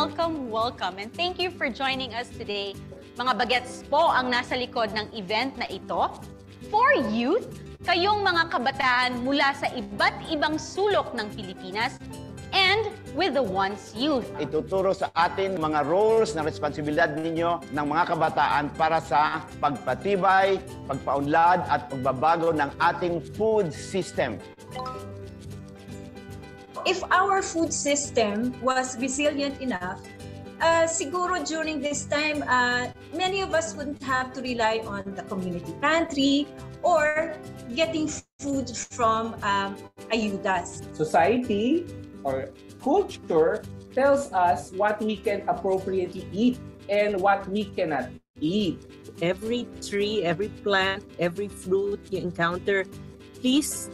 welcome, welcome. And thank you for joining us today. Mga bagets po ang nasa likod ng event na ito. For youth, kayong mga kabataan mula sa iba't ibang sulok ng Pilipinas and with the Once Youth. Ituturo sa atin mga roles na responsibilidad ninyo ng mga kabataan para sa pagpatibay, pagpaunlad at pagbabago ng ating food system. If our food system was resilient enough, uh, siguro during this time, uh, many of us wouldn't have to rely on the community pantry or getting food from um, ayudas. society or culture tells us what we can appropriately eat and what we cannot eat. every tree, every plant, every fruit you encounter, please,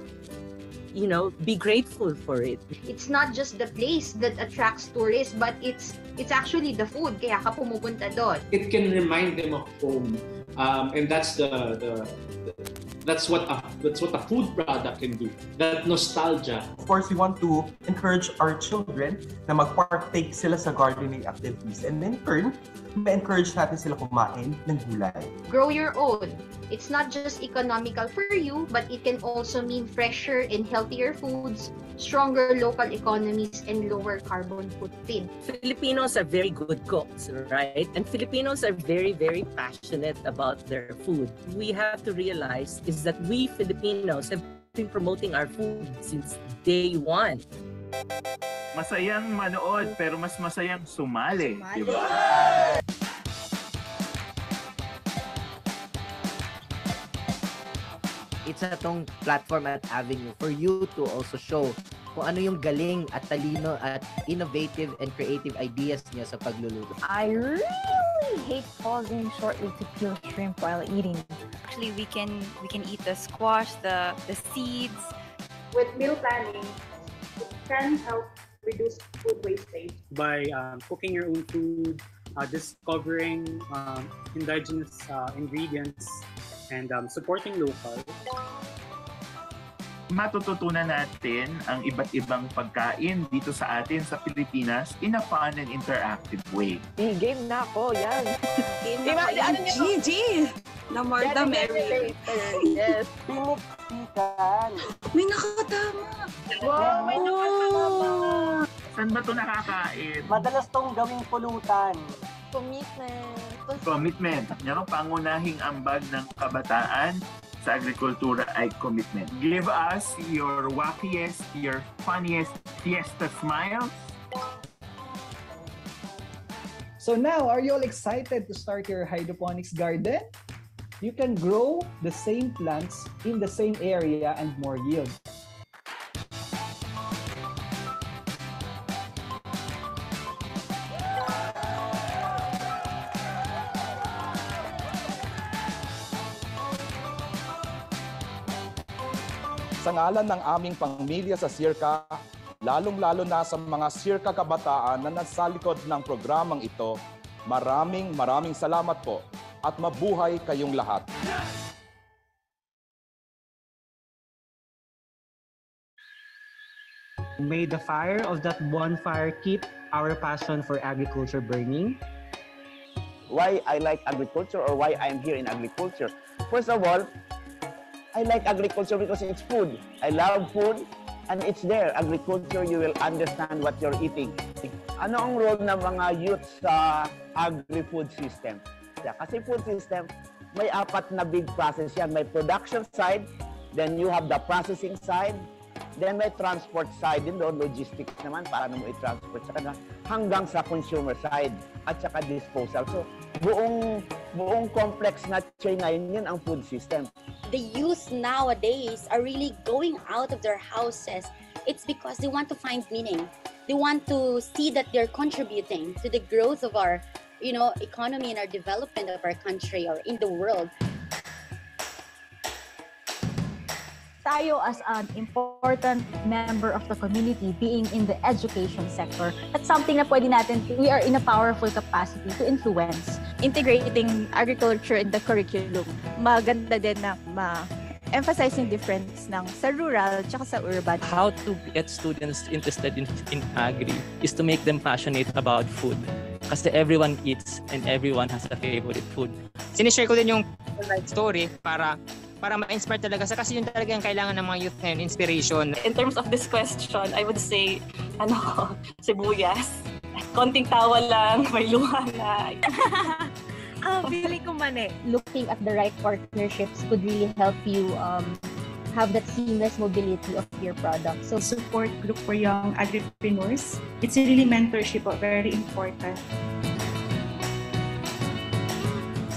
you know, be grateful for it. it's not just the place that attracts tourists, but it's it's actually the food. Kaya ka pumupunta doon. it can remind them of home um, and that's the, the, that's what a, that's what a food product can do that nostalgia Of course, we want to encourage our children na mag-partake sila sa gardening activities and in turn, ma-encourage natin sila kumain ng gulay. Grow your own. It's not just economical for you, but it can also mean fresher and healthier foods, stronger local economies, and lower carbon footprint. Filipinos are very good cooks, right? And Filipinos are very, very passionate about their food. We have to realize is that we Filipinos have been promoting our food since day one. Masayang manood pero mas masayang sumali, Sumali. di ba? it's na tong platform at avenue for you to also show kung ano yung galing at talino at innovative and creative ideas niya sa pagluluto. I really hate pausing shortly to peel shrimp while eating. Actually, we can we can eat the squash, the the seeds. With meal planning, can help reduce food wastage. by um, cooking your own food, uh, discovering um, indigenous uh, ingredients, and um, supporting local. Matututunan natin ang iba't ibang pagkain dito sa atin sa Pilipinas in a fun and interactive way. game na ako, yan. Game Di ba? Ano nito? Gigi! The more the merrier. Yes. Piniksikan. May nakatama! Wow, may nakatama. Saan ba ito nakakain? Madalas tong gawing pulutan. Commitment. Commitment. Yan ang pangunahing ambag ng kabataan sa agrikultura ay commitment. Give us your wackiest, your funniest fiesta smiles. So now, are you all excited to start your hydroponics garden? You can grow the same plants in the same area and more yield. Sa ngalan ng aming pamilya sa Sirka, lalong-lalo na sa mga Sirka kabataan na nasa likod ng programang ito, maraming maraming salamat po at mabuhay kayong lahat. May the fire of that bonfire keep our passion for agriculture burning. Why I like agriculture or why I'm here in agriculture? First of all, I like agriculture because it's food. I love food and it's there. Agriculture, you will understand what you're eating. Ano ang role ng mga youth sa agri-food system? Yeah, kasi food system, may apat na big process yan. May production side, then you have the processing side, then may transport side din doon, logistics naman, para mo i-transport sa kanila, hanggang sa consumer side, at saka disposal. So, buong, buong complex na chain na yun, yun ang food system. the youth nowadays are really going out of their houses, it's because they want to find meaning. They want to see that they're contributing to the growth of our, you know, economy and our development of our country or in the world. Tayo as an important member of the community being in the education sector, that's something na pwede natin, we are in a powerful capacity to influence. Integrating agriculture in the curriculum. Maganda din na ma emphasizing difference ng sa rural tsaka sa urban. How to get students interested in, in agri is to make them passionate about food. Kasi everyone eats and everyone has a favorite food. Sinishare ko din yung life story para para ma-inspire talaga sa kasi yun talaga yung kailangan ng mga youth ngayon, inspiration. In terms of this question, I would say, ano, sibuyas. Konting tawa lang, may luha na. Ah, feeling ko man eh. Looking at the right partnerships could really help you um, have that seamless mobility of your product. So support group for young agripreneurs. It's really mentorship, but very important.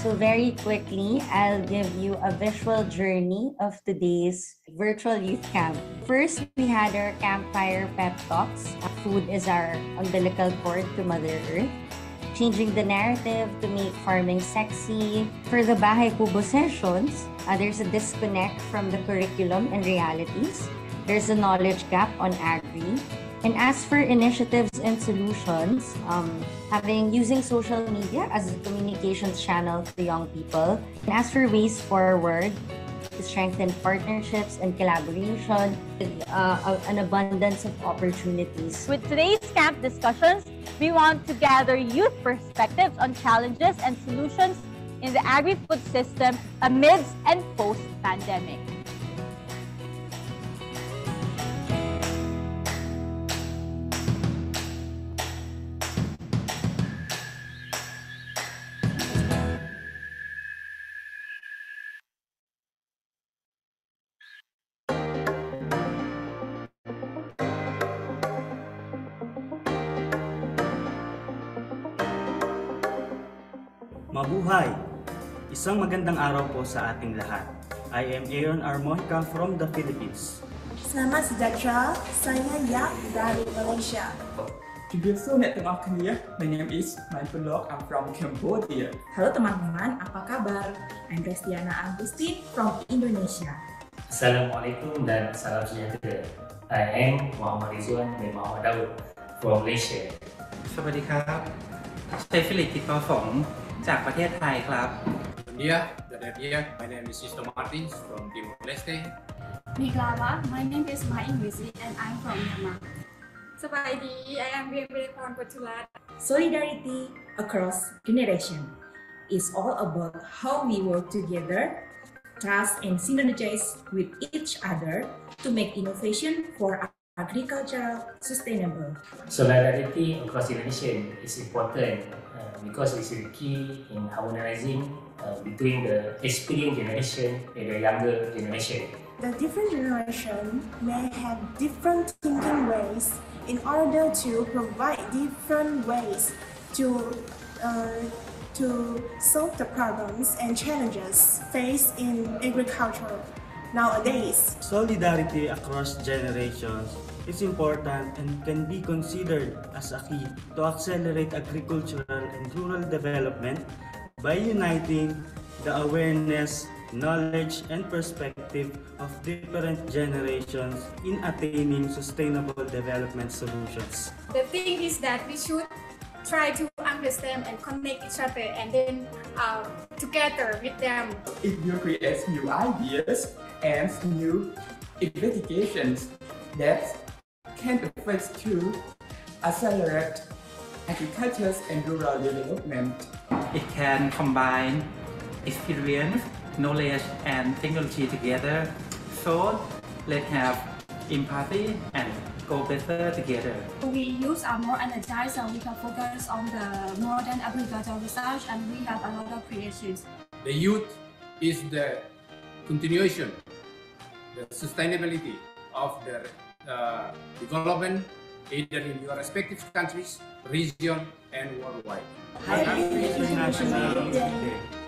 So very quickly, I'll give you a visual journey of today's virtual youth camp. First, we had our campfire pep talks. Food is our umbilical cord to Mother Earth. Changing the narrative to make farming sexy. For the Bahay Kubo sessions, uh, there's a disconnect from the curriculum and realities. There's a knowledge gap on agri. And as for initiatives and solutions, um, having using social media as a communications channel to young people. And as for ways forward, to strengthen partnerships and collaboration, with, uh, an abundance of opportunities. With today's camp discussions, we want to gather youth perspectives on challenges and solutions in the agri-food system amidst and post-pandemic. Mabuhay! Isang magandang araw po sa ating lahat. I am Aaron Armonca from the Philippines. Selamat sejahtera, saya Yak dari Malaysia. Terbiasa nak tengah kenia, my name is Maipun Lok, I'm from Cambodia. Halo teman-teman, apa kabar? I'm Restiana Agustin from Indonesia. Assalamualaikum dan salam sejahtera. I am Muhammad Rizwan bin Muhammad Daud from Malaysia. สวัสดีครับใช้ฟิลิปติดต่อสอง จากประเทศไทยครับ India, that here. My name is Sisto Martins from Timor Leste. Miglava, my name is Mai Ingwisi and I'm from Myanmar. สบายดี I am เวียงเวพรปัทุรัตน์ Solidarity across generation is all about how we work together, trust and synergize with each other to make innovation for agricultural sustainable. Solidarity across generation is important uh, because it's the key in harmonizing uh, between the experienced generation and the younger generation. The different generation may have different thinking ways in order to provide different ways to uh, to solve the problems and challenges faced in agriculture nowadays. Solidarity across generations is important and can be considered as a key to accelerate agricultural and rural development by uniting the awareness, knowledge, and perspective of different generations in attaining sustainable development solutions. The thing is that we should try to understand and connect each other and then uh, together with them. It will create new ideas and new investigations that can affect to accelerate agriculture and rural development. It can combine experience, knowledge, and technology together. So let's have empathy and go better together. We use are more energized so we can focus on the modern agricultural research and we have a lot of creations. The youth is the continuation, the sustainability of the uh, development either in your respective countries, region, and worldwide. Happy International Day.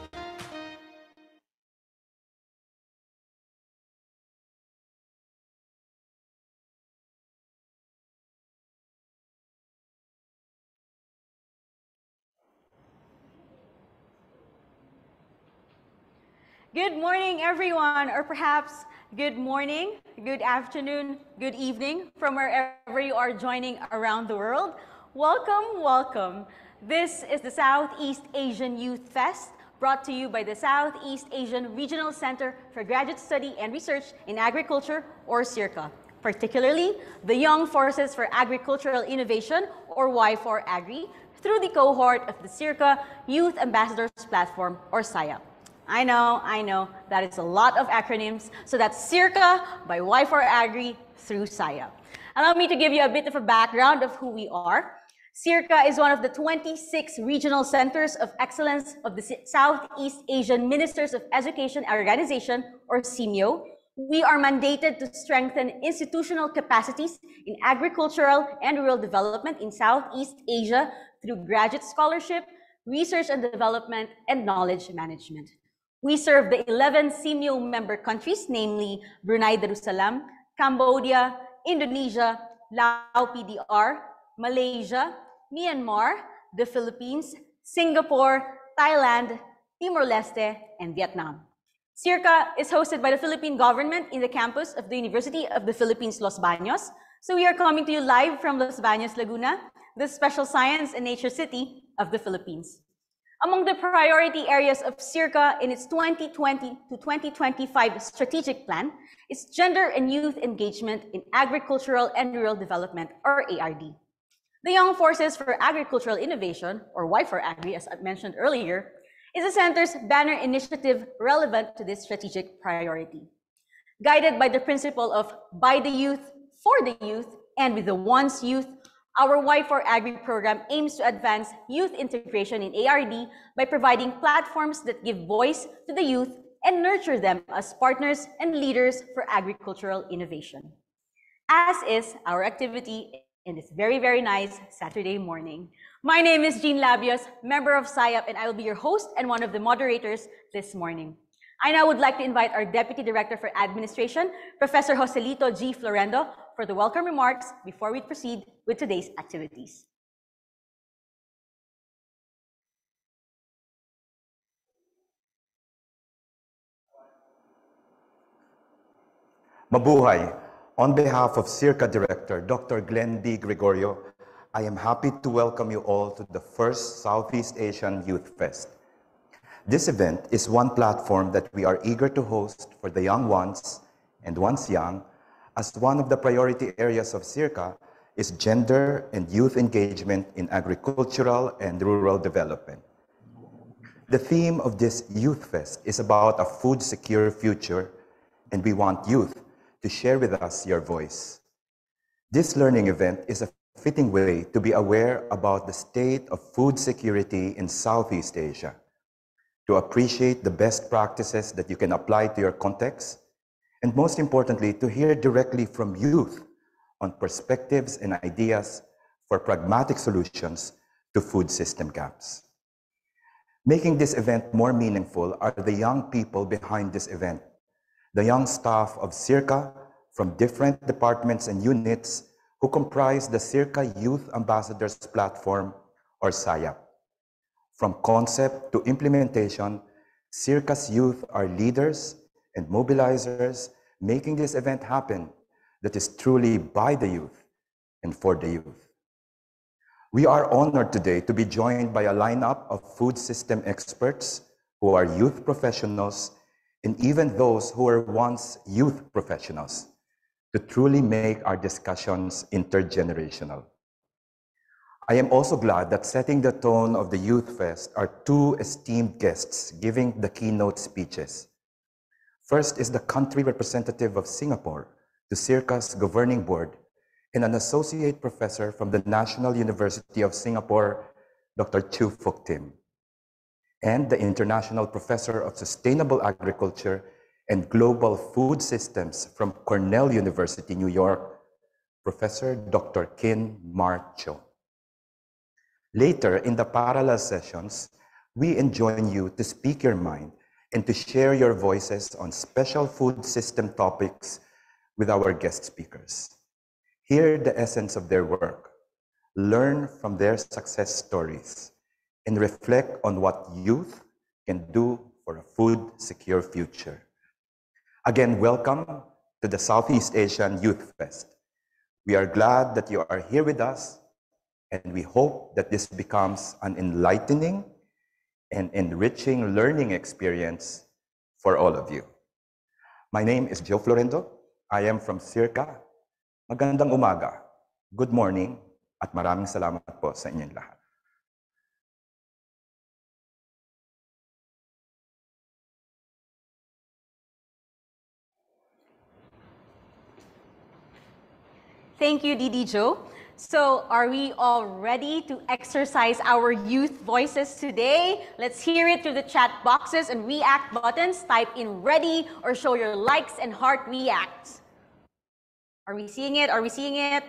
Good morning, everyone, or perhaps good morning, good afternoon, good evening from wherever you are joining around the world. Welcome, welcome. This is the Southeast Asian Youth Fest brought to you by the Southeast Asian Regional Center for Graduate Study and Research in Agriculture, or SEARCA, particularly the Young Forces for Agricultural Innovation, or Y4Agri, through the cohort of the SEARCA Youth Ambassadors Platform, or SIAP. I know, I know, that is a lot of acronyms. So that's SEARCA by Y4Agri through SIAP. Allow me to give you a bit of a background of who we are. SEARCA is one of the 26 regional centers of excellence of the Southeast Asian Ministers of Education Organization, or SEAMEO. We are mandated to strengthen institutional capacities in agricultural and rural development in Southeast Asia through graduate scholarship, research and development, and knowledge management. We serve the 11 SEAMEO member countries, namely Brunei Darussalam, Cambodia, Indonesia, Lao PDR, Malaysia, Myanmar, the Philippines, Singapore, Thailand, Timor-Leste, and Vietnam. SEARCA is hosted by the Philippine government in the campus of the University of the Philippines, Los Baños. So we are coming to you live from Los Baños, Laguna, the special science and nature city of the Philippines. Among the priority areas of SEARCA in its 2020 to 2025 strategic plan is gender and youth engagement in agricultural and rural development, or ARD. The Young Forces for Agricultural Innovation, or Y4Agri, as I mentioned earlier, is the center's banner initiative relevant to this strategic priority. Guided by the principle of by the youth, for the youth, and with the once youth, our Y4Agri program aims to advance youth integration in ARD by providing platforms that give voice to the youth and nurture them as partners and leaders for agricultural innovation. As is our activity in this very, very nice Saturday morning. My name is Jean Labios, member of SIAP, and I will be your host and one of the moderators this morning. I now would like to invite our Deputy Director for Administration, Professor Joselito G. Florendo, for the welcome remarks before we proceed with today's activities. Mabuhay! On behalf of SEARCA Director, Dr. Glenn D. Gregorio, I am happy to welcome you all to the first Southeast Asian Youth Fest. This event is one platform that we are eager to host for the young ones and once young, as one of the priority areas of SEARCA is gender and youth engagement in agricultural and rural development. The theme of this Youth Fest is about a food secure future, and we want youth to share with us your voice. This learning event is a fitting way to be aware about the state of food security in Southeast Asia, to appreciate the best practices that you can apply to your context, and most importantly, to hear directly from youth on perspectives and ideas for pragmatic solutions to food system gaps. Making this event more meaningful are the young people behind this event the young staff of SEARCA from different departments and units who comprise the SEARCA Youth Ambassadors Platform, or SIAP. From concept to implementation, SEARCA's youth are leaders and mobilizers making this event happen that is truly by the youth and for the youth. We are honored today to be joined by a lineup of food system experts who are youth professionals and even those who were once youth professionals to truly make our discussions intergenerational. I am also glad that setting the tone of the Youth Fest are two esteemed guests giving the keynote speeches. First is the country representative of Singapore, the SEARCA's governing board, and an associate professor from the National University of Singapore, Dr. Chew Fook Tim and the International Professor of Sustainable Agriculture and Global Food Systems from Cornell University, New York, Professor Dr. Khin Mar Cho. Later in the parallel sessions, we enjoin you to speak your mind and to share your voices on special food system topics with our guest speakers. Hear the essence of their work, learn from their success stories, and reflect on what youth can do for a food secure future. Again, welcome to the Southeast Asian Youth Fest. We are glad that you are here with us, and we hope that this becomes an enlightening and enriching learning experience for all of you. My name is Joe Florendo. I am from SEARCA. Magandang umaga, good morning, at maraming salamat po sa inyong lahat. Thank you, Didi Joe. So, are we all ready to exercise our youth voices today? Let's hear it through the chat boxes and react buttons. Type in ready or show your likes and heart reacts. Are we seeing it? Are we seeing it?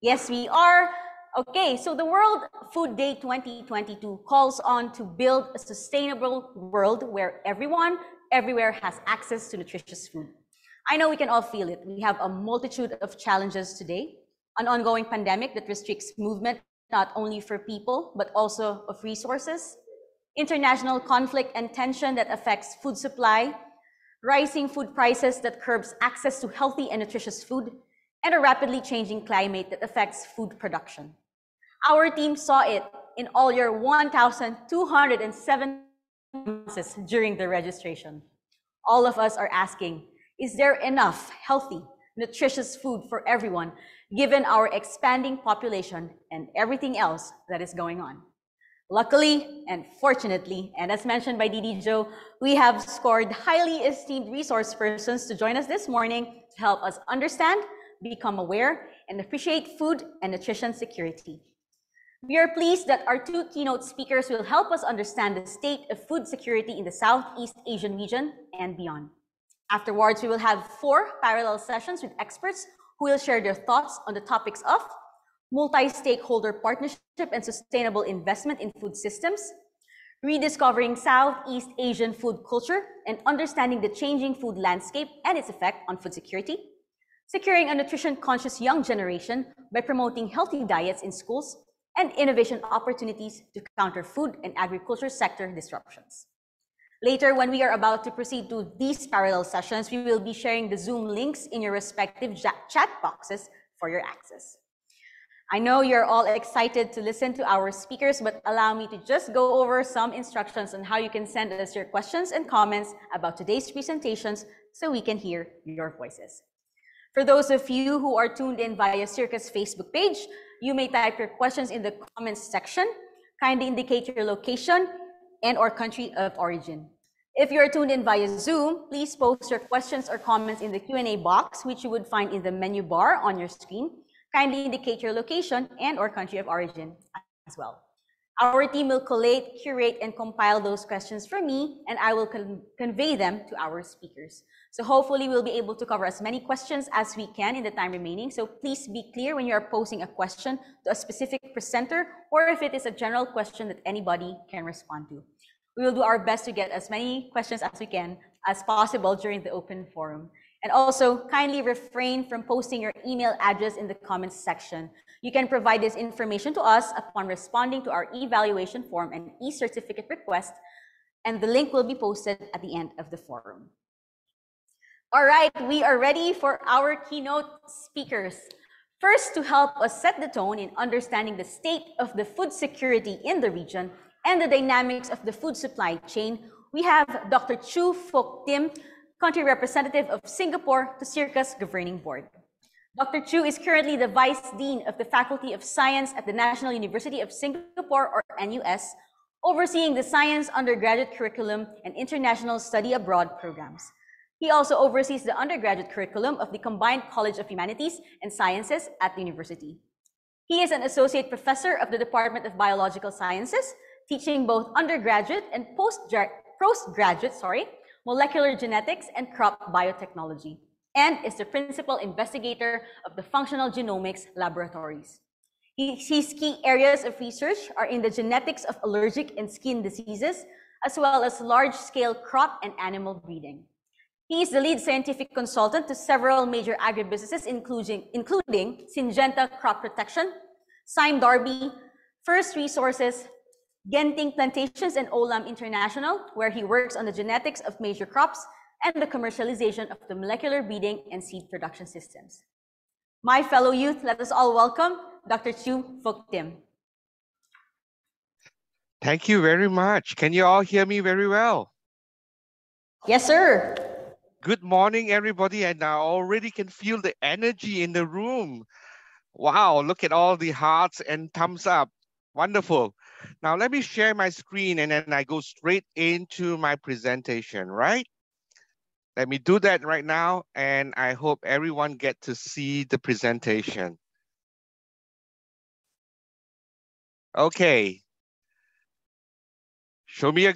Yes, we are. Okay, so the World Food Day 2022 calls on to build a sustainable world where everyone, everywhere has access to nutritious food. I know we can all feel it. We have a multitude of challenges today an ongoing pandemic that restricts movement not only for people, but also of resources, international conflict and tension that affects food supply, rising food prices that curbs access to healthy and nutritious food, and a rapidly changing climate that affects food production. Our team saw it in all your 1,207 during the registration. All of us are asking, is there enough healthy, nutritious food for everyone given our expanding population and everything else that is going on. Luckily and fortunately, and as mentioned by Didi Joe, we have scored highly esteemed resource persons to join us this morning to help us understand, become aware, and appreciate food and nutrition security. We are pleased that our two keynote speakers will help us understand the state of food security in the Southeast Asian region and beyond. Afterwards, we will have four parallel sessions with experts who will share their thoughts on the topics of multi-stakeholder partnership and sustainable investment in food systems, rediscovering Southeast Asian food culture and understanding the changing food landscape and its effect on food security, securing a nutrition-conscious young generation by promoting healthy diets in schools, and innovation opportunities to counter food and agriculture sector disruptions. Later, when we are about to proceed to these parallel sessions, we will be sharing the Zoom links in your respective chat boxes for your access. I know you're all excited to listen to our speakers, but allow me to just go over some instructions on how you can send us your questions and comments about today's presentations so we can hear your voices. For those of you who are tuned in via SEARCA's Facebook page, you may type your questions in the comments section. Kindly indicate your location and or country of origin. If you're tuned in via Zoom, please post your questions or comments in the Q&A box, which you would find in the menu bar on your screen. Kindly indicate your location and or country of origin as well. Our team will collate, curate, and compile those questions for me, and I will con convey them to our speakers. So hopefully we'll be able to cover as many questions as we can in the time remaining. So please be clear when you are posing a question to a specific presenter or if it is a general question that anybody can respond to. We will do our best to get as many questions as we can as possible during the open forum. And also kindly refrain from posting your email address in the comments section. You can provide this information to us upon responding to our evaluation form and e-certificate request, and the link will be posted at the end of the forum. All right, we are ready for our keynote speakers. First, to help us set the tone in understanding the state of the food security in the region and the dynamics of the food supply chain, we have Dr. Chew Fook Tim, country representative of Singapore to SEARCA's governing board. Dr. Chew is currently the Vice Dean of the Faculty of Science at the National University of Singapore, or NUS, overseeing the science undergraduate curriculum and international study abroad programs. He also oversees the undergraduate curriculum of the Combined College of Humanities and Sciences at the university. He is an associate professor of the Department of Biological Sciences, teaching both undergraduate and postgraduate sorry, molecular genetics and crop biotechnology, and is the principal investigator of the functional genomics laboratories. His key areas of research are in the genetics of allergic and skin diseases, as well as large-scale crop and animal breeding. He is the lead scientific consultant to several major agribusinesses, including, including Syngenta Crop Protection, Sime Darby, First Resources, Genting Plantations, and Olam International, where he works on the genetics of major crops and the commercialization of the molecular breeding and seed production systems. My fellow youth, let us all welcome Dr. Chew Fook Tim. Thank you very much. Can you all hear me very well? Yes, sir. Good morning, everybody. And I already can feel the energy in the room. Wow, look at all the hearts and thumbs up. Wonderful. Now let me share my screen and then I go straight into my presentation, right? Let me do that right now. And I hope everyone get to see the presentation. Okay. Show me a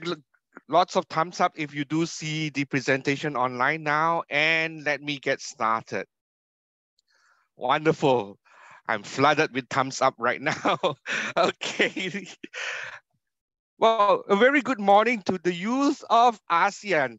lots of thumbs up if you do see the presentation online now and let me get started. Wonderful. I'm flooded with thumbs up right now. okay. Well, a very good morning to the youth of ASEAN.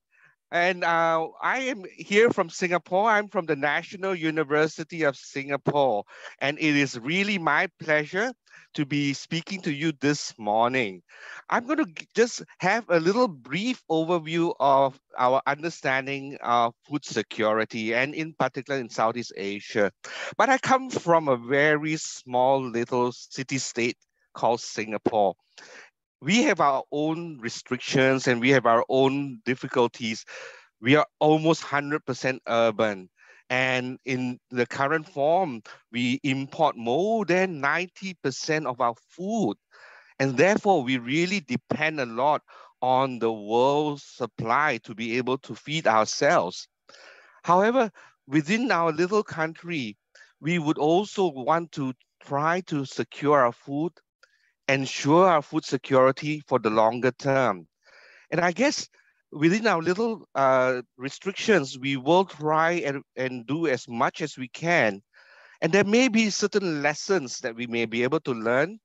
And uh, I am here from Singapore. I'm from the National University of Singapore. And it is really my pleasure to be speaking to you this morning. I'm going to just have a little brief overview of our understanding of food security and in particular in Southeast Asia. But I come from a very small little city state called Singapore we have our own restrictions and we have our own difficulties. We are almost 100% urban. And in the current form, we import more than 90% of our food. And therefore, we really depend a lot on the world's supply to be able to feed ourselves. However, within our little country, we would also want to try to secure our food ensure our food security for the longer term. And I guess within our little uh, restrictions, we will try and, and do as much as we can. And there may be certain lessons that we may be able to learn.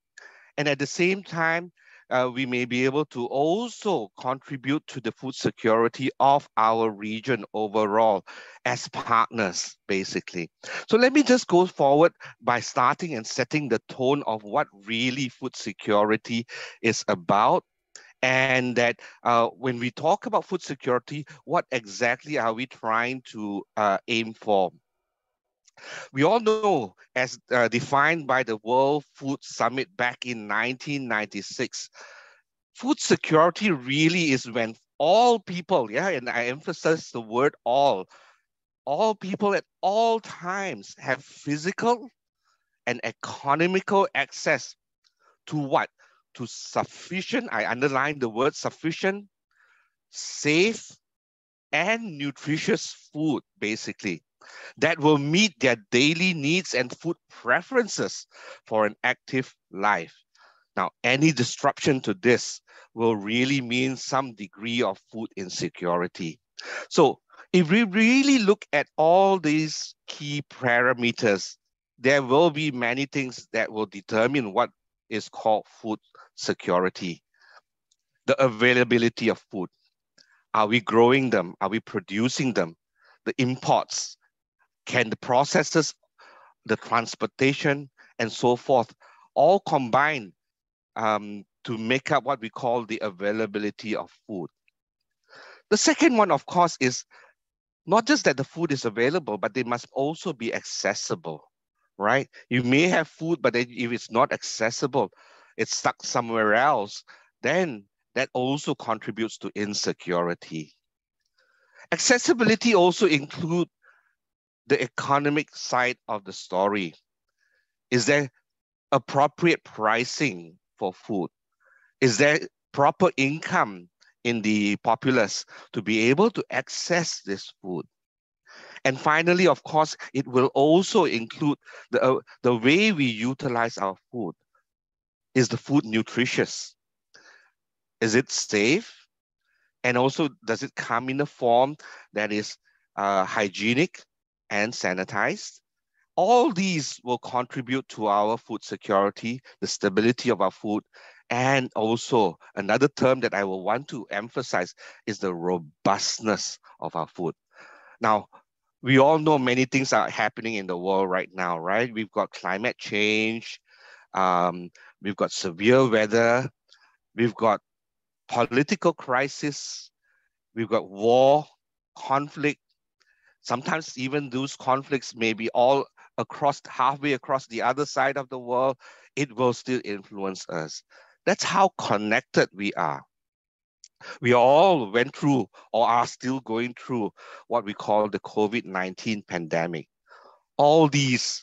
And at the same time, uh, we may be able to also contribute to the food security of our region overall as partners, basically. So let me just go forward by starting and setting the tone of what really food security is about and that uh, when we talk about food security, what exactly are we trying to uh, aim for? We all know, as uh, defined by the World Food Summit back in 1996, food security really is when all people, yeah, and I emphasize the word all, all people at all times have physical and economical access to what? To sufficient, I underline the word sufficient, safe, and nutritious food, basically that will meet their daily needs and food preferences for an active life. Now, any disruption to this will really mean some degree of food insecurity. So if we really look at all these key parameters, there will be many things that will determine what is called food security. The availability of food. Are we growing them? Are we producing them? The imports, can the processes, the transportation, and so forth all combine um, to make up what we call the availability of food. The second one, of course, is not just that the food is available, but they must also be accessible, right? You may have food, but if it's not accessible, it's stuck somewhere else, then that also contributes to insecurity. Accessibility also include the economic side of the story. Is there appropriate pricing for food? Is there proper income in the populace to be able to access this food? And finally, of course, it will also include the, uh, the way we utilize our food. Is the food nutritious? Is it safe? And also, does it come in a form that is uh, hygienic and sanitized. All these will contribute to our food security, the stability of our food, and also another term that I will want to emphasize is the robustness of our food. Now, we all know many things are happening in the world right now, right? We've got climate change, um, we've got severe weather, we've got political crisis, we've got war, conflict, Sometimes even those conflicts may be all across halfway across the other side of the world, it will still influence us. That's how connected we are. We all went through or are still going through what we call the COVID 19 pandemic. All these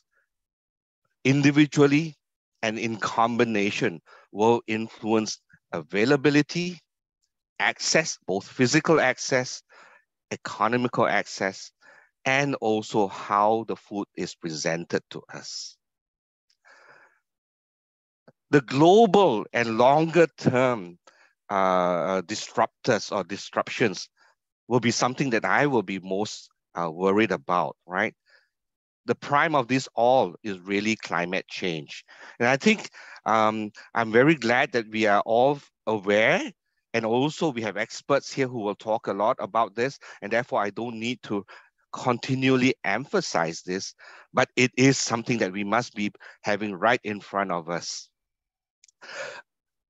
individually and in combination will influence availability, access, both physical access, economical access, and also how the food is presented to us. The global and longer term uh, disruptors or disruptions will be something that I will be most uh, worried about, right? The prime of this all is really climate change. And I think um, I'm very glad that we are all aware and also we have experts here who will talk a lot about this and therefore I don't need to continually emphasize this, but it is something that we must be having right in front of us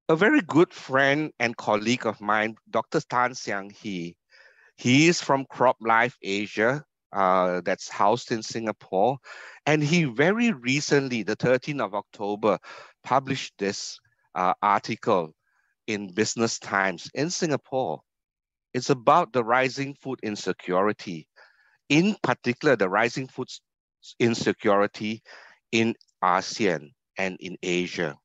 a very good friend and colleague of mine, Dr. Tan Siang Hee. He is from Crop Life Asia, uh, that's housed in Singapore. And he very recently, the 13th of October, published this uh, article in Business Times in Singapore. It's about the rising food insecurity, in particular, the rising food insecurity in ASEAN and in Asia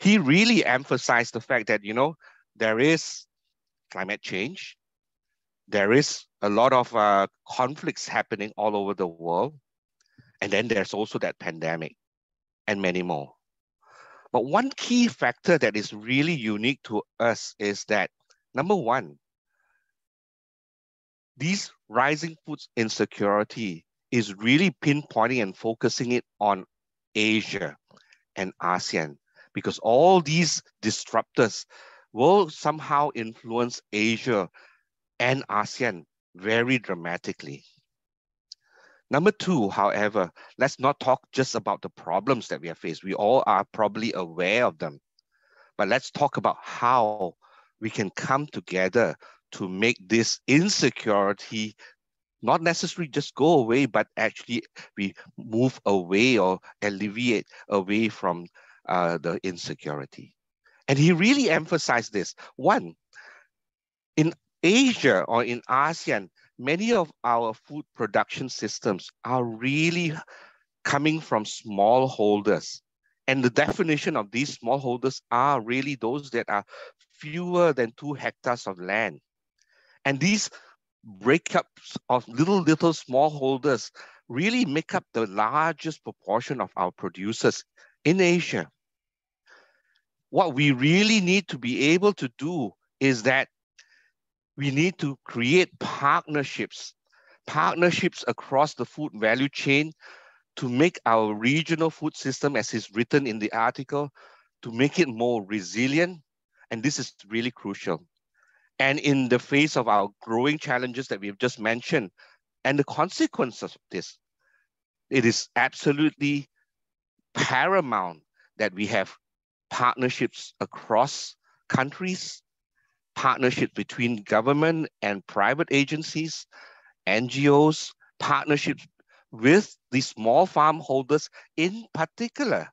he really emphasized the fact that, you know, there is climate change, there is a lot of uh, conflicts happening all over the world, and then there's also that pandemic and many more. But one key factor that is really unique to us is that number one, these rising food insecurity is really pinpointing and focusing it on Asia and ASEAN because all these disruptors will somehow influence Asia and ASEAN very dramatically. Number two, however, let's not talk just about the problems that we have faced. We all are probably aware of them. But let's talk about how we can come together to make this insecurity not necessarily just go away, but actually we move away or alleviate away from uh, the insecurity. And he really emphasized this. One, in Asia or in ASEAN, many of our food production systems are really coming from smallholders. And the definition of these smallholders are really those that are fewer than two hectares of land. And these breakups of little, little smallholders really make up the largest proportion of our producers in Asia. What we really need to be able to do is that we need to create partnerships, partnerships across the food value chain to make our regional food system, as is written in the article, to make it more resilient. And this is really crucial. And in the face of our growing challenges that we've just mentioned, and the consequences of this, it is absolutely paramount that we have partnerships across countries, partnerships between government and private agencies, NGOs, partnerships with the small farm holders in particular,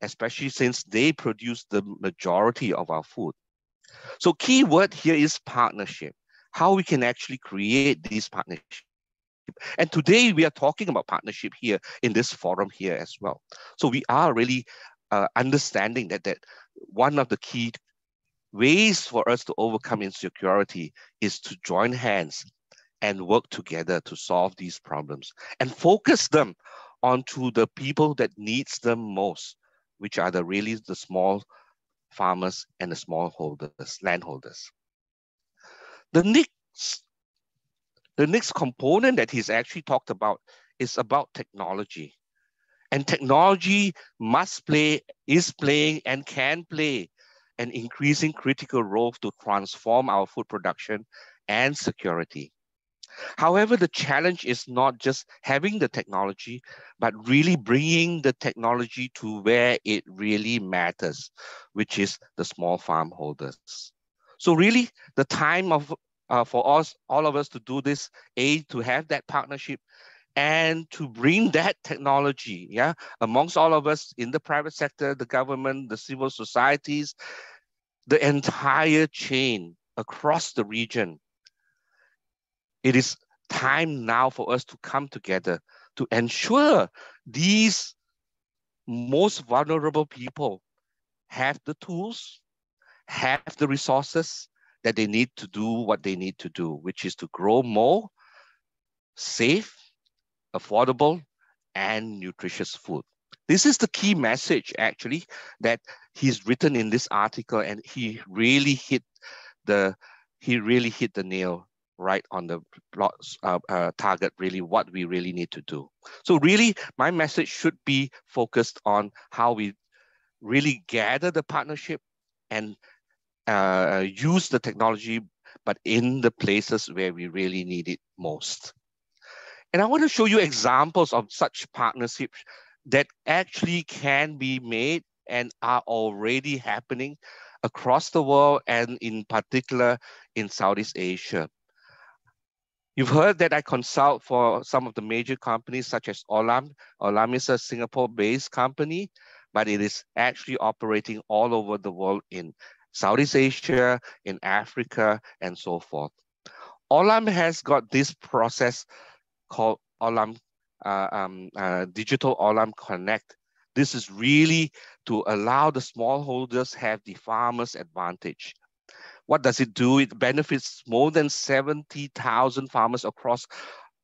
especially since they produce the majority of our food. So key word here is partnership, how we can actually create these partnerships. And today we are talking about partnership here in this forum here as well. So we are really uh, understanding that, that one of the key ways for us to overcome insecurity is to join hands and work together to solve these problems and focus them onto the people that needs them most, which are the really the small farmers and the small holders, landholders. The next the next component that he's actually talked about is about technology. And technology must play, is playing, and can play an increasing critical role to transform our food production and security. However, the challenge is not just having the technology, but really bringing the technology to where it really matters, which is the small farm holders. So really the time of uh, for us, all of us to do this, A, to have that partnership, and to bring that technology, yeah, amongst all of us in the private sector, the government, the civil societies, the entire chain across the region. It is time now for us to come together to ensure these most vulnerable people have the tools, have the resources that they need to do what they need to do, which is to grow more safe, affordable, and nutritious food. This is the key message actually that he's written in this article and he really hit the he really hit the nail right on the uh, uh, target really what we really need to do so really my message should be focused on how we really gather the partnership and uh, use the technology but in the places where we really need it most and i want to show you examples of such partnerships that actually can be made and are already happening across the world and in particular in Southeast Asia. You've heard that I consult for some of the major companies such as Olam. Olam is a Singapore-based company, but it is actually operating all over the world in Southeast Asia, in Africa, and so forth. Olam has got this process called Olam uh, um, uh, Digital Olam Connect. This is really to allow the smallholders have the farmer's advantage. What does it do? It benefits more than 70,000 farmers across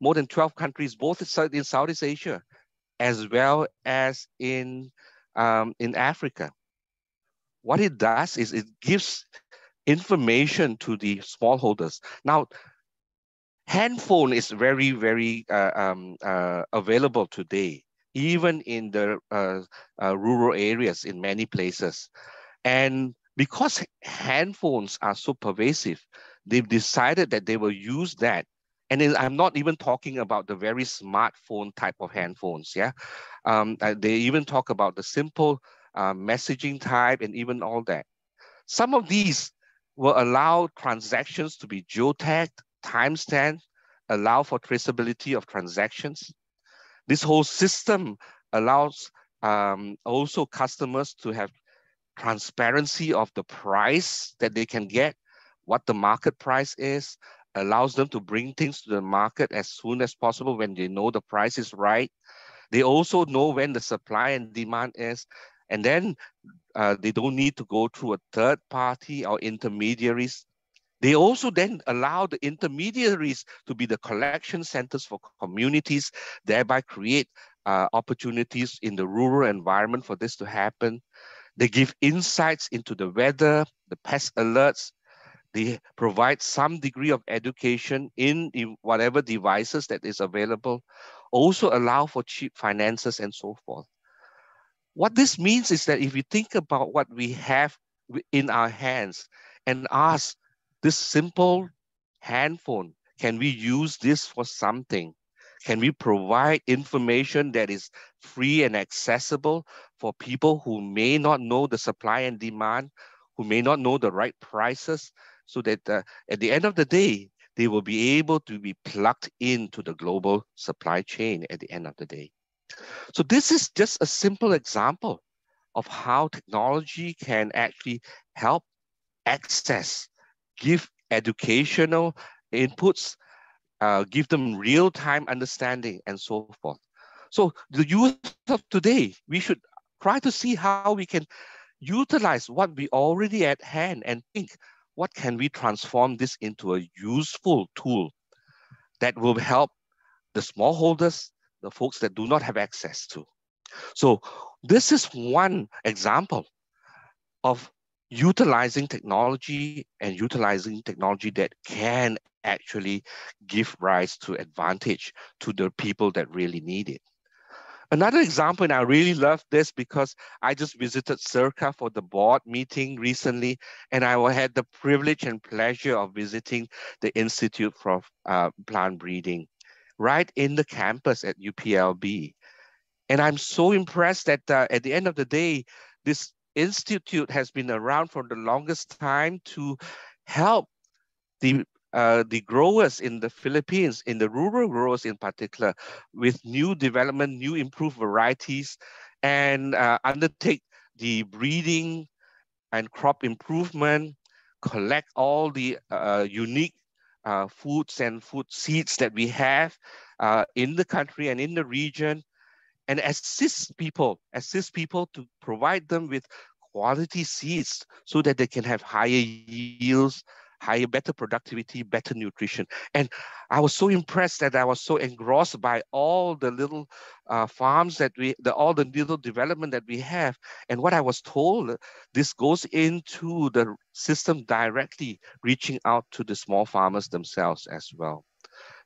more than 12 countries, both in Southeast Asia as well as in, um, in Africa. What it does is it gives information to the smallholders. Now, handphone is very, very uh, um, uh, available today, even in the uh, uh rural areas in many places. And because handphones are so pervasive, they've decided that they will use that. And I'm not even talking about the very smartphone type of handphones. Yeah, um, uh, they even talk about the simple uh, messaging type and even all that. Some of these will allow transactions to be geotagged, timestamped, allow for traceability of transactions. This whole system allows um, also customers to have transparency of the price that they can get, what the market price is, allows them to bring things to the market as soon as possible when they know the price is right. They also know when the supply and demand is, and then uh, they don't need to go through a third party or intermediaries. They also then allow the intermediaries to be the collection centers for communities, thereby create uh, opportunities in the rural environment for this to happen. They give insights into the weather, the pest alerts. They provide some degree of education in whatever devices that is available. Also allow for cheap finances and so forth. What this means is that if we think about what we have in our hands and ask this simple handphone, can we use this for something? Can we provide information that is free and accessible for people who may not know the supply and demand, who may not know the right prices, so that uh, at the end of the day, they will be able to be plugged into the global supply chain at the end of the day. So this is just a simple example of how technology can actually help access, give educational inputs uh, give them real-time understanding and so forth. So the youth of today, we should try to see how we can utilize what we already at hand and think, what can we transform this into a useful tool that will help the smallholders, the folks that do not have access to. So this is one example of utilizing technology and utilizing technology that can actually give rise to advantage to the people that really need it. Another example, and I really love this because I just visited SEARCA for the board meeting recently, and I had the privilege and pleasure of visiting the Institute for uh, Plant Breeding right in the campus at UPLB. And I'm so impressed that uh, at the end of the day, this institute has been around for the longest time to help the uh, the growers in the Philippines, in the rural growers in particular, with new development, new improved varieties, and uh, undertake the breeding and crop improvement, collect all the uh, unique uh, foods and food seeds that we have uh, in the country and in the region, and assist people, assist people to provide them with quality seeds so that they can have higher yields, higher, better productivity, better nutrition. And I was so impressed that I was so engrossed by all the little uh, farms that we, the, all the little development that we have. And what I was told, this goes into the system directly, reaching out to the small farmers themselves as well.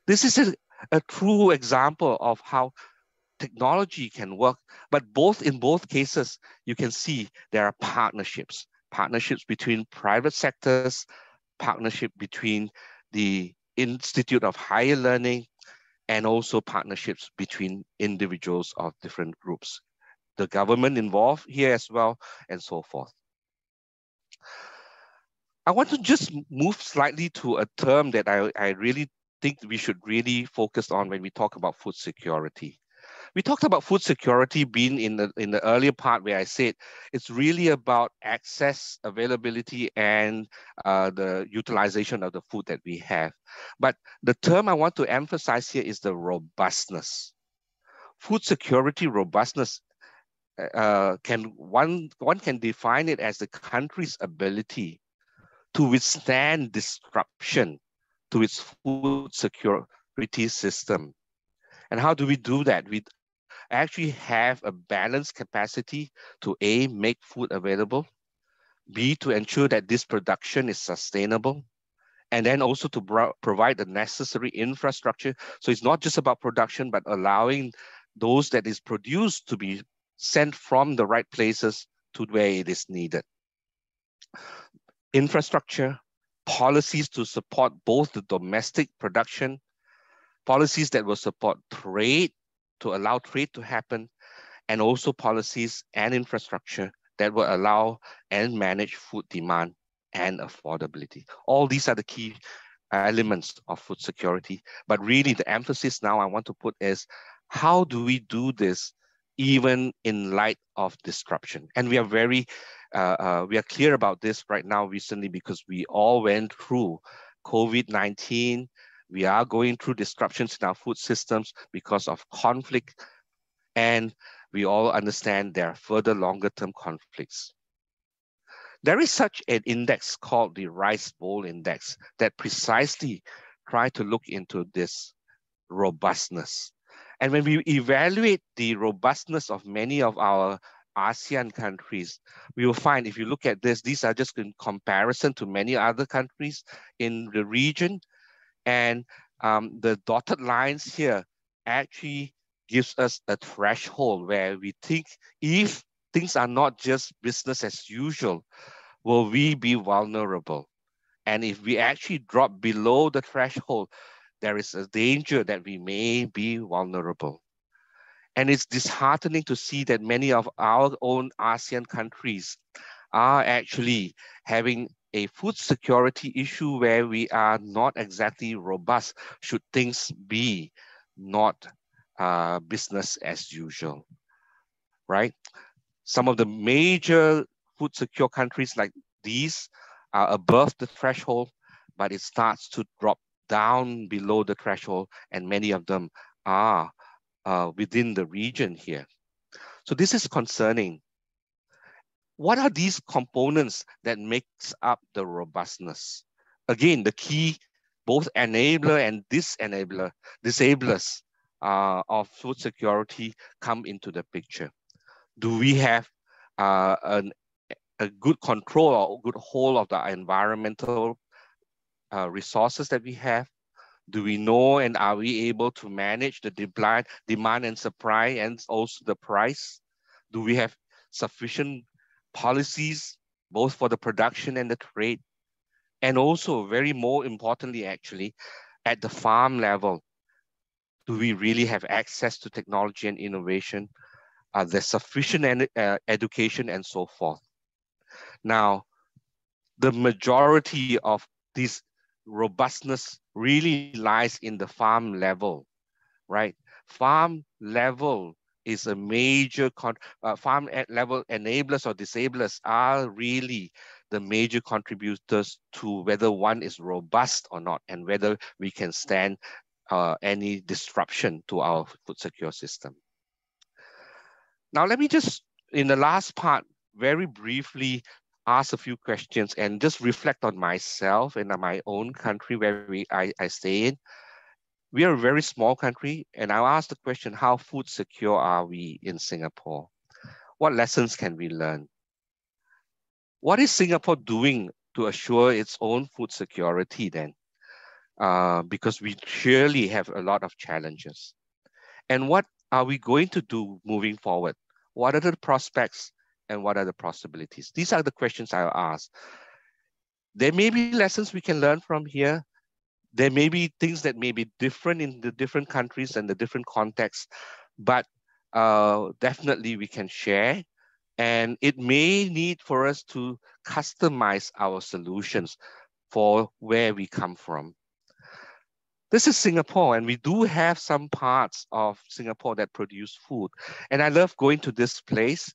This is a, a true example of how technology can work, but both in both cases, you can see there are partnerships, partnerships between private sectors, partnership between the Institute of Higher Learning and also partnerships between individuals of different groups. The government involved here as well, and so forth. I want to just move slightly to a term that I, I really think we should really focus on when we talk about food security. We talked about food security being in the in the earlier part where I said it's really about access, availability, and uh, the utilization of the food that we have. But the term I want to emphasize here is the robustness. Food security robustness uh, can one one can define it as the country's ability to withstand disruption to its food security system. And how do we do that? We actually have a balanced capacity to A, make food available, B, to ensure that this production is sustainable, and then also to provide the necessary infrastructure. So it's not just about production, but allowing those that is produced to be sent from the right places to where it is needed. Infrastructure, policies to support both the domestic production, policies that will support trade to allow trade to happen, and also policies and infrastructure that will allow and manage food demand and affordability. All these are the key elements of food security. But really the emphasis now I want to put is how do we do this even in light of disruption? And we are very, uh, uh, we are clear about this right now recently because we all went through COVID-19, we are going through disruptions in our food systems because of conflict, and we all understand there are further longer term conflicts. There is such an index called the Rice Bowl Index that precisely try to look into this robustness. And when we evaluate the robustness of many of our ASEAN countries, we will find if you look at this, these are just in comparison to many other countries in the region. And um, the dotted lines here actually gives us a threshold where we think if things are not just business as usual, will we be vulnerable? And if we actually drop below the threshold, there is a danger that we may be vulnerable. And it's disheartening to see that many of our own ASEAN countries are actually having a food security issue where we are not exactly robust should things be not uh, business as usual, right? Some of the major food secure countries like these are above the threshold, but it starts to drop down below the threshold and many of them are uh, within the region here. So this is concerning what are these components that makes up the robustness? Again, the key, both enabler and disenabler, disablers uh, of food security come into the picture. Do we have uh, an, a good control or good hold of the environmental uh, resources that we have? Do we know and are we able to manage the demand, demand and supply and also the price? Do we have sufficient policies, both for the production and the trade, and also very more importantly, actually, at the farm level, do we really have access to technology and innovation? Are there sufficient ed uh, education and so forth? Now, the majority of this robustness really lies in the farm level, right? Farm level is a major uh, farm level enablers or disablers are really the major contributors to whether one is robust or not and whether we can stand uh, any disruption to our food secure system. Now, let me just, in the last part, very briefly ask a few questions and just reflect on myself and my own country where we, I, I stay in. We are a very small country, and I'll ask the question, how food secure are we in Singapore? What lessons can we learn? What is Singapore doing to assure its own food security then? Uh, because we surely have a lot of challenges. And what are we going to do moving forward? What are the prospects and what are the possibilities? These are the questions I'll ask. There may be lessons we can learn from here. There may be things that may be different in the different countries and the different contexts, but uh, definitely we can share. And it may need for us to customize our solutions for where we come from. This is Singapore, and we do have some parts of Singapore that produce food. And I love going to this place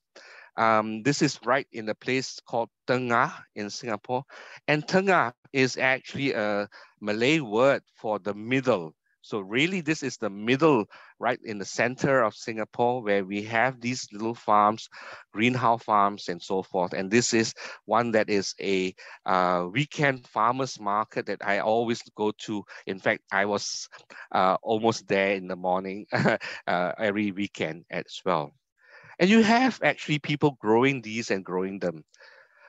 um, this is right in a place called Tengah in Singapore. And Tengah is actually a Malay word for the middle. So really this is the middle, right in the center of Singapore where we have these little farms, greenhouse farms and so forth. And this is one that is a uh, weekend farmers market that I always go to. In fact, I was uh, almost there in the morning uh, every weekend as well. And you have actually people growing these and growing them.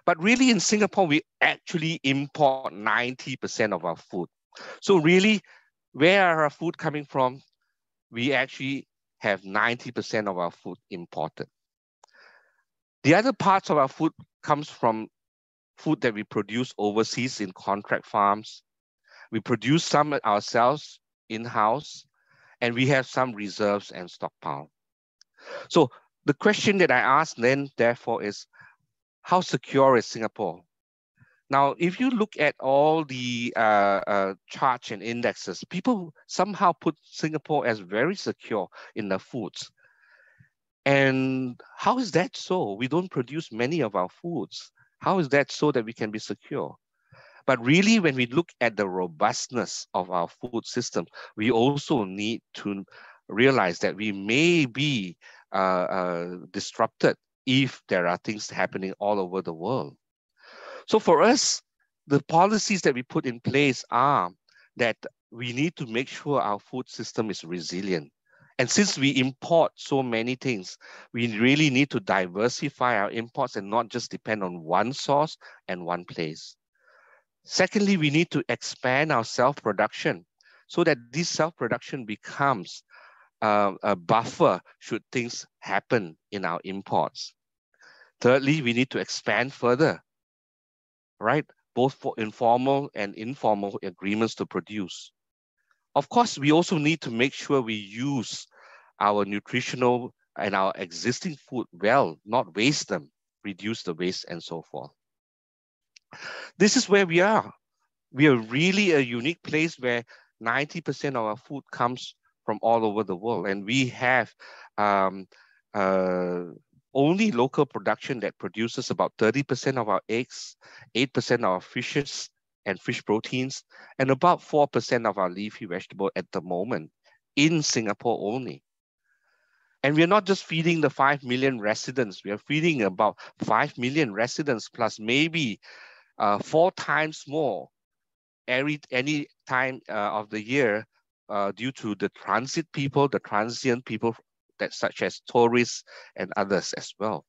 But really in Singapore, we actually import 90% of our food. So really, where are our food coming from? We actually have 90% of our food imported. The other parts of our food comes from food that we produce overseas in contract farms. We produce some ourselves in-house, and we have some reserves and stockpile. So the question that I ask then, therefore, is how secure is Singapore? Now, if you look at all the uh, uh, charts and indexes, people somehow put Singapore as very secure in the foods. And how is that so? We don't produce many of our foods. How is that so that we can be secure? But really, when we look at the robustness of our food system, we also need to realize that we may be Uh, uh, disrupted if there are things happening all over the world. So for us, the policies that we put in place are that we need to make sure our food system is resilient. And since we import so many things, we really need to diversify our imports and not just depend on one source and one place. Secondly, we need to expand our self-production so that this self-production becomes uh, a buffer should things happen in our imports. Thirdly, we need to expand further, right? Both for informal and informal agreements to produce. Of course, we also need to make sure we use our nutritional and our existing food well, not waste them, reduce the waste and so forth. This is where we are. We are really a unique place where 90% of our food comes from all over the world. And we have um, uh, only local production that produces about 30% of our eggs, 8% of our fishes and fish proteins, and about 4% of our leafy vegetable at the moment in Singapore only. And we're not just feeding the 5 million residents, we are feeding about 5 million residents plus maybe uh, four times more every any time uh, of the year uh, due to the transit people, the transient people that such as tourists and others as well.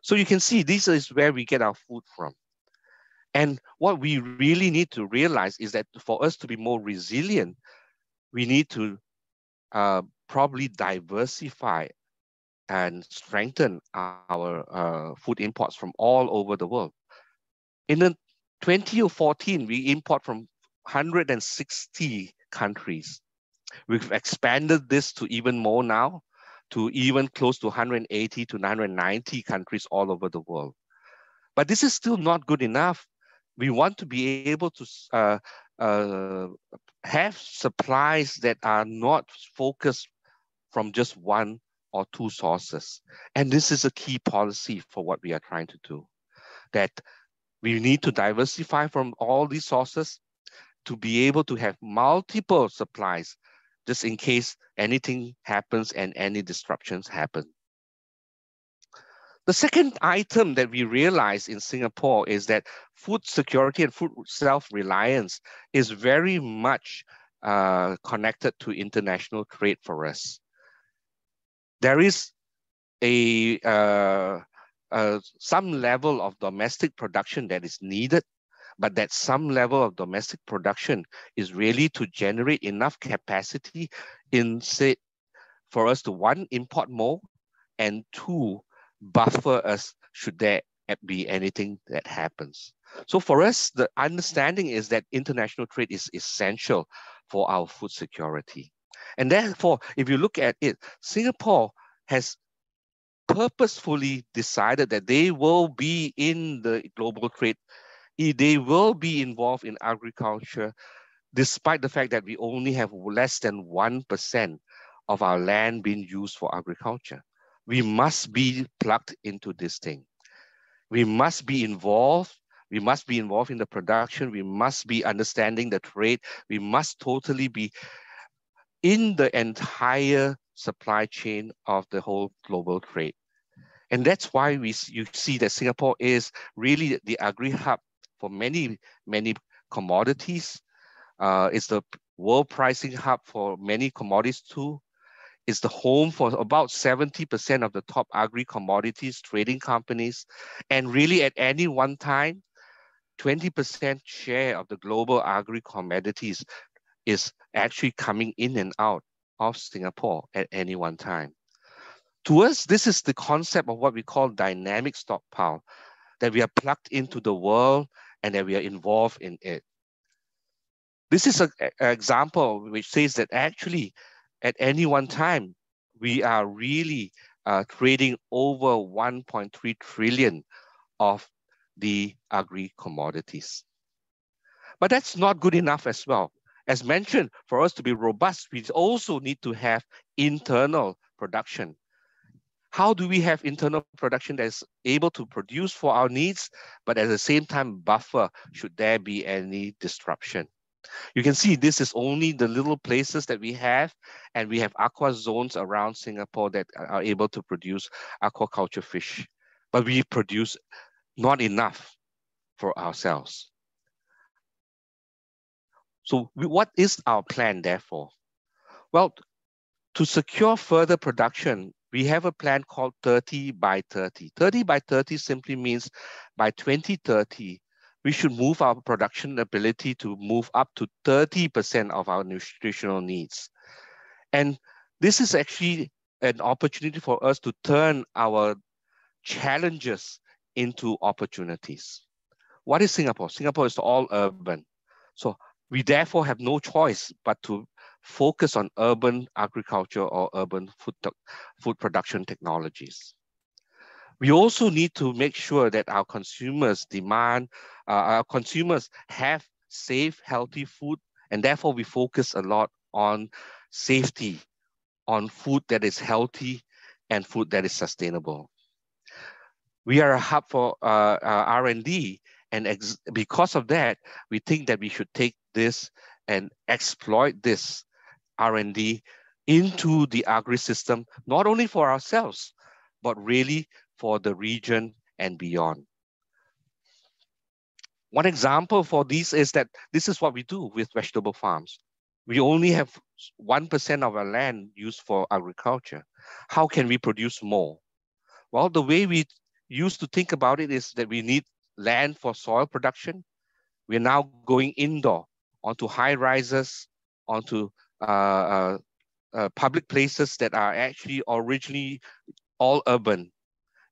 So you can see this is where we get our food from. And what we really need to realize is that for us to be more resilient, we need to uh, probably diversify and strengthen our uh, food imports from all over the world. In the 2014, we import from 160 countries. We've expanded this to even more now, to even close to 180 to 990 countries all over the world. But this is still not good enough. We want to be able to uh, uh, have supplies that are not focused from just one or two sources. And this is a key policy for what we are trying to do, that we need to diversify from all these sources to be able to have multiple supplies just in case anything happens and any disruptions happen. The second item that we realize in Singapore is that food security and food self-reliance is very much uh, connected to international trade for us. There is a uh, uh, some level of domestic production that is needed, but that some level of domestic production is really to generate enough capacity in say for us to one import more and two buffer us should there be anything that happens. So for us, the understanding is that international trade is essential for our food security. And therefore, if you look at it, Singapore has purposefully decided that they will be in the global trade, they will be involved in agriculture, despite the fact that we only have less than 1% of our land being used for agriculture. We must be plugged into this thing. We must be involved. We must be involved in the production. We must be understanding the trade. We must totally be in the entire supply chain of the whole global trade. And that's why we you see that Singapore is really the agri hub for many, many commodities. Uh, it's the world pricing hub for many commodities too. It's the home for about 70% of the top agri commodities trading companies. And really at any one time, 20% share of the global agri commodities is actually coming in and out of Singapore at any one time. To us, this is the concept of what we call dynamic stockpile, that we are plugged into the world and that we are involved in it. This is an example which says that actually at any one time, we are really uh, trading over 1.3 trillion of the agri commodities. But that's not good enough as well. As mentioned, for us to be robust, we also need to have internal production. How do we have internal production that's able to produce for our needs, but at the same time buffer should there be any disruption? You can see this is only the little places that we have, and we have aqua zones around Singapore that are able to produce aquaculture fish, but we produce not enough for ourselves. So what is our plan therefore? Well, to secure further production, we have a plan called 30 by 30. 30 by 30 simply means by 2030, we should move our production ability to move up to 30% of our nutritional needs. And this is actually an opportunity for us to turn our challenges into opportunities. What is Singapore? Singapore is all urban. So we therefore have no choice but to focus on urban agriculture or urban food, food production technologies. We also need to make sure that our consumers demand, uh, our consumers have safe, healthy food, and therefore we focus a lot on safety, on food that is healthy and food that is sustainable. We are a hub for uh, uh, R&D, and because of that, we think that we should take this and exploit this R&D into the agri-system, not only for ourselves, but really for the region and beyond. One example for this is that this is what we do with vegetable farms. We only have 1% of our land used for agriculture. How can we produce more? Well, the way we used to think about it is that we need land for soil production. We're now going indoor onto high rises, onto uh, uh, uh, public places that are actually originally all urban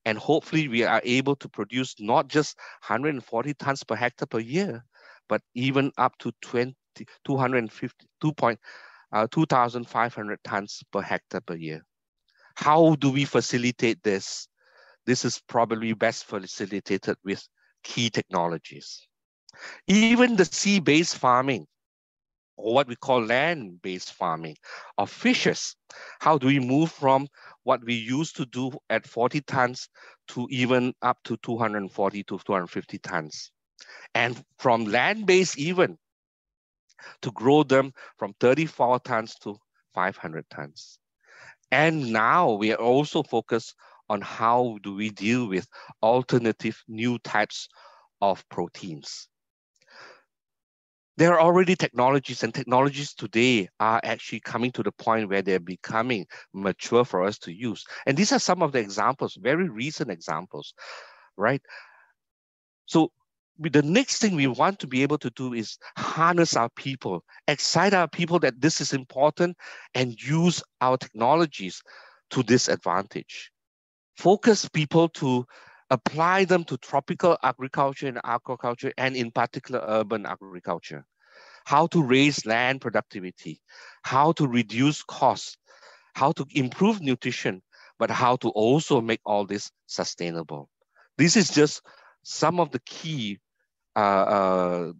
and hopefully we are able to produce not just 140 tons per hectare per year, but even up to 20, 250, 2 point, uh, 2,500 tons per hectare per year. How do we facilitate this? This is probably best facilitated with key technologies. Even the sea-based farming or what we call land-based farming of fishes. How do we move from what we used to do at 40 tons to even up to 240 to 250 tons? And from land-based even to grow them from 34 tons to 500 tons. And now we are also focused on how do we deal with alternative new types of proteins. There are already technologies and technologies today are actually coming to the point where they're becoming mature for us to use. And these are some of the examples, very recent examples, right? So the next thing we want to be able to do is harness our people, excite our people that this is important and use our technologies to this advantage. Focus people to apply them to tropical agriculture and aquaculture, and in particular urban agriculture. How to raise land productivity, how to reduce costs, how to improve nutrition, but how to also make all this sustainable. This is just some of the key uh, uh,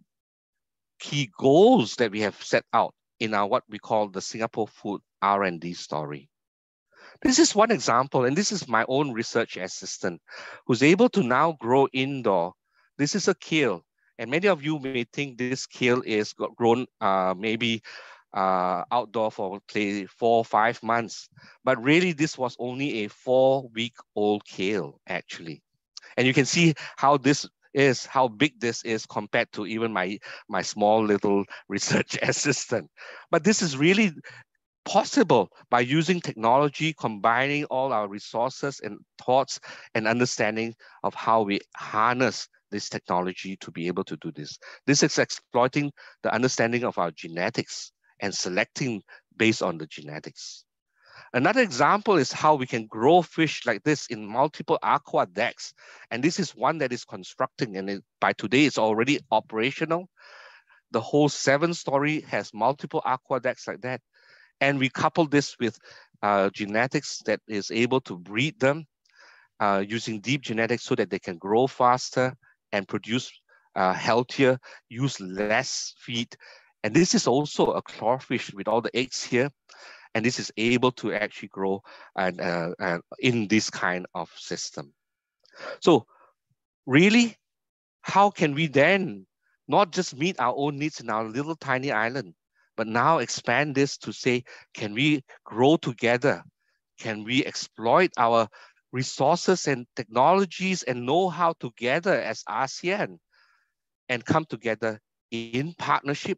key goals that we have set out in our what we call the Singapore Food R&D story. This is one example, and this is my own research assistant who's able to now grow indoor. This is a kale, and many of you may think this kale is grown uh, maybe uh, outdoor for say four or five months, but really this was only a four week old kale actually. And you can see how this is how big this is compared to even my, my small little research assistant. But this is really possible by using technology, combining all our resources and thoughts and understanding of how we harness this technology to be able to do this. This is exploiting the understanding of our genetics and selecting based on the genetics. Another example is how we can grow fish like this in multiple aqua decks. And this is one that is constructing and it, by today it's already operational. The whole seven story has multiple aqua decks like that. And we couple this with uh, genetics that is able to breed them uh, using deep genetics so that they can grow faster and produce uh, healthier, use less feed. And this is also a clawfish with all the eggs here. And this is able to actually grow and, uh, and in this kind of system. So really, how can we then not just meet our own needs in our little tiny island, but now expand this to say, can we grow together? Can we exploit our resources and technologies and know-how together as ASEAN and come together in partnership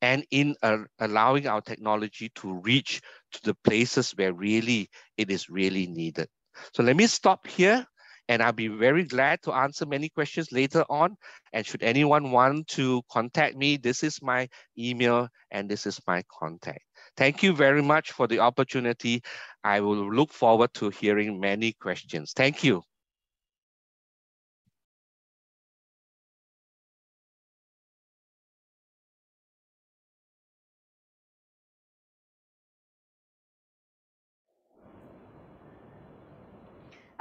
and in uh, allowing our technology to reach to the places where really it is really needed. So let me stop here and I'll be very glad to answer many questions later on. And should anyone want to contact me, this is my email and this is my contact. Thank you very much for the opportunity. I will look forward to hearing many questions. Thank you.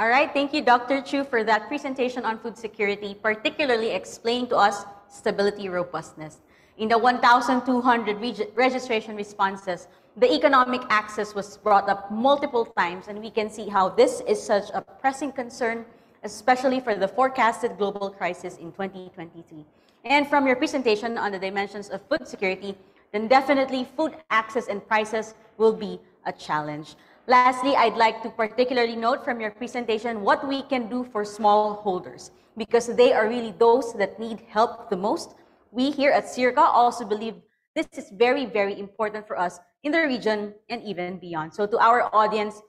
All right, thank you, Dr. Chew, for that presentation on food security, particularly explaining to us stability robustness. In the 1,200 reg registration responses, the economic access was brought up multiple times, and we can see how this is such a pressing concern, especially for the forecasted global crisis in 2023. And from your presentation on the dimensions of food security, then definitely food access and prices will be a challenge. Lastly, I'd like to particularly note from your presentation what we can do for smallholders because they are really those that need help the most. We here at SEARCA also believe this is very, very important for us in the region and even beyond. So to our audience,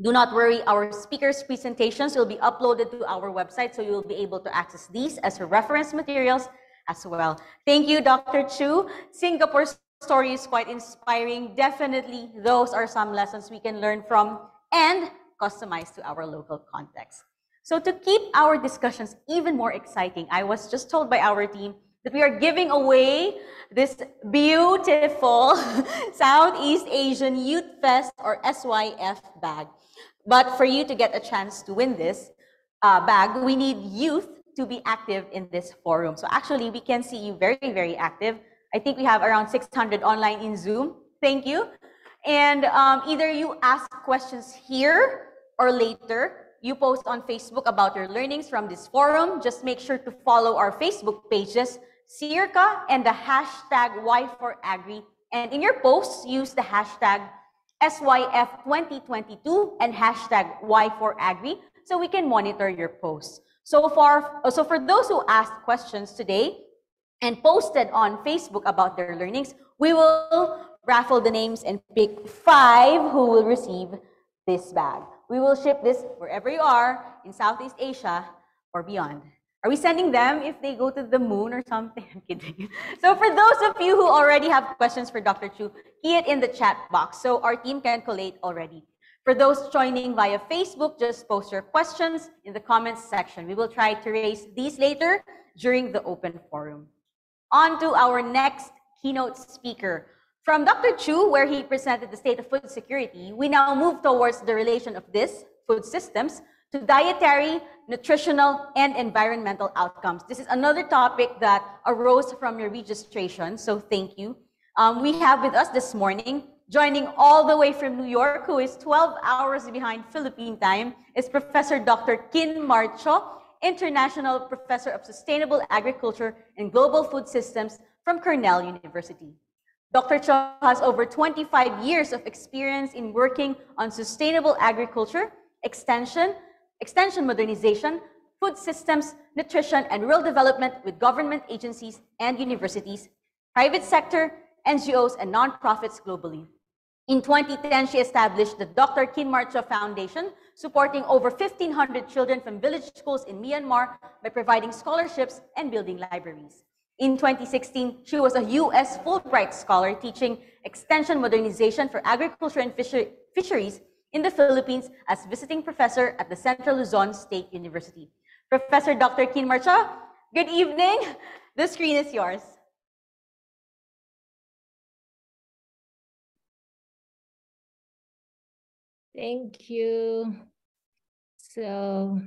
do not worry, our speakers' presentations will be uploaded to our website, so you'll be able to access these as reference materials as well. Thank you, Dr. Chew. Singapore's story is quite inspiring. Definitely, those are some lessons we can learn from and customize to our local context. So to keep our discussions even more exciting, I was just told by our team that we are giving away this beautiful Southeast Asian Youth Fest or SYF bag. But for you to get a chance to win this uh, bag, we need youth to be active in this forum. So actually, we can see you very, very active I think we have around 600 online in Zoom. Thank you. And um, either you ask questions here or later. You post on Facebook about your learnings from this forum. Just make sure to follow our Facebook pages, SEARCA and the hashtag Y4Agri. And in your posts, use the hashtag SYF2022 and hashtag Y4Agri so we can monitor your posts. So far, so for those who asked questions today and posted on Facebook about their learnings, we will raffle the names and pick five who will receive this bag. We will ship this wherever you are in Southeast Asia or beyond. Are we sending them if they go to the moon or something? I'm kidding. So for those of you who already have questions for Dr. Chew, key it in the chat box so our team can collate already. For those joining via Facebook, just post your questions in the comments section. We will try to raise these later during the open forum. On to our next keynote speaker. From Dr. Chew, where he presented the state of food security, we now move towards the relation of this, food systems, to dietary, nutritional, and environmental outcomes. This is another topic that arose from your registration, so thank you. Um, we have with us this morning, joining all the way from New York, who is 12 hours behind Philippine time, is Professor Dr. Khin Mar Cho, International Professor of Sustainable Agriculture and Global Food Systems from Cornell University. Dr. Cho has over 25 years of experience in working on sustainable agriculture, extension, extension modernization, food systems, nutrition, and rural development with government agencies and universities, private sector, NGOs, and nonprofits globally. In 2010, she established the Dr. Khin Mar Cho Foundation, supporting over 1,500 children from village schools in Myanmar by providing scholarships and building libraries. In 2016, she was a U.S. Fulbright Scholar teaching extension modernization for agriculture and fisher fisheries in the Philippines as visiting professor at the Central Luzon State University. Professor Dr. Khin Mar Cho, good evening. The screen is yours. Thank you. So,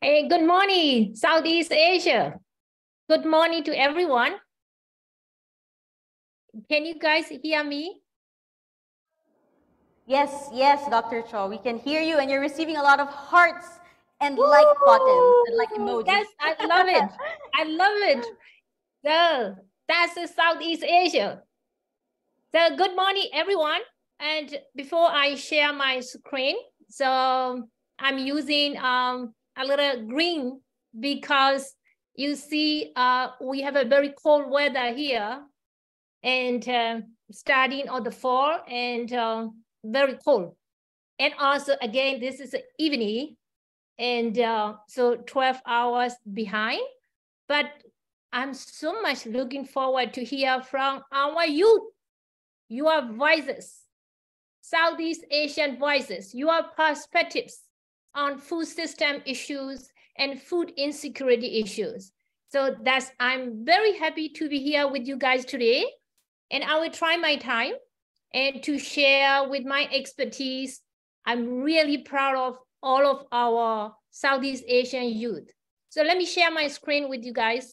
hey, good morning, Southeast Asia. Good morning to everyone. Can you guys hear me? Yes, yes, Dr. Cho. We can hear you and you're receiving a lot of hearts and Woo! like buttons and like emojis. Yes, I love it. I love it. So that's the Southeast Asia. So good morning, everyone. And before I share my screen, so I'm using um, a little green because you see, uh, we have a very cold weather here and uh, starting on the fall and uh, very cold. And also, again, this is evening and uh, so 12 hours behind. But I'm so much looking forward to hear from our youth, your voices, Southeast Asian voices, your perspectives on food system issues and food insecurity issues. So that's, I'm very happy to be here with you guys today. And I will try my time and to share with my expertise. I'm really proud of all of our Southeast Asian youth. So let me share my screen with you guys.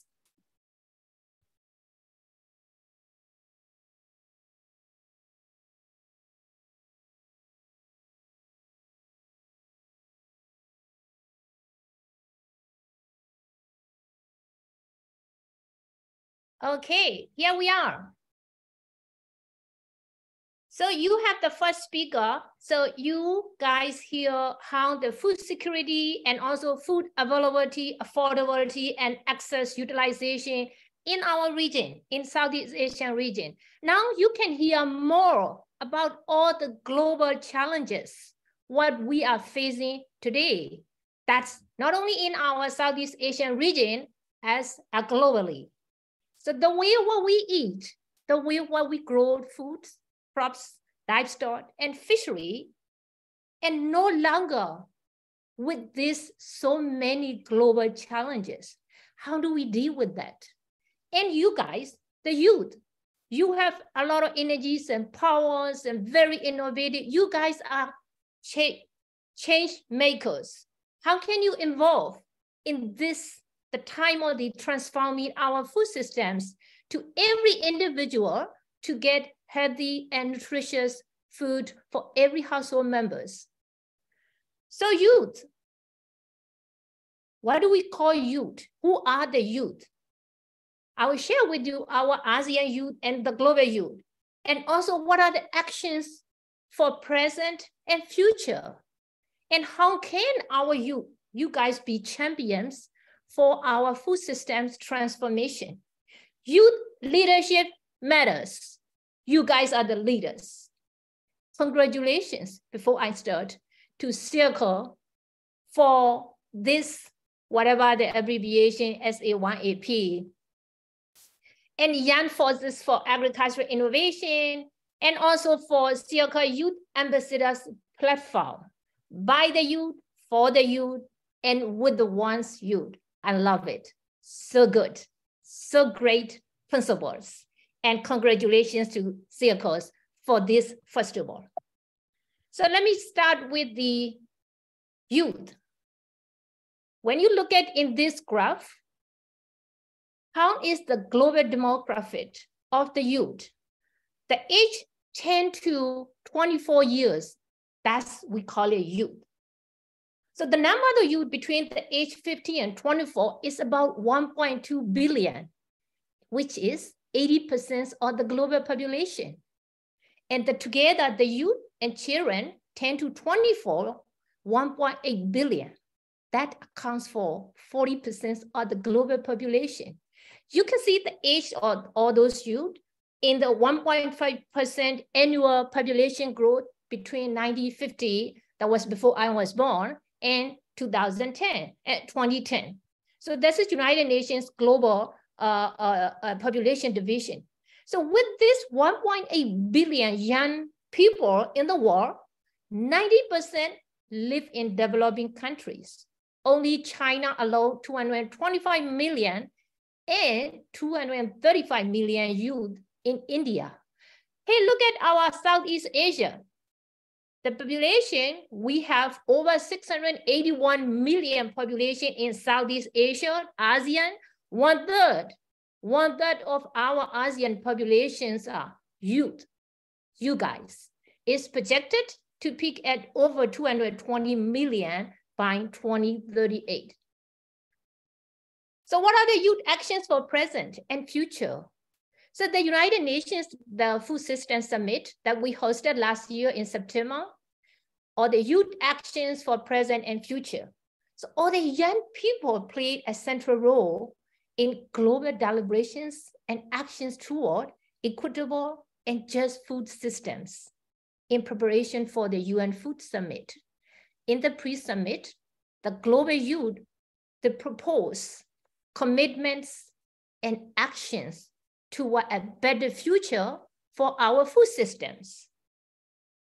Okay, here we are. So you have the first speaker. So you guys hear how the food security and also food availability, affordability, and access utilization in our region, in Southeast Asian region. Now you can hear more about all the global challenges, what we are facing today. That's not only in our Southeast Asian region, as globally. So the way what we eat, the way what we grow foods, crops, livestock, and fishery, and no longer with these so many global challenges. How do we deal with that? And you guys, the youth, you have a lot of energies and powers and very innovative. You guys are change, change makers. How can you involve in this the time of the transforming our food systems to every individual to get healthy and nutritious food for every household members. So youth, what do we call youth? Who are the youth? I will share with you our ASEAN youth and the global youth, and also what are the actions for present and future, and how can our youth, you guys be champions for our food systems transformation. Youth leadership matters. You guys are the leaders. Congratulations, before I start, to SEARCA for this, whatever the abbreviation SA1AP. And Young Forces for Agricultural Innovation, and also for SEARCA Youth Ambassadors platform, by the youth, for the youth, and with the ones youth. I love it. So good. So great principles. And congratulations to SEARCA's for this festival. So let me start with the youth. When you look at in this graph, how is the global demographic of the youth? The age 10 to 24 years, that's we call it youth. So the number of youth between the age 15 and 24 is about 1.2 billion, which is 80% of the global population. And the, together, the youth and children 10 to 24, 1.8 billion. That accounts for 40% of the global population. You can see the age of all those youth in the 1.5% annual population growth between 1950, that was before I was born, and 2010, uh, 2010. So this is United Nations Global uh, uh, uh, Population Division. So with this 1.8 billion young people in the world, 90% live in developing countries. Only China alone, 225 million and 235 million youth in India. Hey, look at our Southeast Asia the population, we have over 681 million population in Southeast Asia, ASEAN, one third, one third of our ASEAN populations are youth, you guys. It's projected to peak at over 220 million by 2038. So what are the youth actions for present and future? So the United Nations, the Food System Summit that we hosted last year in September, or the youth actions for present and future. So all the young people played a central role in global deliberations and actions toward equitable and just food systems in preparation for the UN Food Summit. In the pre-summit, the global youth, they propose commitments and actions toward a better future for our food systems.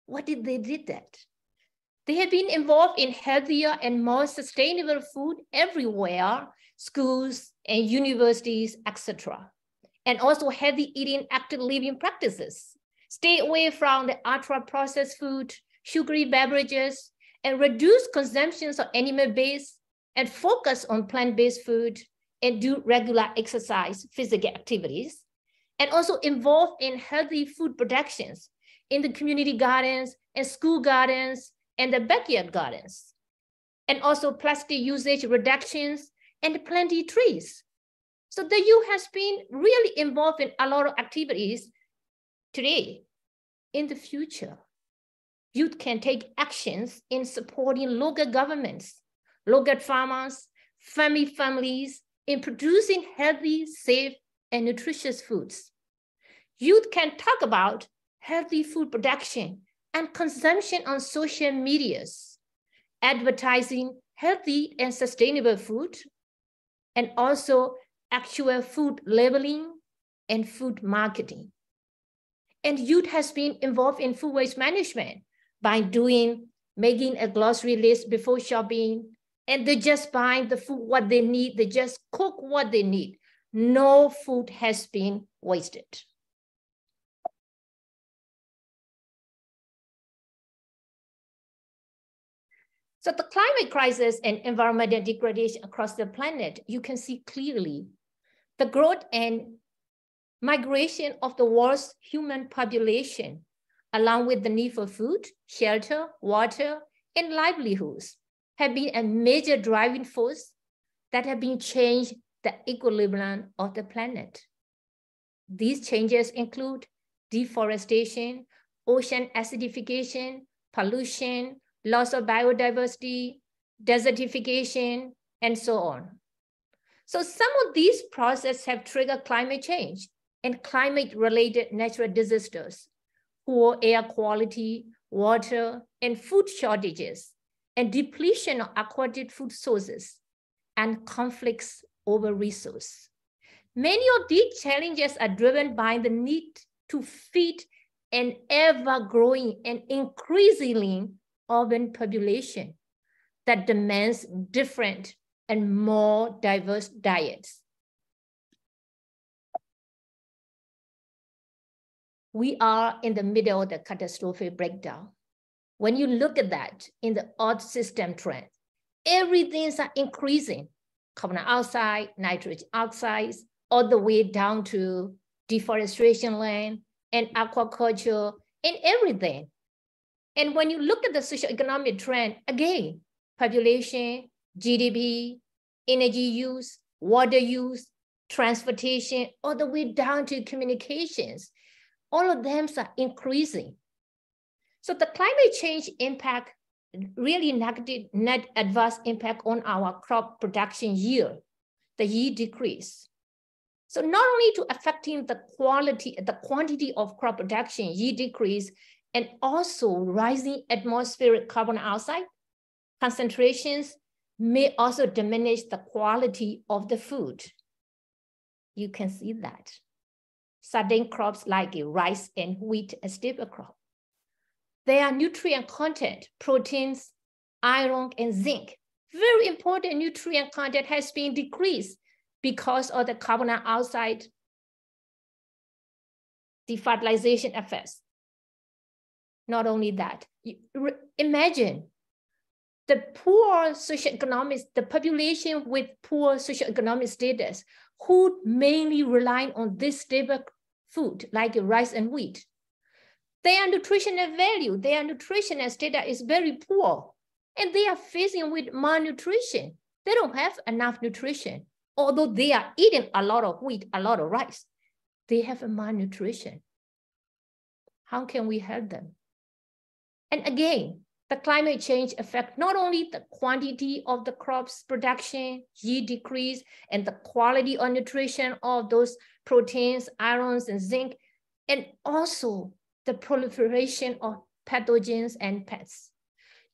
What did they did that? They have been involved in healthier and more sustainable food everywhere, schools and universities, etc. And also healthy eating, active living practices. Stay away from the ultra processed food, sugary beverages, and reduce consumptions of animal-based and focus on plant-based food and do regular exercise, physical activities and also involved in healthy food productions in the community gardens and school gardens and the backyard gardens. And also plastic usage reductions and plenty trees. So the youth has been really involved in a lot of activities today. In the future, youth can take actions in supporting local governments, local farmers, family families in producing healthy, safe, and nutritious foods. Youth can talk about healthy food production and consumption on social medias, advertising healthy and sustainable food, and also actual food labeling and food marketing. And youth has been involved in food waste management by doing, making a glossary list before shopping, and they just buying the food what they need, they just cook what they need no food has been wasted. So the climate crisis and environmental degradation across the planet, you can see clearly the growth and migration of the world's human population, along with the need for food, shelter, water, and livelihoods, have been a major driving force that have been changed the equilibrium of the planet. These changes include deforestation, ocean acidification, pollution, loss of biodiversity, desertification, and so on. So some of these processes have triggered climate change and climate-related natural disasters, poor air quality, water, and food shortages, and depletion of aquatic food sources, and conflicts over resource. Many of these challenges are driven by the need to feed an ever-growing and increasingly urban population that demands different and more diverse diets. We are in the middle of the catastrophic breakdown. When you look at that in the Earth system trend, everything's increasing. Carbon dioxide, nitrogen oxides, all the way down to deforestation land and aquaculture and everything. And when you look at the socioeconomic trend, again, population, GDP, energy use, water use, transportation, all the way down to communications, all of them are increasing. So the climate change impact really negative net adverse impact on our crop production yield, the yield decrease. So not only to affecting the quality, the quantity of crop production yield decrease, and also rising atmospheric carbon dioxide concentrations may also diminish the quality of the food. You can see that. Certain crops like rice and wheat as staple crop. Their nutrient content, proteins, iron, and zinc, very important nutrient content has been decreased because of the carbon dioxide defertilization effects. Not only that, imagine the poor socioeconomic, the population with poor socioeconomic status who mainly rely on this stable food like rice and wheat. Their nutritional value, their nutritional status is very poor and they are facing with malnutrition. They don't have enough nutrition although they are eating a lot of wheat, a lot of rice, they have a malnutrition. How can we help them? And again, the climate change affect not only the quantity of the crops production, yield decrease, and the quality of nutrition of those proteins, irons, and zinc, and also the proliferation of pathogens and pests.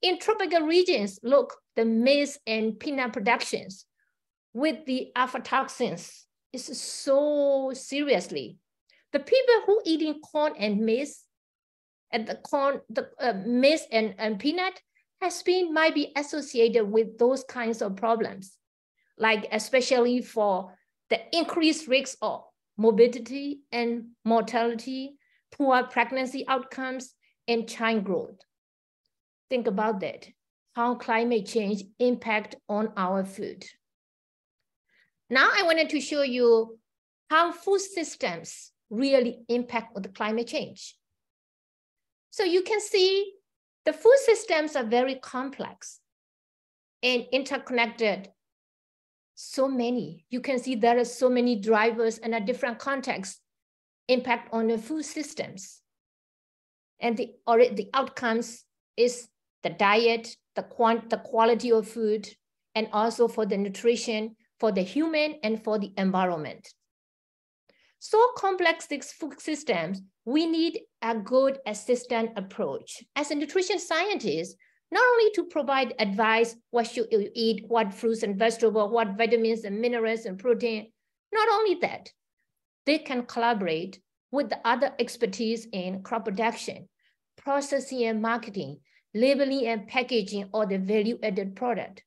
In tropical regions, look, the maize and peanut productions with the aflatoxins is so seriously. The people who eating corn and maize, and the corn, the uh, maize and, and peanut has been might be associated with those kinds of problems, like especially for the increased risks of morbidity and mortality, poor pregnancy outcomes, and child growth. Think about that, how climate change impact on our food. Now I wanted to show you how food systems really impact on the climate change. So you can see the food systems are very complex and interconnected. So many. You can see there are so many drivers and a different context impact on the food systems. And the, or the outcomes is the diet, the, quant, the quality of food, and also for the nutrition for the human and for the environment. So complex these food systems, we need a good assistant approach. As a nutrition scientist, not only to provide advice, what should you eat, what fruits and vegetables, what vitamins and minerals and protein, not only that, they can collaborate with the other expertise in crop production, processing and marketing, labeling and packaging or the value added product,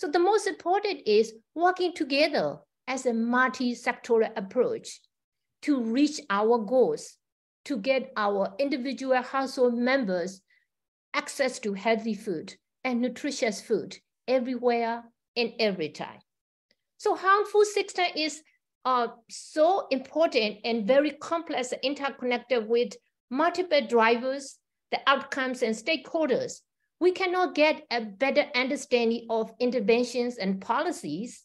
so the most important is working together as a multi-sectoral approach to reach our goals, to get our individual household members access to healthy food and nutritious food everywhere and every time. So food system is are so important and very complex, interconnected with multiple drivers, the outcomes and stakeholders, we cannot get a better understanding of interventions and policies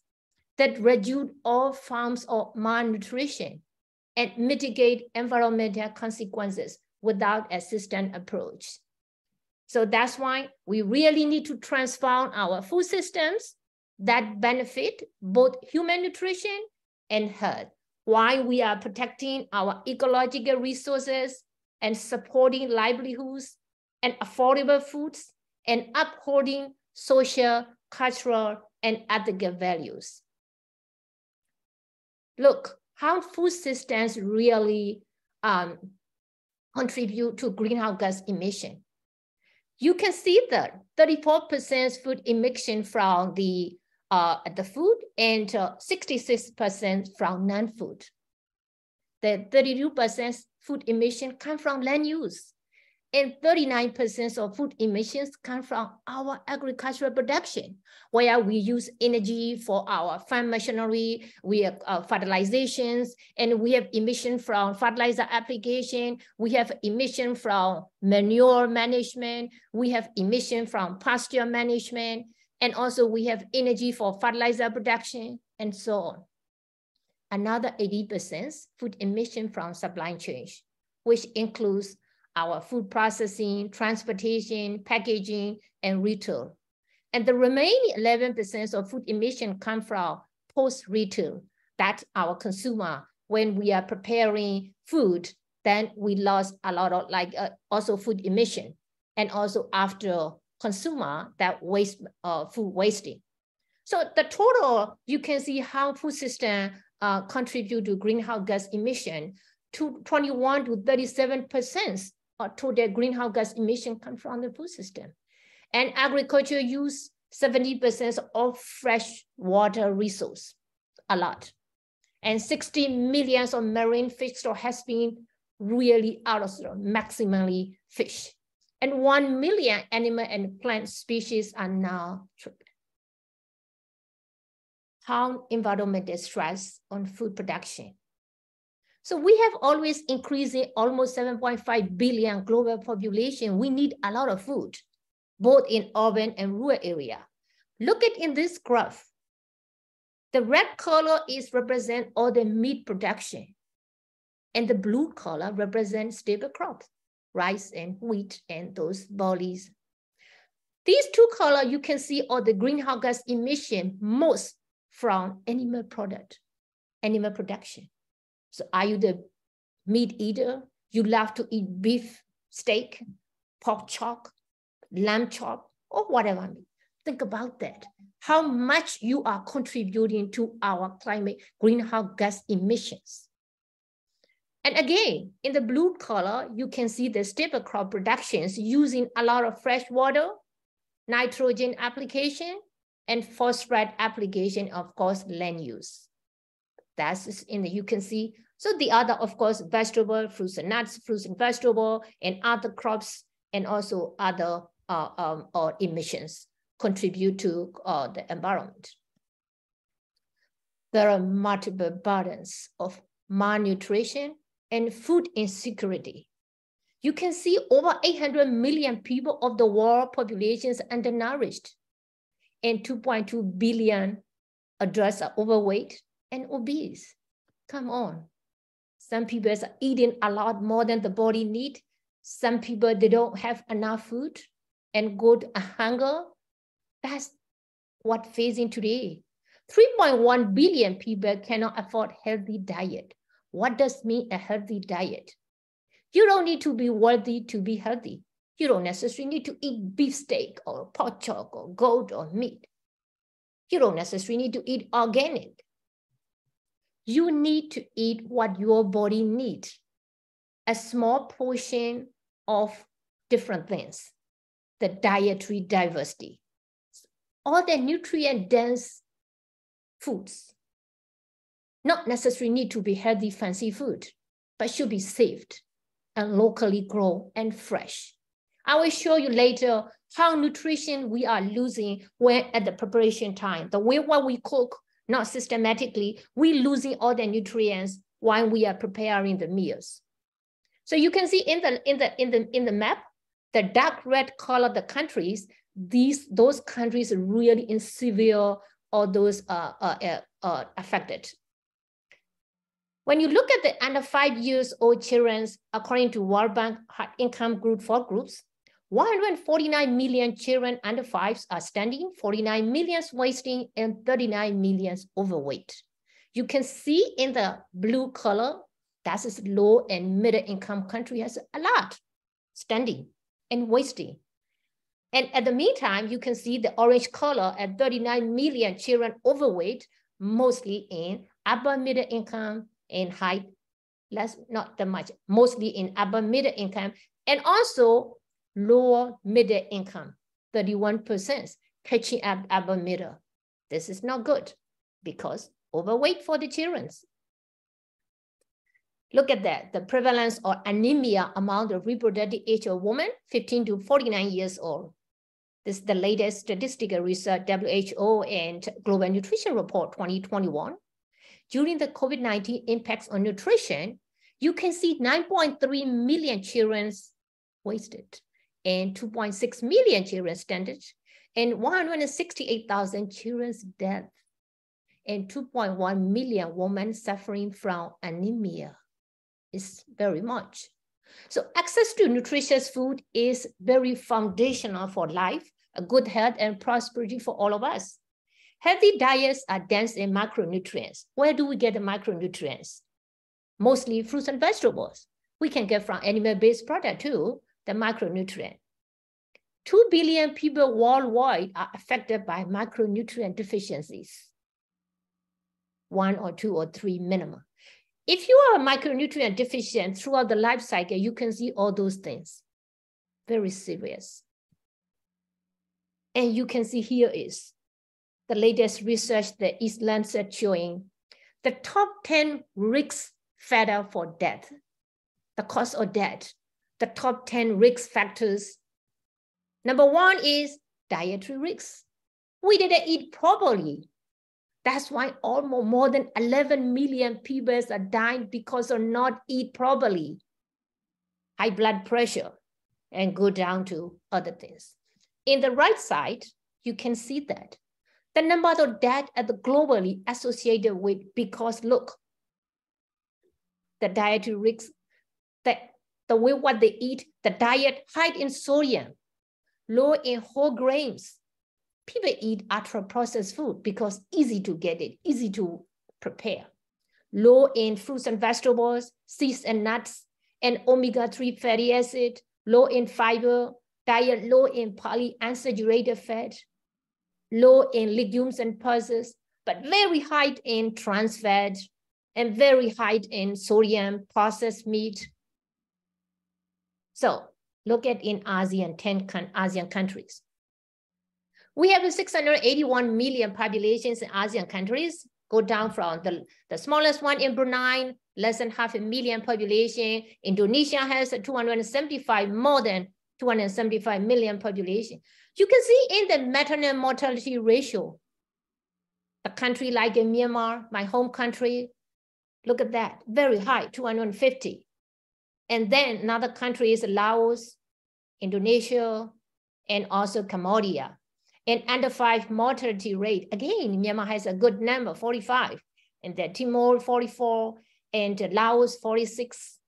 that reduce all forms of malnutrition and mitigate environmental consequences without a system approach. So that's why we really need to transform our food systems that benefit both human nutrition and health, while we are protecting our ecological resources and supporting livelihoods and affordable foods and upholding social, cultural, and ethical values. Look, how food systems really um, contribute to greenhouse gas emission. You can see that 34% food emission from the uh, the food and 66% uh, from non-food. The 32% food emission come from land use and 39% of food emissions come from our agricultural production, where we use energy for our farm machinery, we have uh, fertilizations, and we have emission from fertilizer application, we have emission from manure management, we have emission from pasture management, and also we have energy for fertilizer production, and so on. Another 80% food emission from supply chain, which includes our food processing, transportation, packaging, and retail. And the remaining 11% of food emission come from post-retail, that our consumer, when we are preparing food, then we lost a lot of like uh, also food emission. And also after consumer that waste uh, food wasting. So the total, you can see how food system uh, contribute to greenhouse gas emission to 21 to 37% uh, to their greenhouse gas emission come from the food system. And agriculture use 70% of fresh water resource, a lot. And 60 millions of marine fish has been really out of the maximally fish. And 1 million animal and plant species are now trapped. How environmental stress on food production so we have always increasing almost 7.5 billion global population. We need a lot of food, both in urban and rural area. Look at in this graph. The red color is represent all the meat production. And the blue color represents stable crops, rice and wheat and those barleys. These two color, you can see all the greenhouse gas emission most from animal product, animal production. So are you the meat eater? You love to eat beef, steak, pork chop, lamb chop, or whatever. Think about that. How much you are contributing to our climate greenhouse gas emissions. And again, in the blue color, you can see the staple crop productions using a lot of fresh water, nitrogen application, and phosphate application, of course, land use. That's in the, you can see so the other, of course, vegetable, fruits and nuts, fruits and vegetable, and other crops, and also other uh, um, or emissions contribute to uh, the environment. There are multiple burdens of malnutrition and food insecurity. You can see over 800 million people of the world populations undernourished, and 2.2 billion adults are overweight and obese. Come on, some people are eating a lot more than the body need. Some people, they don't have enough food and go to hunger. That's what facing today. 3.1 billion people cannot afford healthy diet. What does mean a healthy diet? You don't need to be worthy to be healthy. You don't necessarily need to eat beef steak or pork chop or goat or meat. You don't necessarily need to eat organic you need to eat what your body needs, a small portion of different things, the dietary diversity. All the nutrient dense foods, not necessarily need to be healthy, fancy food, but should be saved and locally grown and fresh. I will show you later how nutrition we are losing when at the preparation time. The way what we cook not systematically, we're losing all the nutrients while we are preparing the meals. So you can see in the in the in the in the map, the dark red color the countries, these those countries really in severe or those uh, uh, uh, uh, affected. When you look at the under five years old children, according to World Bank income group for groups, 149 million children under fives are stunting, 49 millions wasting, and 39 millions overweight. You can see in the blue color, that is low and middle income country has a lot stunting and wasting. And at the meantime, you can see the orange color at 39 million children overweight, mostly in upper middle income and high, less, not that much, mostly in upper middle income, and also lower middle income, 31%, catching up upper middle. This is not good because overweight for the children. Look at that, the prevalence of anemia among the reproductive age of women, 15 to 49 years old. This is the latest statistical research WHO and Global Nutrition Report 2021. During the COVID-19 impacts on nutrition, you can see 9.3 million children wasted and 2.6 million children stranded and 168,000 children's death and 2.1 million women suffering from anemia is very much. So access to nutritious food is very foundational for life, a good health and prosperity for all of us. Healthy diets are dense in macronutrients. Where do we get the macronutrients? Mostly fruits and vegetables. We can get from animal-based product too, the macronutrient. 2 billion people worldwide are affected by macronutrient deficiencies. One or two or three minimum. If you are a micronutrient deficient throughout the life cycle, you can see all those things. Very serious. And you can see here is the latest research that East Lancet showing the top 10 risk factor for death, the cause of death, the top 10 risk factors. Number one is dietary risks. We didn't eat properly. That's why almost more than 11 million people are dying because of not eat properly. High blood pressure and go down to other things. In the right side, you can see that the number of death are globally associated with because look, the dietary risks, the, the way what they eat, the diet high in sodium, low in whole grains, people eat ultra processed food because easy to get it, easy to prepare. Low in fruits and vegetables, seeds and nuts, and omega-3 fatty acid, low in fiber, diet low in polyunsaturated fat, low in legumes and pulses, but very high in trans fat and very high in sodium processed meat. So look at in ASEAN, 10 ASEAN countries. We have 681 million populations in ASEAN countries, go down from the, the smallest one in Brunei, less than half a million population. Indonesia has 275, more than 275 million population. You can see in the maternal mortality ratio, a country like Myanmar, my home country, look at that, very high, 250. And then another country is Laos, Indonesia, and also Cambodia and under five mortality rate. Again, Myanmar has a good number, 45, and then Timor 44, and Laos 46.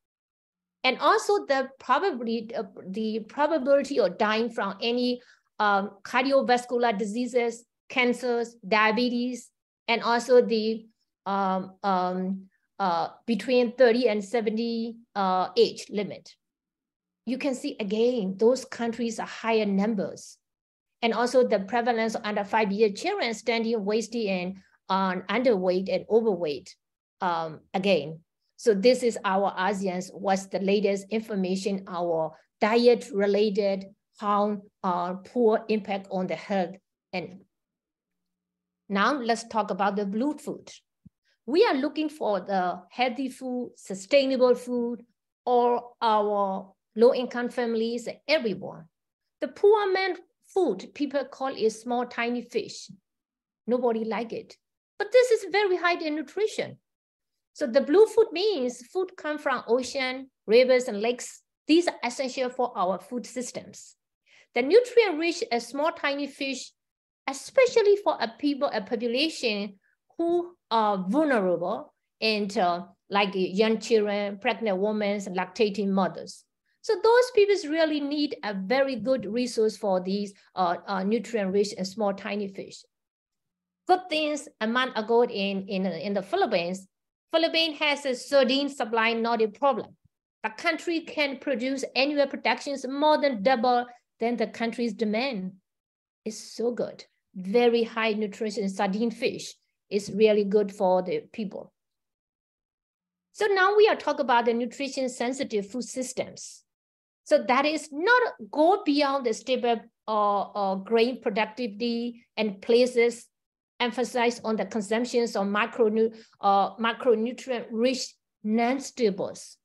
And also the probability, uh, the probability of dying from any um, cardiovascular diseases, cancers, diabetes, and also the um, um, uh, between 30 and 70 uh, age limit. You can see again, those countries are higher numbers and also the prevalence under five-year children stunting wasted and um, underweight and overweight um, again. So this is our ASEAN's, what's the latest information, our diet related how uh, poor impact on the health. And now let's talk about the blue food. We are looking for the healthy food, sustainable food, or our low income families, everyone. The poor man food, people call it small, tiny fish. Nobody like it. but this is very high in nutrition. So the blue food means food come from ocean, rivers, and lakes. These are essential for our food systems. The nutrient-rich a small tiny fish, especially for a people, a population who are vulnerable and uh, like young children, pregnant women, lactating mothers. So those people really need a very good resource for these uh, uh, nutrient-rich and small tiny fish. Good things a month ago in, in, in the Philippines, Philippines has a sardine supply not a problem. The country can produce annual productions more than double than the country's demand. is so good. Very high nutrition sardine fish is really good for the people. So now we are talking about the nutrition sensitive food systems. So that is not go beyond the stable or, uh, grain productivity and places emphasize on the consumptions of macro, uh, macronutrient-rich non-staples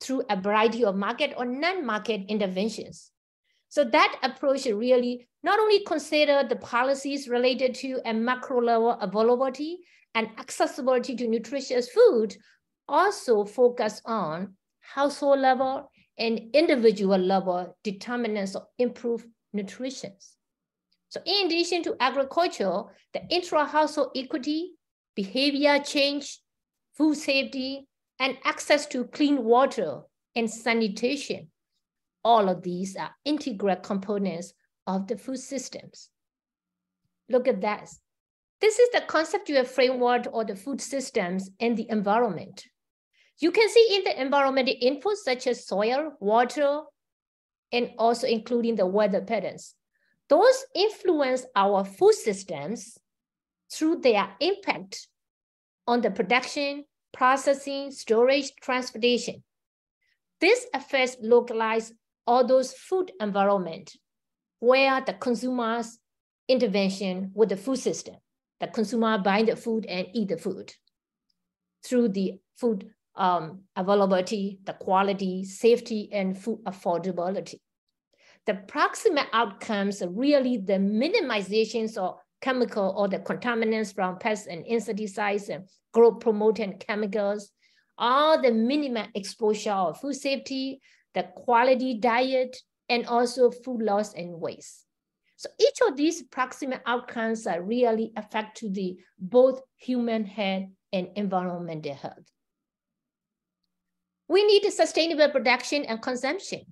through a variety of market or non-market interventions. So that approach really not only consider the policies related to a macro level availability and accessibility to nutritious food, also focus on household level and individual level determinants of improved nutrition. So in addition to agriculture, the intra-household equity, behavior change, food safety, and access to clean water and sanitation, all of these are integral components of the food systems. Look at that. This is the conceptual framework of the food systems and the environment. You can see in the environmental inputs such as soil, water, and also including the weather patterns. Those influence our food systems through their impact on the production, processing, storage, transportation. This affects localized all those food environment where the consumer's intervention with the food system, the consumer buying the food and eat the food through the food um, availability, the quality, safety, and food affordability. The proximate outcomes are really the minimizations of chemical or the contaminants from pests and insecticides and growth promoting chemicals, all the minimum exposure of food safety, the quality diet, and also food loss and waste. So each of these proximate outcomes are really affect to the both human health and environmental health. We need sustainable production and consumption.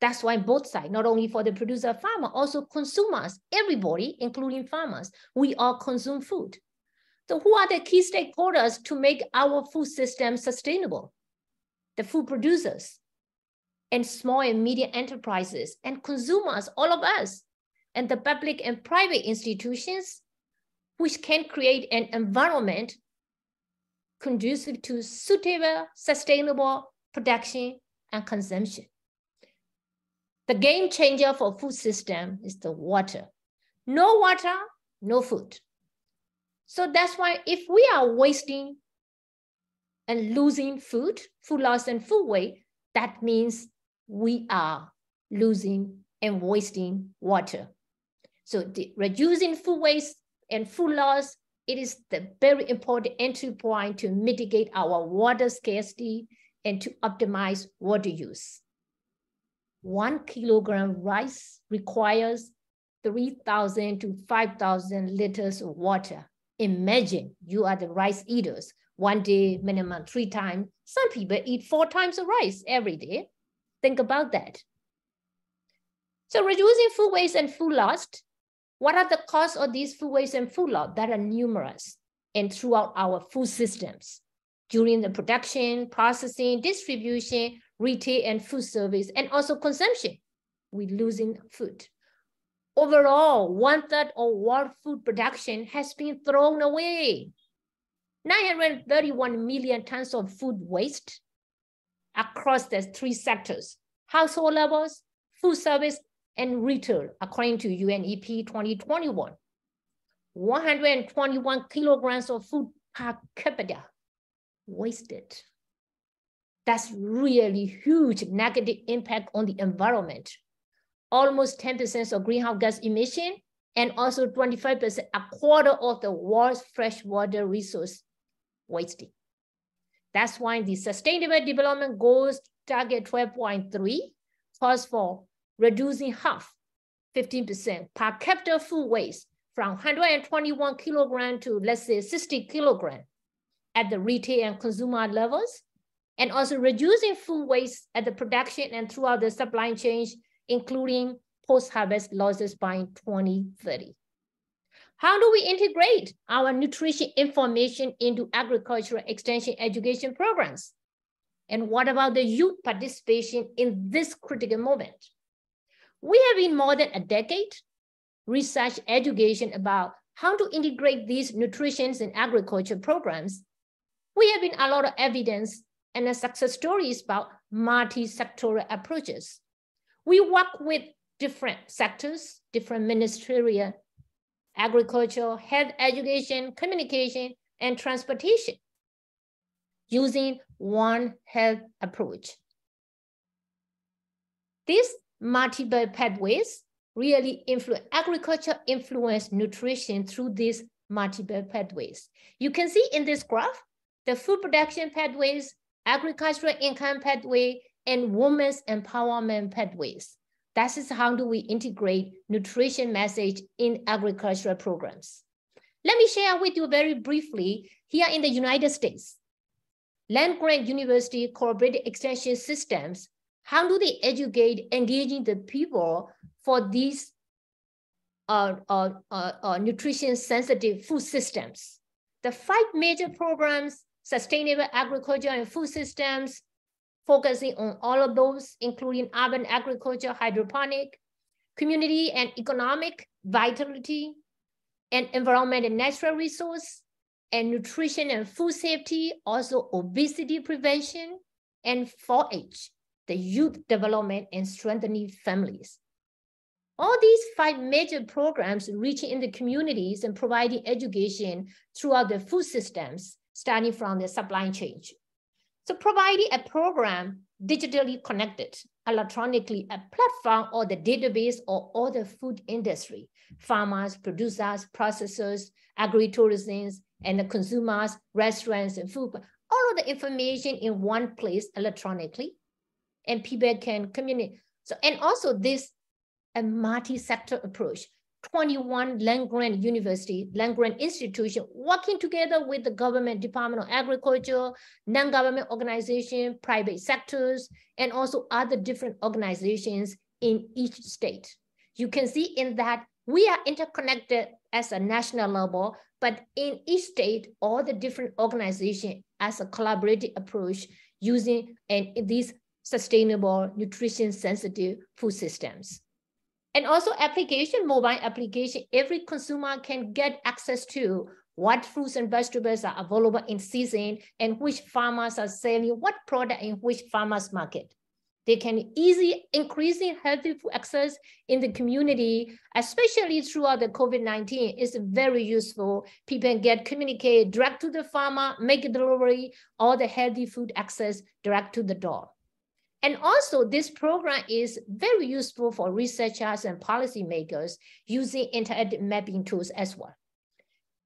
That's why both sides, not only for the producer farmer, also consumers, everybody, including farmers, we all consume food. So who are the key stakeholders to make our food system sustainable? The food producers and small and medium enterprises and consumers, all of us, and the public and private institutions, which can create an environment conducive to suitable, sustainable production and consumption. The game changer for food system is the water. No water, no food. So that's why if we are wasting and losing food, food loss and food weight, that means we are losing and wasting water. So the reducing food waste and food loss it is the very important entry point to mitigate our water scarcity and to optimize water use. One kilogram rice requires 3,000 to 5,000 liters of water. Imagine you are the rice eaters, one day minimum three times. Some people eat four times of rice every day. Think about that. So reducing food waste and food loss what are the costs of these food waste and food loss that are numerous and throughout our food systems during the production, processing, distribution, retail and food service, and also consumption? We're losing food. Overall, one third of world food production has been thrown away. 931 million tons of food waste across the three sectors, household levels, food service, and retail, according to UNEP 2021. 121 kilograms of food per capita wasted. That's really huge negative impact on the environment. Almost 10% of greenhouse gas emission and also 25%, a quarter of the world's freshwater resource wasting. That's why the Sustainable Development Goals target 12.3 calls for reducing half, 15% per capita food waste from 121 kilogram to let's say 60 kilogram at the retail and consumer levels, and also reducing food waste at the production and throughout the supply chain, including post-harvest losses by 2030. How do we integrate our nutrition information into agricultural extension education programs? And what about the youth participation in this critical moment? We have been more than a decade research education about how to integrate these nutrition and agriculture programs. We have been a lot of evidence and success stories about multi-sectoral approaches. We work with different sectors, different ministerial, agriculture, health education, communication, and transportation using one health approach. These multiple pathways really influence, agriculture influence nutrition through these multiple pathways. You can see in this graph, the food production pathways, agricultural income pathway, and women's empowerment pathways. That is how do we integrate nutrition message in agricultural programs. Let me share with you very briefly here in the United States. Land grant university cooperative extension systems, how do they educate engaging the people for these uh, uh, uh, uh nutrition sensitive food systems? The five major programs, sustainable agriculture and food systems, focusing on all of those, including urban agriculture, hydroponic, community and economic vitality, and environment and natural resource, and nutrition and food safety, also obesity prevention, and 4-H, the youth development and strengthening families. All these five major programs reaching in the communities and providing education throughout the food systems, starting from the supply chain. So providing a program digitally connected, electronically, a platform or the database or all the food industry, farmers, producers, processors, agritourism, and the consumers, restaurants, and food, all of the information in one place electronically, and people can communicate. So, and also this a multi-sector approach 21 land-grant university, land-grant institution working together with the government Department of Agriculture, non-government organization, private sectors, and also other different organizations in each state. You can see in that we are interconnected as a national level, but in each state, all the different organizations as a collaborative approach using and these sustainable nutrition sensitive food systems. And also application, mobile application, every consumer can get access to what fruits and vegetables are available in season and which farmers are selling what product in which farmers market. They can easily increasing healthy food access in the community, especially throughout the COVID-19 is very useful. People can get communicate direct to the farmer, make a delivery, all the healthy food access direct to the door. And also this program is very useful for researchers and policymakers using interactive mapping tools as well.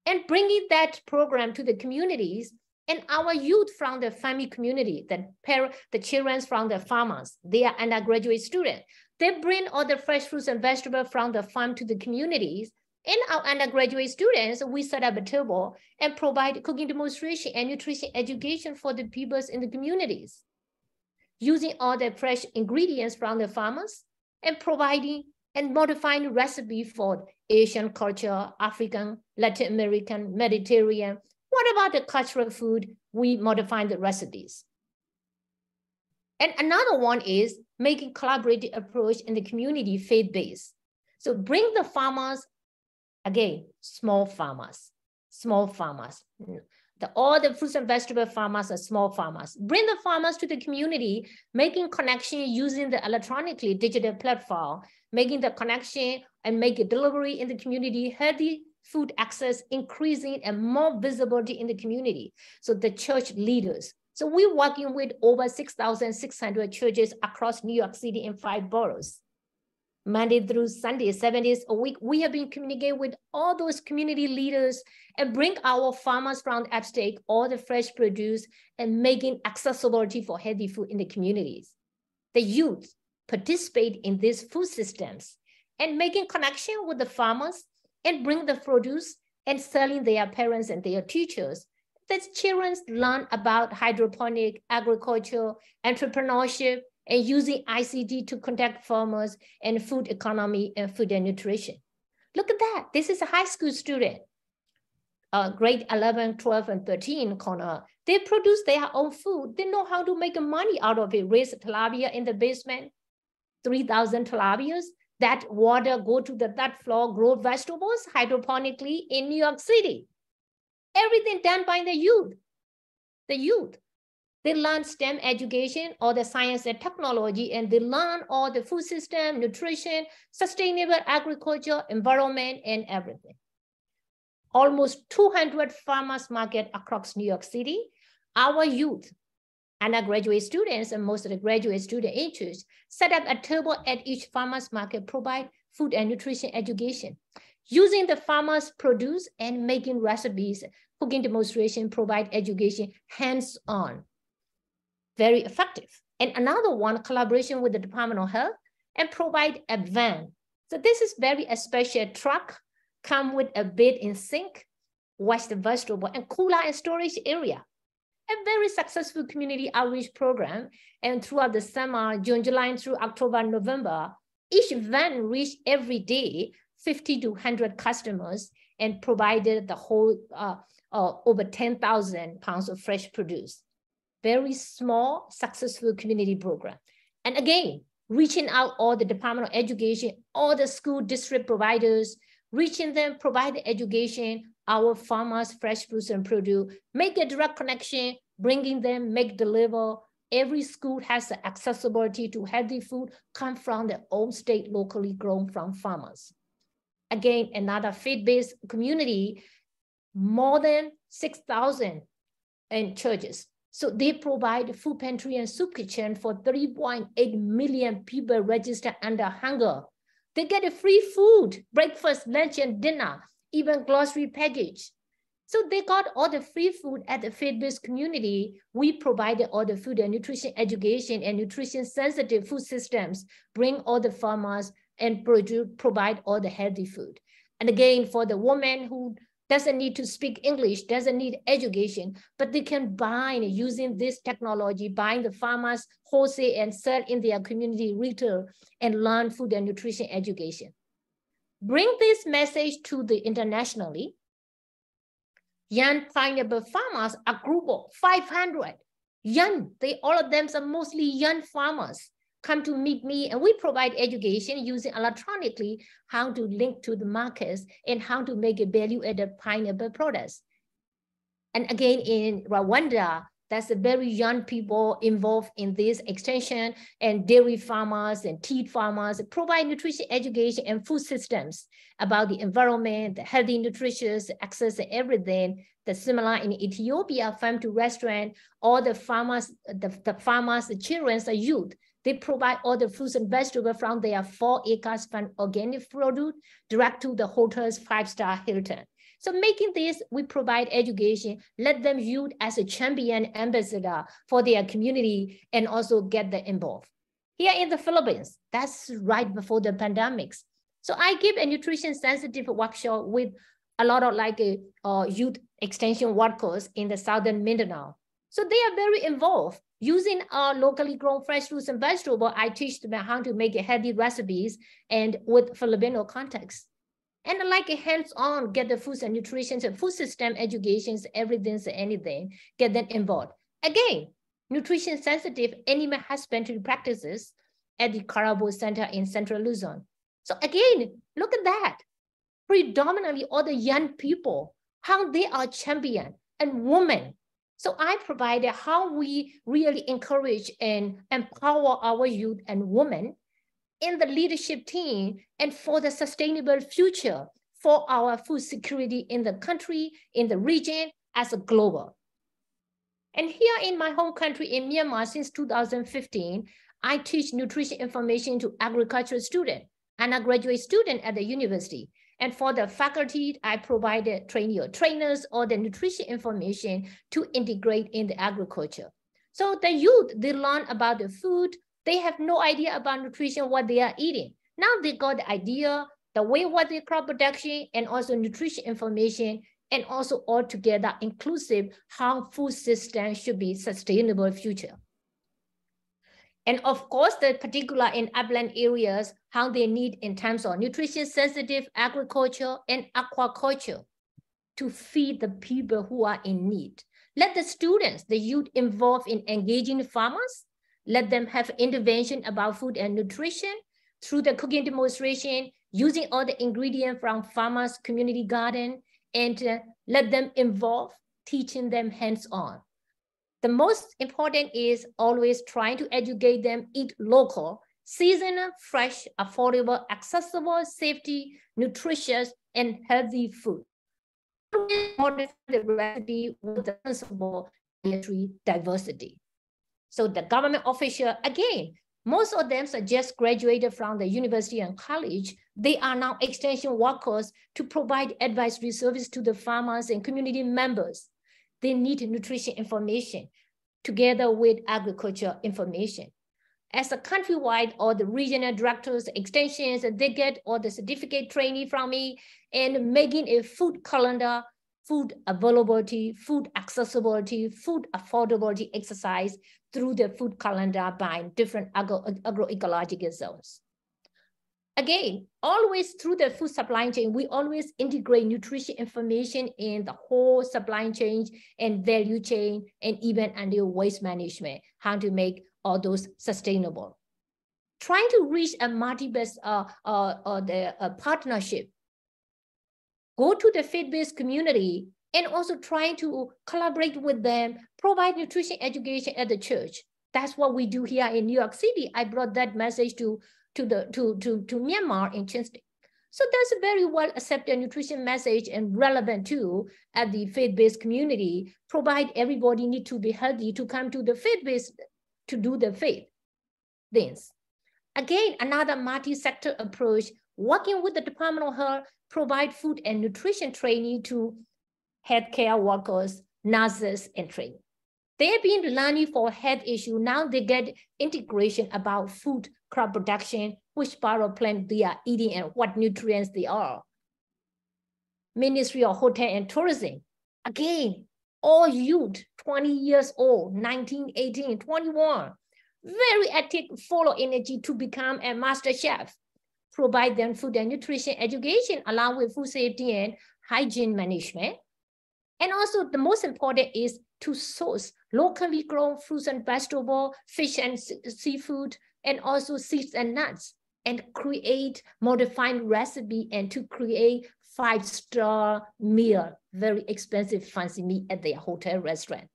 And bringing that program to the communities and our youth from the family community, the, parent, the children from the farmers, they are undergraduate students. They bring all the fresh fruits and vegetables from the farm to the communities. And our undergraduate students, we set up a table and provide cooking demonstration and nutrition education for the peoples in the communities using all the fresh ingredients from the farmers and providing and modifying recipe for Asian culture, African, Latin American, Mediterranean. What about the cultural food? We modify the recipes. And another one is making collaborative approach in the community faith-based. So bring the farmers, again, small farmers, small farmers, the, all the fruits and vegetable farmers are small farmers. Bring the farmers to the community, making connection using the electronically digital platform, making the connection and make a delivery in the community, healthy food access increasing and more visibility in the community. So the church leaders. So we're working with over 6,600 churches across New York City in five boroughs. Monday through Sunday, seven days a week. We have been communicating with all those community leaders and bring our farmers from upstate all the fresh produce and making accessibility for healthy food in the communities. The youth participate in these food systems and making connection with the farmers and bring the produce and selling their parents and their teachers. The children learn about hydroponic agriculture, entrepreneurship, and using ICT to contact farmers and food economy and food and nutrition. Look at that. This is a high school student, uh, grade 11, 12, and 13 corner. They produce their own food. They know how to make money out of it. Raise tilapia in the basement, 3,000 tilapias. That water go to the third floor, grow vegetables hydroponically in New York City. Everything done by the youth. The youth. They learn STEM education or the science and technology, and they learn all the food system, nutrition, sustainable agriculture, environment, and everything. Almost 200 farmers market across New York City. Our youth, undergraduate students, and most of the graduate student ages set up a table at each farmers market, provide food and nutrition education. Using the farmers' produce and making recipes, cooking demonstration, provide education hands-on very effective. And another one, collaboration with the Department of Health and provide a van. So this is very a special truck, come with a bed in sink, wash the vegetable and cooler and storage area. A very successful community outreach program. And throughout the summer, June, July through October, November, each van reached every day 50 to 100 customers and provided the whole uh, uh, over 10,000 pounds of fresh produce very small, successful community program. And again, reaching out all the Department of Education, all the school district providers, reaching them, provide the education, our farmers, fresh fruits and produce, make a direct connection, bringing them, make deliver. Every school has the accessibility to healthy food come from their own state, locally grown from farmers. Again, another faith-based community, more than 6,000 in churches. So they provide food pantry and soup kitchen for 3.8 million people registered under hunger. They get a free food, breakfast, lunch, and dinner, even grocery package. So they got all the free food at the faith-based community. We provided all the food and nutrition education and nutrition sensitive food systems, bring all the farmers and produce, provide all the healthy food. And again, for the woman who doesn't need to speak English, doesn't need education, but they can buy using this technology, buying the farmers wholesale and sell in their community retail and learn food and nutrition education. Bring this message to the internationally. Young pineapple farmers, a group of 500 young, they all of them are mostly young farmers come to meet me and we provide education using electronically how to link to the markets and how to make a value-added pineapple products. And again, in Rwanda, that's a very young people involved in this extension and dairy farmers and tea farmers provide nutrition education and food systems about the environment, the healthy nutritious access and everything. The similar in Ethiopia, farm to restaurant, all the farmers, the, the farmers, the children, the youth, they provide all the fruits and vegetables from their four acres from organic produce direct to the hotel's five-star Hilton. So making this, we provide education, let them use as a champion ambassador for their community and also get them involved. Here in the Philippines, that's right before the pandemics. So I give a nutrition sensitive workshop with a lot of like a, uh, youth extension workers in the Southern Mindanao. So they are very involved. Using our locally grown fresh fruits and vegetables, I teach them how to make healthy recipes and with Filipino context. And like a hands-on, get the foods and nutrition, and food system educations, everything, anything, get them involved. Again, nutrition sensitive animal husbandry practices at the Carabao Center in Central Luzon. So again, look at that. Predominantly all the young people, how they are champion and women so I provided how we really encourage and empower our youth and women in the leadership team and for the sustainable future for our food security in the country, in the region, as a global. And here in my home country in Myanmar since 2015, I teach nutrition information to agricultural students. undergraduate student at the university. And for the faculty, I provided trainee or trainers or the nutrition information to integrate in the agriculture. So the youth, they learn about the food. They have no idea about nutrition, what they are eating. Now they got the idea, the way what the crop production and also nutrition information and also altogether inclusive how food system should be sustainable future. And of course, the particular in upland areas, how they need in terms of nutrition sensitive agriculture and aquaculture to feed the people who are in need. Let the students, the youth involved in engaging farmers, let them have intervention about food and nutrition through the cooking demonstration, using all the ingredients from farmers' community garden, and uh, let them involve teaching them hands-on. The most important is always trying to educate them eat local, seasonal, fresh, affordable, accessible, safety, nutritious, and healthy food. The recipe with the principle dietary diversity. So the government official, again, most of them are just graduated from the university and college. They are now extension workers to provide advisory service to the farmers and community members they need nutrition information together with agriculture information. As a countrywide or the regional directors, extensions, they get all the certificate training from me and making a food calendar, food availability, food accessibility, food affordability exercise through the food calendar by different agro agroecological zones. Again, always through the food supply chain, we always integrate nutrition information in the whole supply chain and value chain, and even under waste management, how to make all those sustainable. Trying to reach a multi-based uh, uh, uh, the, uh, partnership. Go to the faith-based community and also trying to collaborate with them, provide nutrition education at the church. That's what we do here in New York City. I brought that message to to the to to to Myanmar in Chin So that's a very well accepted nutrition message and relevant too at the faith-based community. Provide everybody need to be healthy to come to the faith-based to do the faith things. Again, another multi-sector approach, working with the Department of Health, provide food and nutrition training to healthcare workers, nurses, and training. They've been learning for health issue. Now they get integration about food crop production, which part of plant they are eating and what nutrients they are. Ministry of Hotel and Tourism, again, all youth, 20 years old, 19, 18, 21, very active, full of energy to become a master chef. Provide them food and nutrition education along with food safety and hygiene management. And also the most important is to source locally grown fruits and vegetable, fish and seafood, and also seeds and nuts and create modified recipe and to create five star meal, very expensive fancy meal at their hotel restaurant.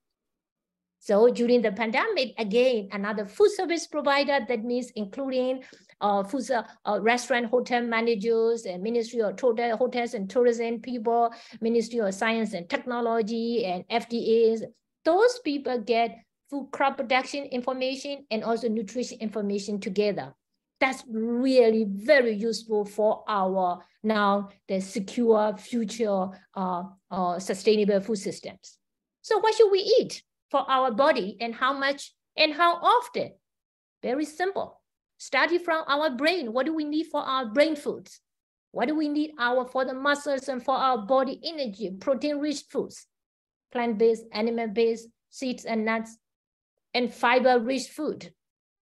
So during the pandemic, again, another food service provider that means including uh, food uh, restaurant hotel managers and Ministry of Hotel, Hotels and Tourism people, Ministry of Science and Technology and FDAs, those people get food crop production information and also nutrition information together. That's really very useful for our now the secure future uh, uh, sustainable food systems. So what should we eat for our body and how much and how often? Very simple. Starting from our brain, what do we need for our brain foods? What do we need our for the muscles and for our body energy, protein-rich foods, plant-based, animal-based, seeds and nuts, and fiber-rich food.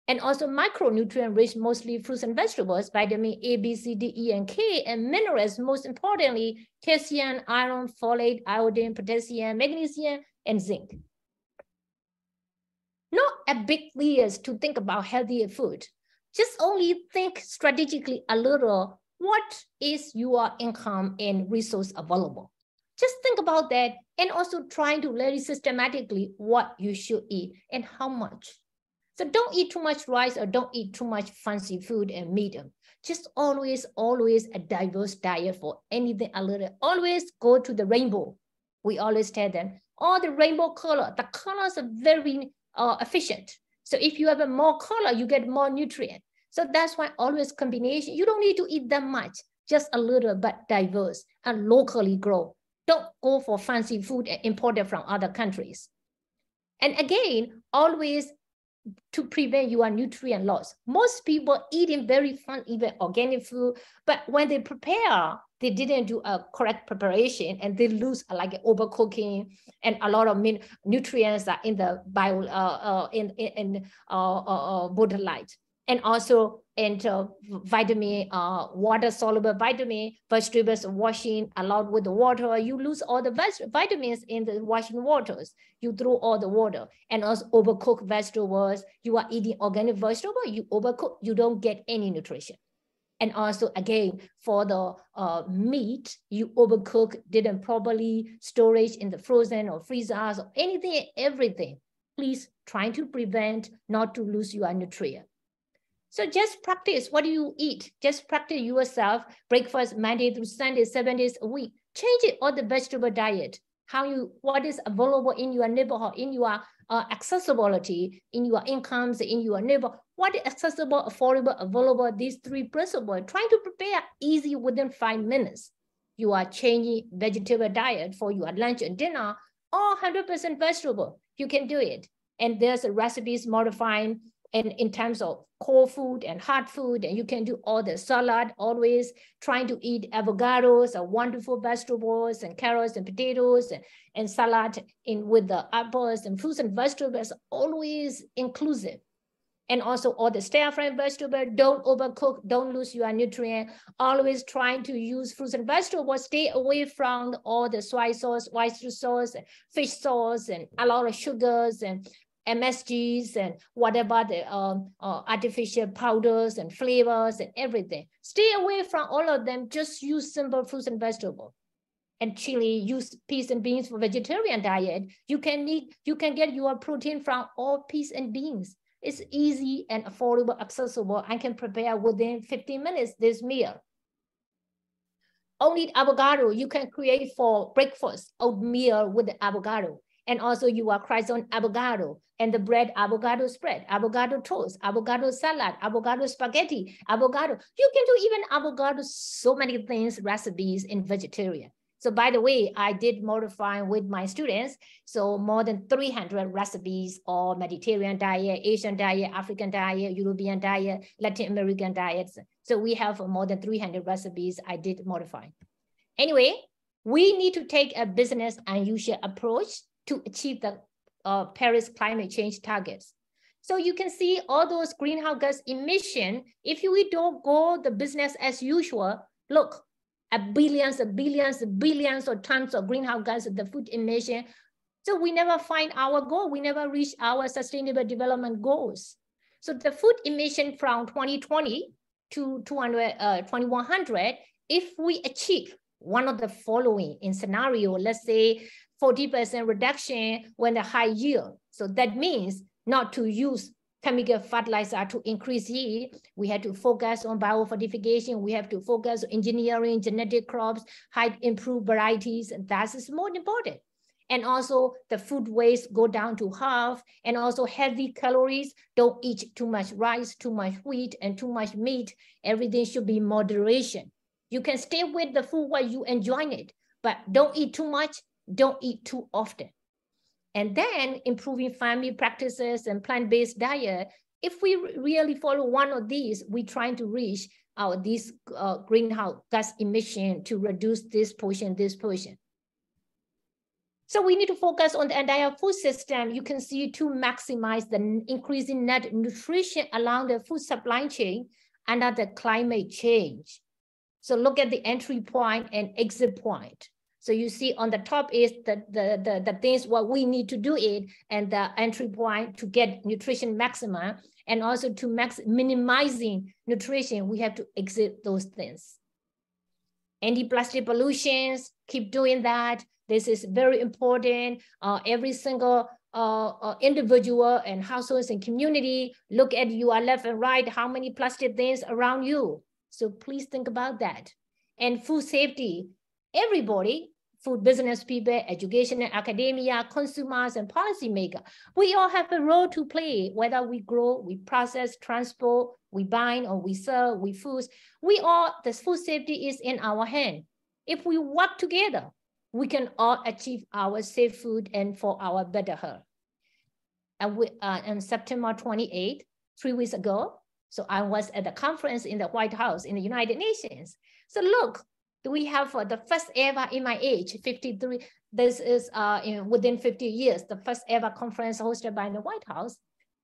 And also micronutrient-rich, mostly fruits and vegetables, vitamin A, B, C, D, E, and K, and minerals, most importantly, calcium, iron, folate, iodine, potassium, magnesium, and zinc. A big list to think about healthier food. Just only think strategically a little, what is your income and resource available? Just think about that and also trying to very systematically what you should eat and how much. So don't eat too much rice or don't eat too much fancy food and medium. Just always, always a diverse diet for anything a little. Always go to the rainbow. We always tell them, all the rainbow color, the colors are very uh, efficient. So if you have a more color, you get more nutrient. So that's why always combination, you don't need to eat that much, just a little but diverse and locally grow. Don't go for fancy food imported from other countries. And again, always to prevent your nutrient loss. Most people eating very fun, even organic food, but when they prepare, they didn't do a correct preparation and they lose uh, like overcooking and a lot of min- nutrients are in the bio uh, uh, in in, in uh, uh, uh borderline and also into vitamin, uh, water soluble vitamin, vegetables washing a lot with the water, you lose all the vitamins in the washing waters. You throw all the water and also overcook vegetables. You are eating organic vegetable, you overcook, you don't get any nutrition. And also again, for the uh, meat, you overcook, didn't properly storage in the frozen or freezers or anything, everything. Please try to prevent not to lose your nutrient. So just practice what do you eat. Just practice yourself. Breakfast Monday through Sunday, seven days a week. Change it all the vegetable diet. How you what is available in your neighborhood, in your uh, accessibility, in your incomes, in your neighbor. What is accessible, affordable, available? These three principles. Trying to prepare easy within five minutes. You are changing vegetable diet for your lunch and dinner. All 100% vegetable. You can do it. And there's recipes modifying and in terms of cold food and hot food, and you can do all the salad, always trying to eat avocados or wonderful vegetables and carrots and potatoes and, and salad in with the apples and fruits and vegetables, always inclusive. And also all the stir-fry vegetable, don't overcook, don't lose your nutrient. Always trying to use fruits and vegetables, stay away from all the soy sauce, oyster sauce, fish sauce, and a lot of sugars and MSGs and whatever the um, uh, artificial powders and flavors and everything. Stay away from all of them. Just use simple fruits and vegetables. And chili, use peas and beans for vegetarian diet. You can need, you can get your protein from all peas and beans. It's easy and affordable, accessible. I can prepare within 15 minutes this meal. Only avocado, you can create for breakfast oatmeal with the avocado. And also you are croissant avocado and the bread avocado spread, avocado toast, avocado salad, avocado spaghetti, avocado. You can do even avocado, so many things, recipes in vegetarian. So by the way, I did modifying with my students. So more than 300 recipes or Mediterranean diet, Asian diet, African diet, European diet, Latin American diets. So we have more than 300 recipes I did modify. Anyway, we need to take a business unusual approach to achieve the uh, Paris climate change targets. So you can see all those greenhouse gas emission, if we don't go the business as usual, look, at billions, a billions, a billions of tons of greenhouse gas, the food emission. So we never find our goal. We never reach our sustainable development goals. So the food emission from 2020 to 200, uh, 2100, if we achieve one of the following in scenario, let's say 40% reduction when the high yield. So that means not to use chemical fertilizer to increase yield. We have to focus on biofortification. We have to focus on engineering genetic crops, high improved varieties. And that is more important. And also the food waste go down to half and also heavy calories. Don't eat too much rice, too much wheat and too much meat. Everything should be moderation. You can stay with the food while you enjoy it, but don't eat too much don't eat too often. And then improving family practices and plant-based diet. If we really follow one of these, we're trying to reach our this uh, greenhouse gas emission to reduce this portion, this portion. So we need to focus on the entire food system. You can see to maximize the increasing net nutrition along the food supply chain under the climate change. So look at the entry point and exit point. So you see on the top is the, the, the, the things what we need to do it and the entry point to get nutrition maximum and also to max minimizing nutrition, we have to exit those things. Anti-plastic pollutions, keep doing that. This is very important. Uh, every single uh, uh, individual and households and community, look at your left and right, how many plastic things around you. So please think about that. And food safety, everybody food business people, education academia, consumers and policymakers. We all have a role to play, whether we grow, we process, transport, we buy or we sell, we food. We all, the food safety is in our hand. If we work together, we can all achieve our safe food and for our better health. And we, uh, on September 28, three weeks ago, so I was at the conference in the White House in the United Nations. So look, we have uh, the first ever in my age, 53, this is uh, in, within 50 years, the first ever conference hosted by the White House,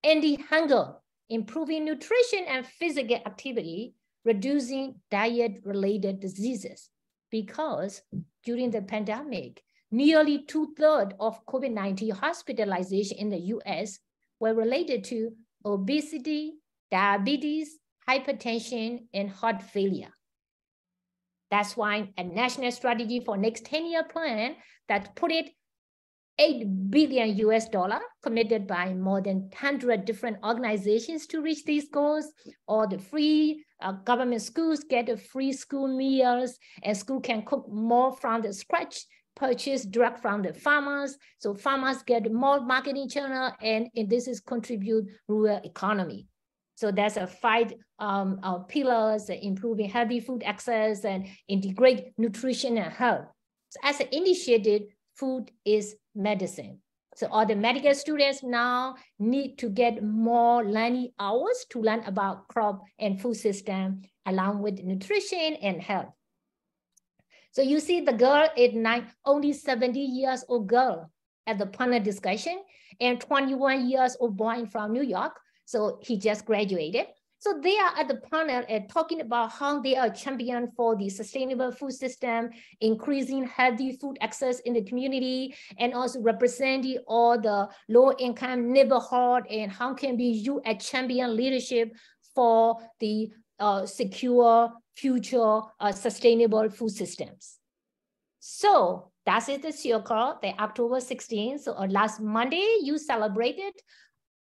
ending hunger, improving nutrition and physical activity, reducing diet-related diseases. Because during the pandemic, nearly two-thirds of COVID-19 hospitalization in the US were related to obesity, diabetes, hypertension, and heart failure. That's why a national strategy for next 10-year plan that put it 8 billion US dollar committed by more than 100 different organizations to reach these goals. All the free uh, government schools get a free school meals and school can cook more from the scratch, purchase direct from the farmers. So farmers get more marketing channel and, and this is contribute rural economy. So there's a five um, uh, pillars, improving healthy food access and integrate nutrition and health. So as an initiative, food is medicine. So all the medical students now need to get more learning hours to learn about crop and food system along with nutrition and health. So you see the girl is nine, only 70 years old girl at the panel discussion and 21 years old boy from New York so he just graduated. So they are at the panel and talking about how they are champion for the sustainable food system, increasing healthy food access in the community, and also representing all the low income neighborhood and how can be you a champion leadership for the uh, secure future uh, sustainable food systems. So that is it the circle, the October 16th. So uh, last Monday, you celebrated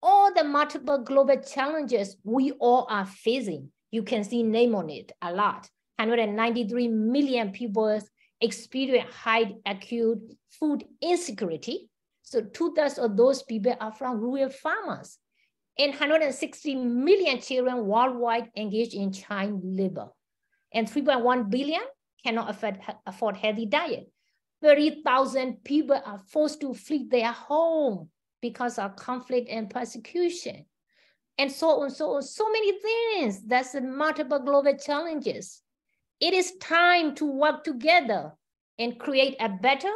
all the multiple global challenges we all are facing. You can see name on it a lot. 193 million people experience high acute food insecurity. So two-thirds of those people are from rural farmers. And 160 million children worldwide engage in child labor. And 3.1 billion cannot afford, afford healthy diet. 30,000 people are forced to flee their home because of conflict and persecution. And so on, so on, so many things. That's the multiple global challenges. It is time to work together and create a better,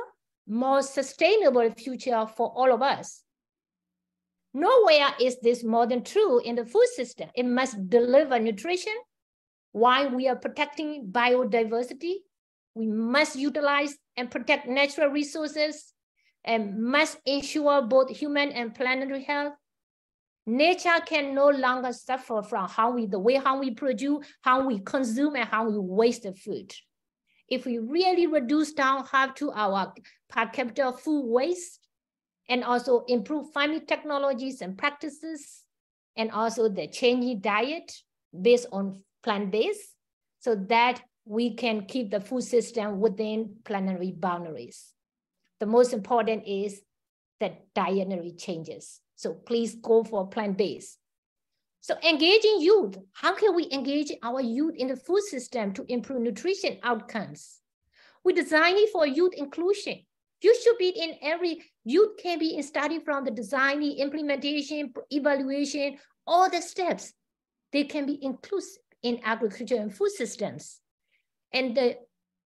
more sustainable future for all of us. Nowhere is this more than true in the food system. It must deliver nutrition while we are protecting biodiversity. We must utilize and protect natural resources and must ensure both human and planetary health. Nature can no longer suffer from how we, the way how we produce, how we consume, and how we waste the food. If we really reduce down half to our per capita food waste, and also improve farming technologies and practices, and also the changing diet based on plant-based, so that we can keep the food system within planetary boundaries the most important is that dietary changes. So please go for plant-based. So engaging youth, how can we engage our youth in the food system to improve nutrition outcomes? We design it for youth inclusion. You should be in every, youth can be in study from the designing, implementation, evaluation, all the steps. They can be inclusive in agriculture and food systems. And the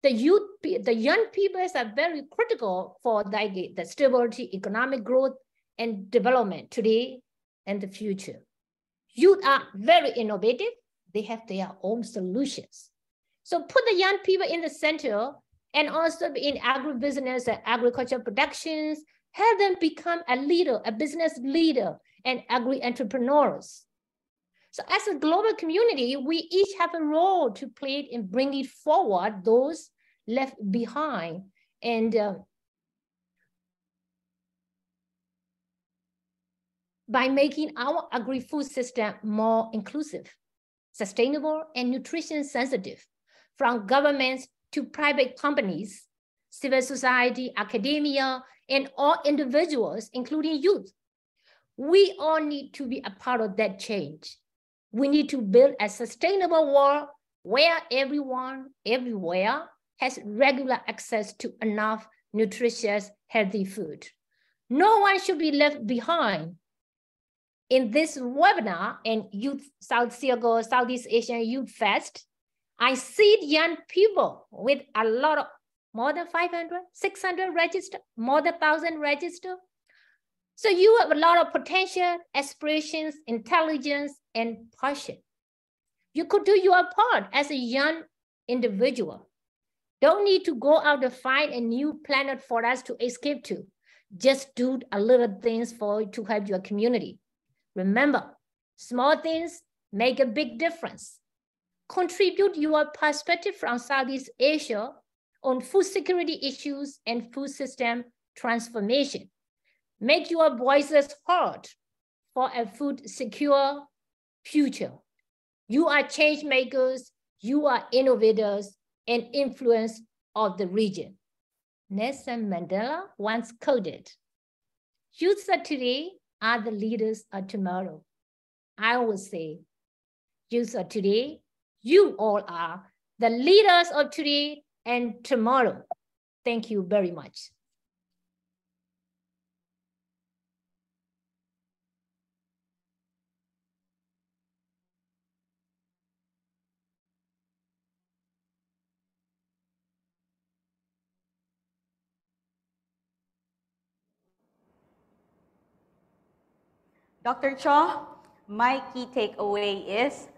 the youth, the young people are very critical for the, the stability, economic growth, and development today and the future. Youth are very innovative. They have their own solutions. So put the young people in the center and also in agribusiness and agriculture productions, have them become a leader, a business leader, and agri-entrepreneurs. So as a global community, we each have a role to play in bringing forward those left behind. And uh, by making our agri-food system more inclusive, sustainable, and nutrition sensitive, from governments to private companies, civil society, academia, and all individuals, including youth. We all need to be a part of that change. We need to build a sustainable world where everyone, everywhere, has regular access to enough nutritious, healthy food. No one should be left behind. In this webinar and Youth South Circle Southeast Asian Youth Fest, I see young people with a lot of more than 500, 600 registered, more than 1,000 registered. So you have a lot of potential, aspirations, intelligence, and passion. You could do your part as a young individual. Don't need to go out to find a new planet for us to escape to. Just do a little things for to help your community. Remember, small things make a big difference. Contribute your perspective from Southeast Asia on food security issues and food system transformation. Make your voices heard for a food secure future. You are change makers, you are innovators and influence of the region. Nelson Mandela once quoted, youths of today are the leaders of tomorrow. I would say, youths of today, you all are the leaders of today and tomorrow. Thank you very much. Dr. Cho, my key takeaway is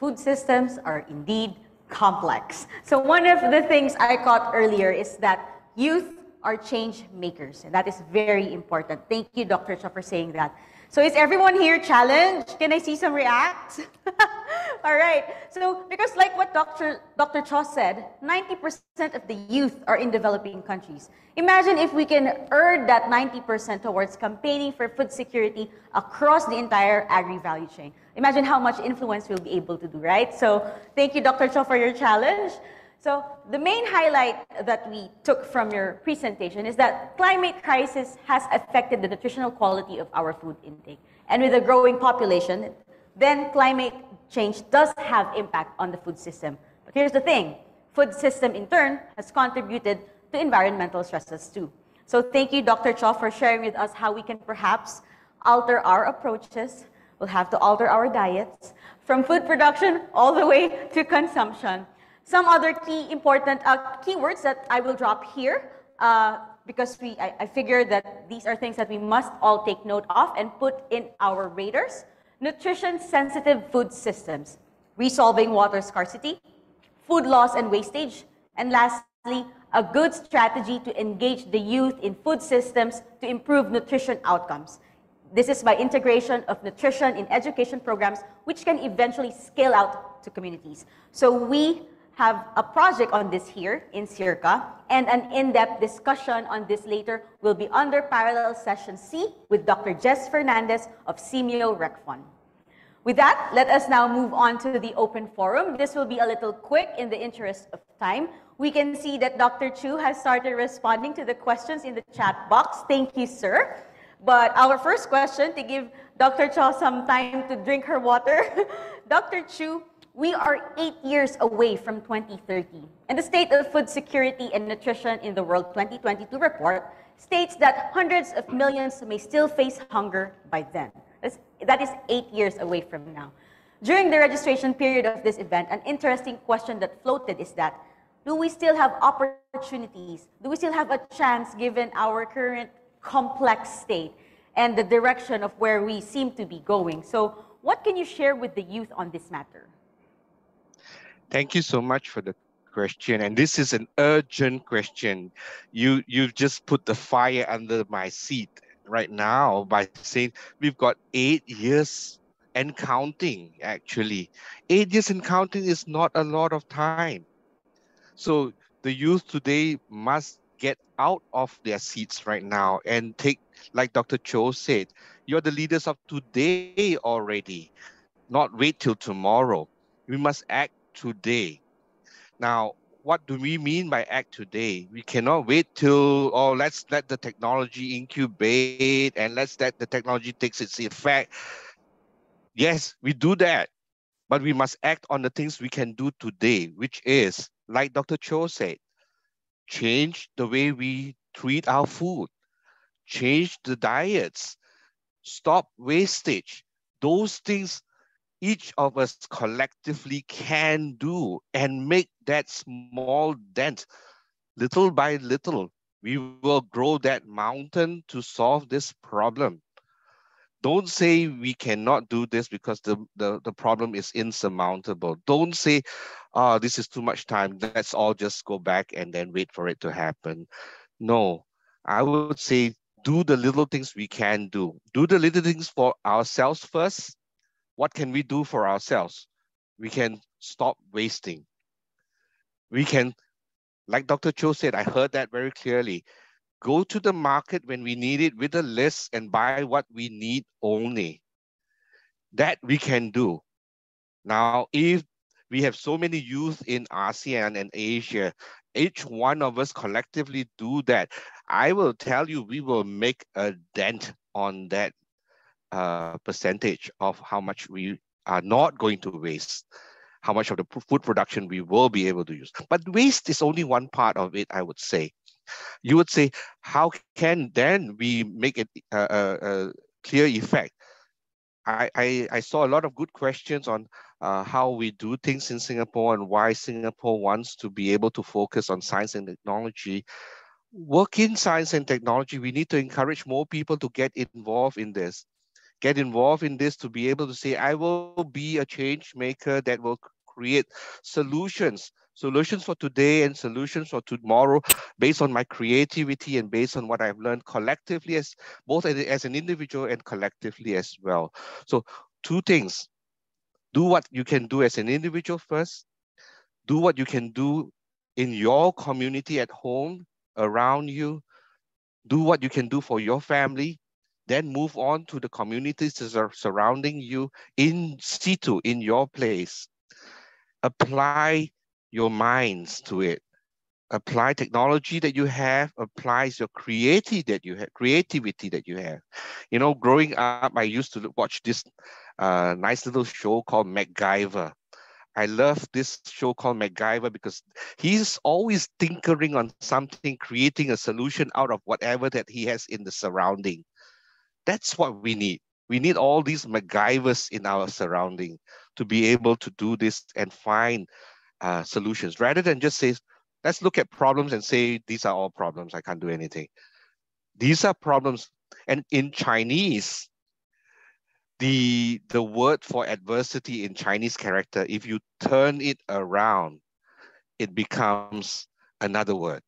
food systems are indeed complex. So one of the things I caught earlier is that youth are change makers, and that is very important. Thank you, Dr. Cho, for saying that. So is everyone here challenged? Can I see some reacts? All right. So because like what Dr. Dr. Cho said, 90% of the youth are in developing countries. Imagine if we can earn that 90% towards campaigning for food security across the entire agri-value chain. Imagine how much influence we'll be able to do, right? So thank you, Dr. Cho, for your challenge. So the main highlight that we took from your presentation is that climate crisis has affected the nutritional quality of our food intake. And with a growing population, then climate change does have impact on the food system. But here's the thing, food system in turn has contributed to environmental stresses too. So thank you, Dr. Cho, for sharing with us how we can perhaps alter our approaches. We'll have to alter our diets from food production all the way to consumption. Some other key important uh, keywords that I will drop here uh, because we, I, I figure that these are things that we must all take note of and put in our radars. Nutrition sensitive food systems, resolving water scarcity, food loss and wastage, and lastly, a good strategy to engage the youth in food systems to improve nutrition outcomes. This is by integration of nutrition in education programs, which can eventually scale out to communities. So we have a project on this here in SEARCA, and an in-depth discussion on this later will be under Parallel Session C with Dr. Jess Fernandez of SEAMEO RECFON. With that, let us now move on to the open forum. This will be a little quick in the interest of time. We can see that Dr. Chew has started responding to the questions in the chat box. Thank you, sir. But our first question, to give Dr. Cho some time to drink her water, Dr. Chew, we are eight years away from 2030. And the State of Food Security and Nutrition in the World 2022 report states that hundreds of millions may still face hunger by then. That's, that is eight years away from now. During the registration period of this event, an interesting question that floated is that, do we still have opportunities? Do we still have a chance given our current complex state and the direction of where we seem to be going? So what can you share with the youth on this matter? Thank you so much for the question. And this is an urgent question. You you've just put the fire under my seat right now by saying we've got eight years and counting actually. Eight years and counting is not a lot of time. So the youth today must get out of their seats right now and take, like Dr. Cho said, you're the leaders of today already, not wait till tomorrow. We must act today. Now, what do we mean by act today? We cannot wait till, oh, let's let the technology incubate and let's let the technology takes its effect. Yes, we do that, but we must act on the things we can do today, which is, like Dr. Cho said, change the way we treat our food, change the diets, stop wastage. Those things each of us collectively can do and make that small dent. Little by little we will grow that mountain to solve this problem. Don't say we cannot do this because the, the, the problem is insurmountable. Don't say oh this is too much time. Let's all just go back and then wait for it to happen. No i would say do the little things we can do. Do the little things for ourselves first what can we do for ourselves? We can stop wasting. We can, like Dr. Cho said, I heard that very clearly. Go to the market when we need it with a list and buy what we need only. That we can do. Now, if we have so many youth in ASEAN and Asia, each one of us collectively do that, I will tell you, we will make a dent on that uh, percentage of how much we are not going to waste, how much of the food production we will be able to use. But waste is only one part of it, I would say. You would say, how can then we make it a, a, a clear effect? I, I, I, saw a lot of good questions on uh, how we do things in Singapore and why Singapore wants to be able to focus on science and technology. Work in science and technology, we need to encourage more people to get involved in this get involved in this to be able to say, I will be a change maker that will create solutions, solutions for today and solutions for tomorrow based on my creativity and based on what I've learned collectively as both as an individual and collectively as well. So two things, do what you can do as an individual first, do what you can do in your community at home, around you, do what you can do for your family, then move on to the communities that are surrounding you in situ, in your place. Apply your minds to it. Apply technology that you have, applies your creativity that you have, creativity that you have. You know, growing up, I used to watch this uh, nice little show called MacGyver. I love this show called MacGyver because he's always tinkering on something, creating a solution out of whatever that he has in the surrounding. That's what we need. We need all these MacGyvers in our surrounding to be able to do this and find uh, solutions rather than just say, let's look at problems and say, these are all problems. I can't do anything. These are problems. And in Chinese, the, the word for adversity in Chinese character, if you turn it around, it becomes another word.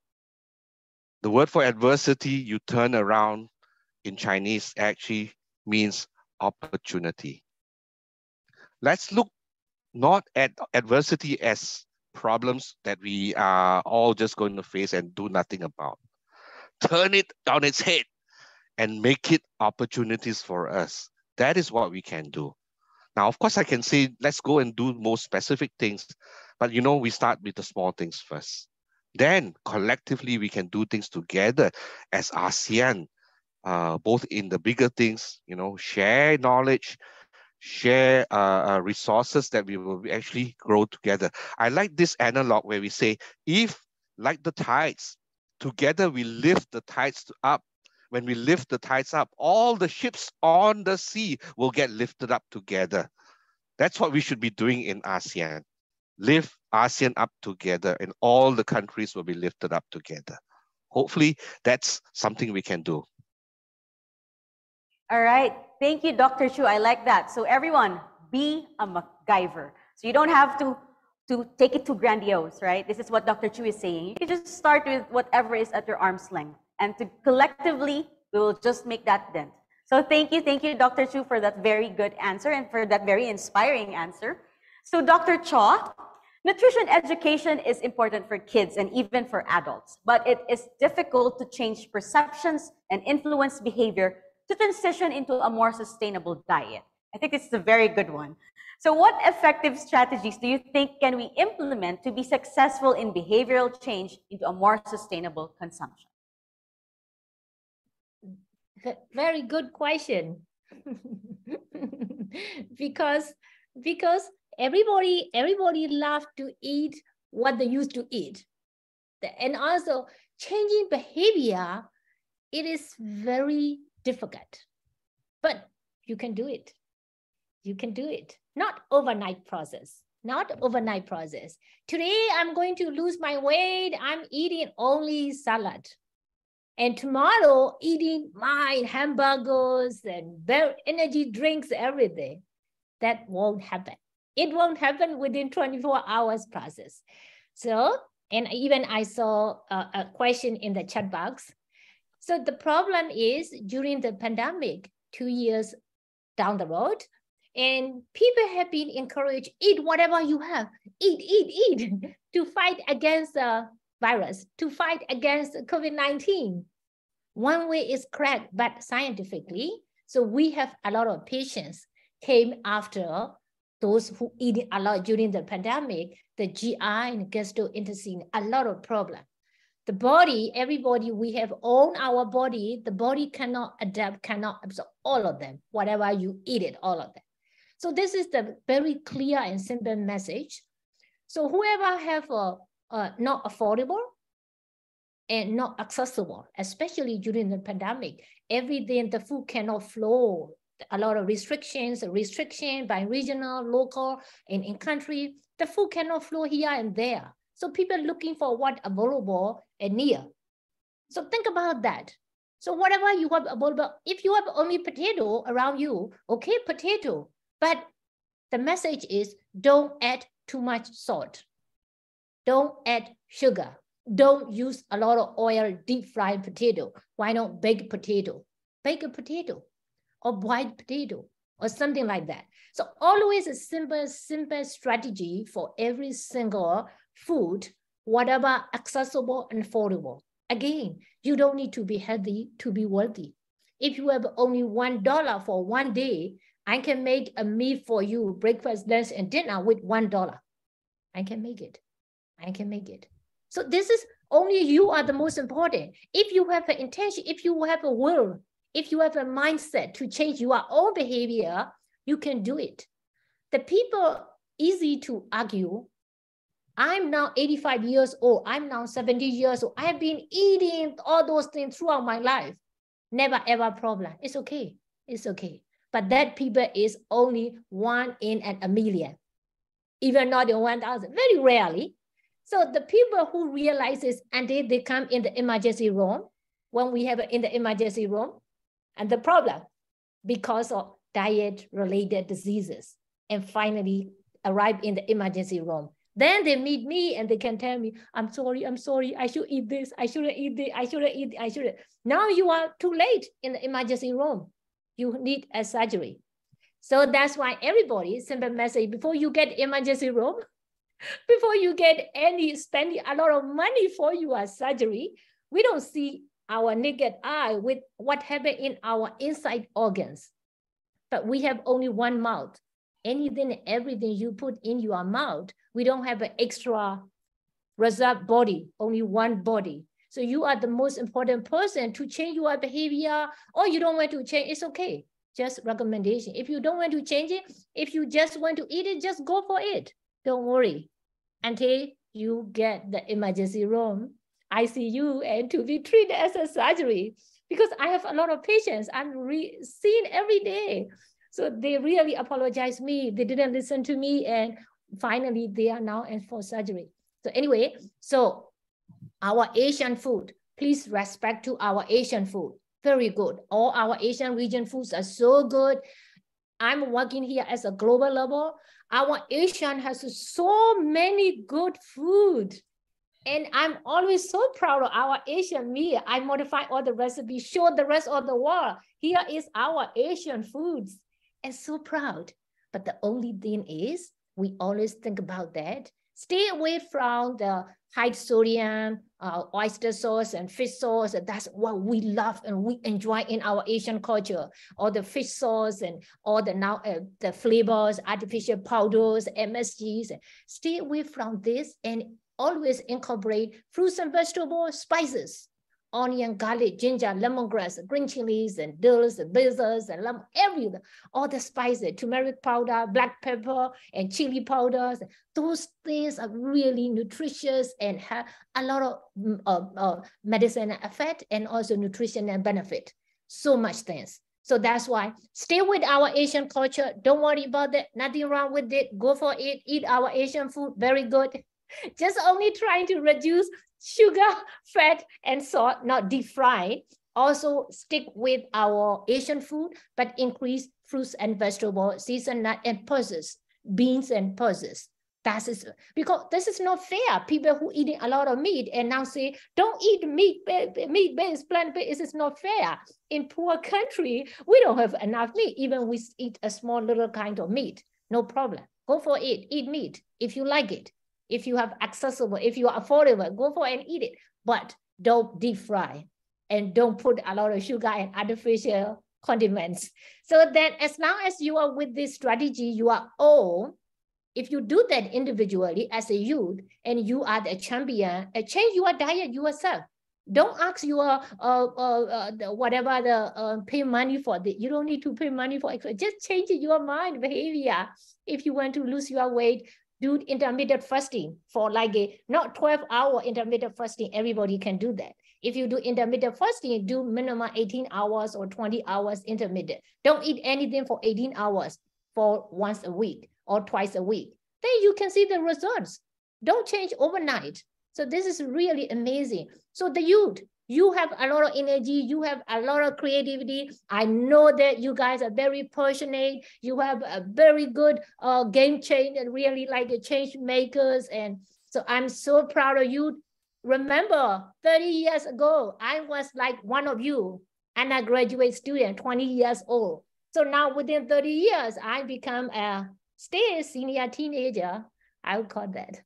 The word for adversity, you turn around, in Chinese actually means opportunity. Let's look not at adversity as problems that we are all just going to face and do nothing about. Turn it on its head and make it opportunities for us. That is what we can do. Now, of course, I can say, let's go and do more specific things, but you know, we start with the small things first. Then collectively, we can do things together as ASEAN uh, both in the bigger things, you know, share knowledge, share uh, uh, resources that we will actually grow together. I like this analog where we say, if like the tides, together we lift the tides up. When we lift the tides up, all the ships on the sea will get lifted up together. That's what we should be doing in ASEAN. Lift ASEAN up together and all the countries will be lifted up together. Hopefully that's something we can do. All right. Thank you, Dr. Chew. I like that. So everyone, be a MacGyver. So you don't have to, to take it too grandiose, right? This is what Dr. Chew is saying. You can just start with whatever is at your arm's length. And to collectively, we will just make that dent. So thank you, thank you, Dr. Chew, for that very good answer and for that very inspiring answer. So Dr. Cho, nutrition education is important for kids and even for adults, but it is difficult to change perceptions and influence behavior to transition into a more sustainable diet. I think is a very good one. So what effective strategies do you think can we implement to be successful in behavioral change into a more sustainable consumption? Very good question. because because everybody everybody love to eat what they used to eat. And also changing behavior, it is very difficult, but you can do it. You can do it. Not overnight process, not overnight process. Today I'm going to lose my weight. I'm eating only salad. And tomorrow eating my hamburgers and energy drinks every day. That won't happen. It won't happen within 24 hours process. So, and even I saw a, a question in the chat box. So the problem is during the pandemic, two years down the road, and people have been encouraged, eat whatever you have, eat, eat, eat, to fight against the virus, to fight against COVID-19. One way is correct, but scientifically, so we have a lot of patients came after those who eat a lot during the pandemic, the GI and gastrointestinal, a lot of problem. The body, everybody, we have own our body. The body cannot adapt, cannot absorb all of them. Whatever you eat it, all of them. So this is the very clear and simple message. So whoever have a, a not affordable and not accessible, especially during the pandemic, every day the food cannot flow a lot of restrictions, restriction by regional, local, and in country, the food cannot flow here and there. So people looking for what available and near. So think about that. So whatever you have available, if you have only potato around you, okay, potato. But the message is don't add too much salt. Don't add sugar. Don't use a lot of oil deep fried potato. Why not baked potato? Bake a potato or boiled potato or something like that. So always a simple, simple strategy for every single food, whatever accessible and affordable. Again, you don't need to be healthy to be wealthy. If you have only one dollar for one day, I can make a meal for you, breakfast, lunch, and dinner with one dollar. I can make it. I can make it. So this is only you are the most important. If you have an intention, if you have a will, if you have a mindset to change your own behavior, you can do it. The people easy to argue. I'm now 85 years old. I'm now 70 years old. I've been eating all those things throughout my life. Never ever problem. It's okay. It's okay. But that people is only one in a million, even not in 1,000, very rarely. So the people who realizes and they, they come in the emergency room, when we have in the emergency room, and the problem because of diet related diseases and finally arrive in the emergency room then they meet me and they can tell me i'm sorry i'm sorry i should eat this i shouldn't eat this i shouldn't eat i shouldn't now you are too late in the emergency room you need a surgery so that's why everybody simple message before you get emergency room before you get any spending a lot of money for your surgery we don't see our naked eye with what happened in our inside organs. But we have only one mouth. Anything, everything you put in your mouth, we don't have an extra reserved body, only one body. So you are the most important person to change your behavior or you don't want to change, it's okay. Just recommendation. If you don't want to change it, if you just want to eat it, just go for it. Don't worry until you get the emergency room ICU and to be treated as a surgery because I have a lot of patients I'm re- seen every day. So they really apologize me. They didn't listen to me. And finally they are now in for surgery. So anyway, so our Asian food, please respect to our Asian food. Very good. All our Asian region foods are so good. I'm working here as a global level. Our Asian has so many good food. And I'm always so proud of our Asian meal. I modify all the recipes, show the rest of the world. Here is our Asian foods. And so proud. But the only thing is, we always think about that. Stay away from the high sodium, uh, oyster sauce and fish sauce. That's what we love and we enjoy in our Asian culture. All the fish sauce and all the now uh, the flavors, artificial powders, MSGs. Stay away from this and always incorporate fruits and vegetables, spices onion, garlic, ginger, lemongrass, green chilies, and dills, and basil, and lemon, everything, all the spices, turmeric powder, black pepper, and chili powders. Those things are really nutritious and have a lot of mm, uh, uh, medicine effect and also nutrition and benefit. So much things. So that's why stay with our Asian culture. Don't worry about that. Nothing wrong with it. Go for it. Eat our Asian food. Very good. Just only trying to reduce sugar, fat, and salt, not deep fried. Also stick with our Asian food, but increase fruits and vegetables, seasoned nut and pulses, beans and pulses. That is because this is not fair. People who eating a lot of meat and now say, don't eat meat, meat based, plant based. This is not fair. In poor country, we don't have enough meat. Even we eat a small little kind of meat, no problem. Go for it, eat meat if you like it. If you have accessible, if you are affordable, go for and eat it. But don't deep fry and don't put a lot of sugar and artificial condiments. So that as long as you are with this strategy, you are all, if you do that individually as a youth and you are the champion, uh, change your diet yourself. Don't ask your uh, uh, uh, whatever the uh, pay money for the, you don't need to pay money for it. Just change your mind behavior. If you want to lose your weight, do intermittent fasting for like a not 12 hour intermittent fasting everybody can do that. If you do intermittent fasting do minimum 18 hours or 20 hours intermittent don't eat anything for 18 hours for once a week or twice a week. Then you can see the results. Don't change overnight. So this is really amazing. So the youth you have a lot of energy, you have a lot of creativity. I know that you guys are very passionate. You have a very good uh, game change and really like a change makers. And so I'm so proud of you. Remember 30 years ago, I was like one of you, and a graduate student, 20 years old. So now within 30 years, I become a still senior teenager. I would call that.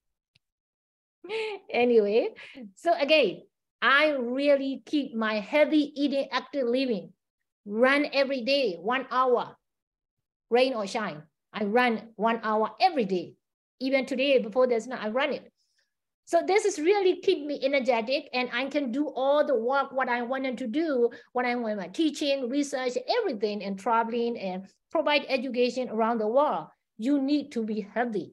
anyway, so again, I really keep my heavy eating, active living. Run every day, one hour, rain or shine. I run one hour every day. Even today, before there's not, I run it. So this is really keep me energetic and I can do all the work, what I wanted to do what I went my teaching, research, everything and traveling and provide education around the world. You need to be healthy.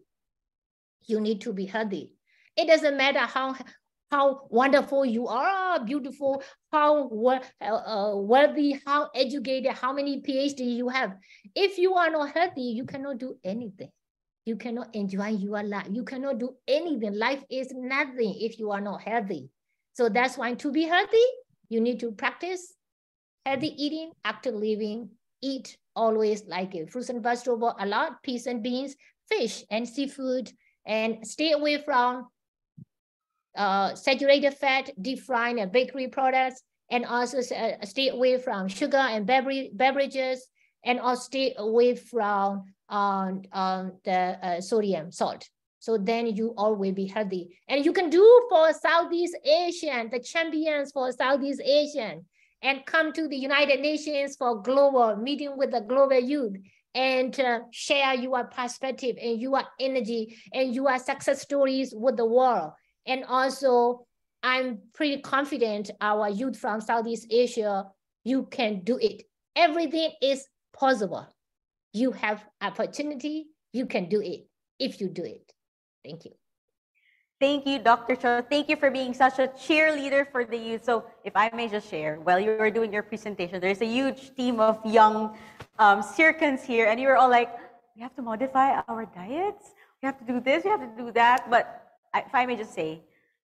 You need to be healthy. It doesn't matter how how wonderful you are, beautiful, how uh, uh, wealthy, how educated, how many PhD you have. If you are not healthy, you cannot do anything. You cannot enjoy your life. You cannot do anything. Life is nothing if you are not healthy. So that's why to be healthy, you need to practice healthy eating, active living, eat always like fruits and vegetables a lot, peas and beans, fish and seafood, and stay away from uh, saturated fat, deep fried and bakery products, and also uh, stay away from sugar and beverages, and also stay away from um, um, the uh, sodium salt. So then you all will be healthy. And you can do for Southeast Asian, the champions for Southeast Asian, and come to the United Nations for global, meeting with the global youth and uh, share your perspective and your energy and your success stories with the world. And also, I'm pretty confident our youth from Southeast Asia, you can do it. Everything is possible. You have opportunity, you can do it if you do it. Thank you. Thank you, Dr. Cho. Thank you for being such a cheerleader for the youth. So if I may just share, while you were doing your presentation, there's a huge team of young um, Circans here, and you were all like, we have to modify our diets. We have to do this, we have to do that. But if I may just say,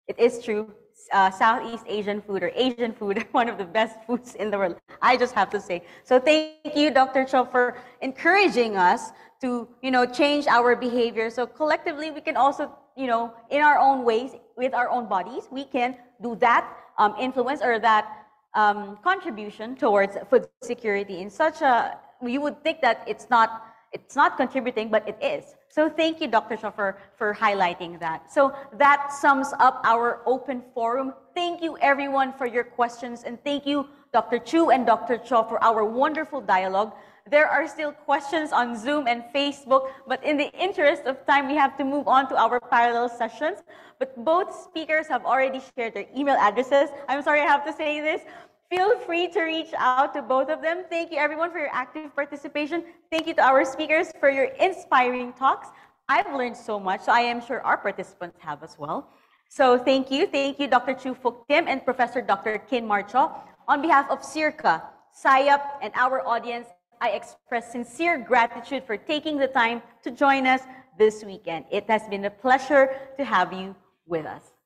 it is true. Uh, Southeast Asian food or Asian food, one of the best foods in the world. I just have to say. So thank you, Dr. Cho, for encouraging us to, you know, change our behavior. So collectively, we can also, you know, in our own ways, with our own bodies, we can do that um, influence or that um, contribution towards food security in such a, you would think that it's not it's not contributing, but it is. So thank you, Dr. Cho, for, for highlighting that. So that sums up our open forum. Thank you, everyone, for your questions. And thank you, Dr. Chew and Dr. Cho, for our wonderful dialogue. There are still questions on Zoom and Facebook, but in the interest of time, we have to move on to our parallel sessions. But both speakers have already shared their email addresses. I'm sorry I have to say this. Feel free to reach out to both of them. Thank you everyone for your active participation. Thank you to our speakers for your inspiring talks. I've learned so much, so I am sure our participants have as well. So thank you. Thank you, Dr. Chew Fook Tim and Professor Dr. Khin Mar Cho. On behalf of SEARCA, SEAMEO, and our audience, I express sincere gratitude for taking the time to join us this weekend. It has been a pleasure to have you with us.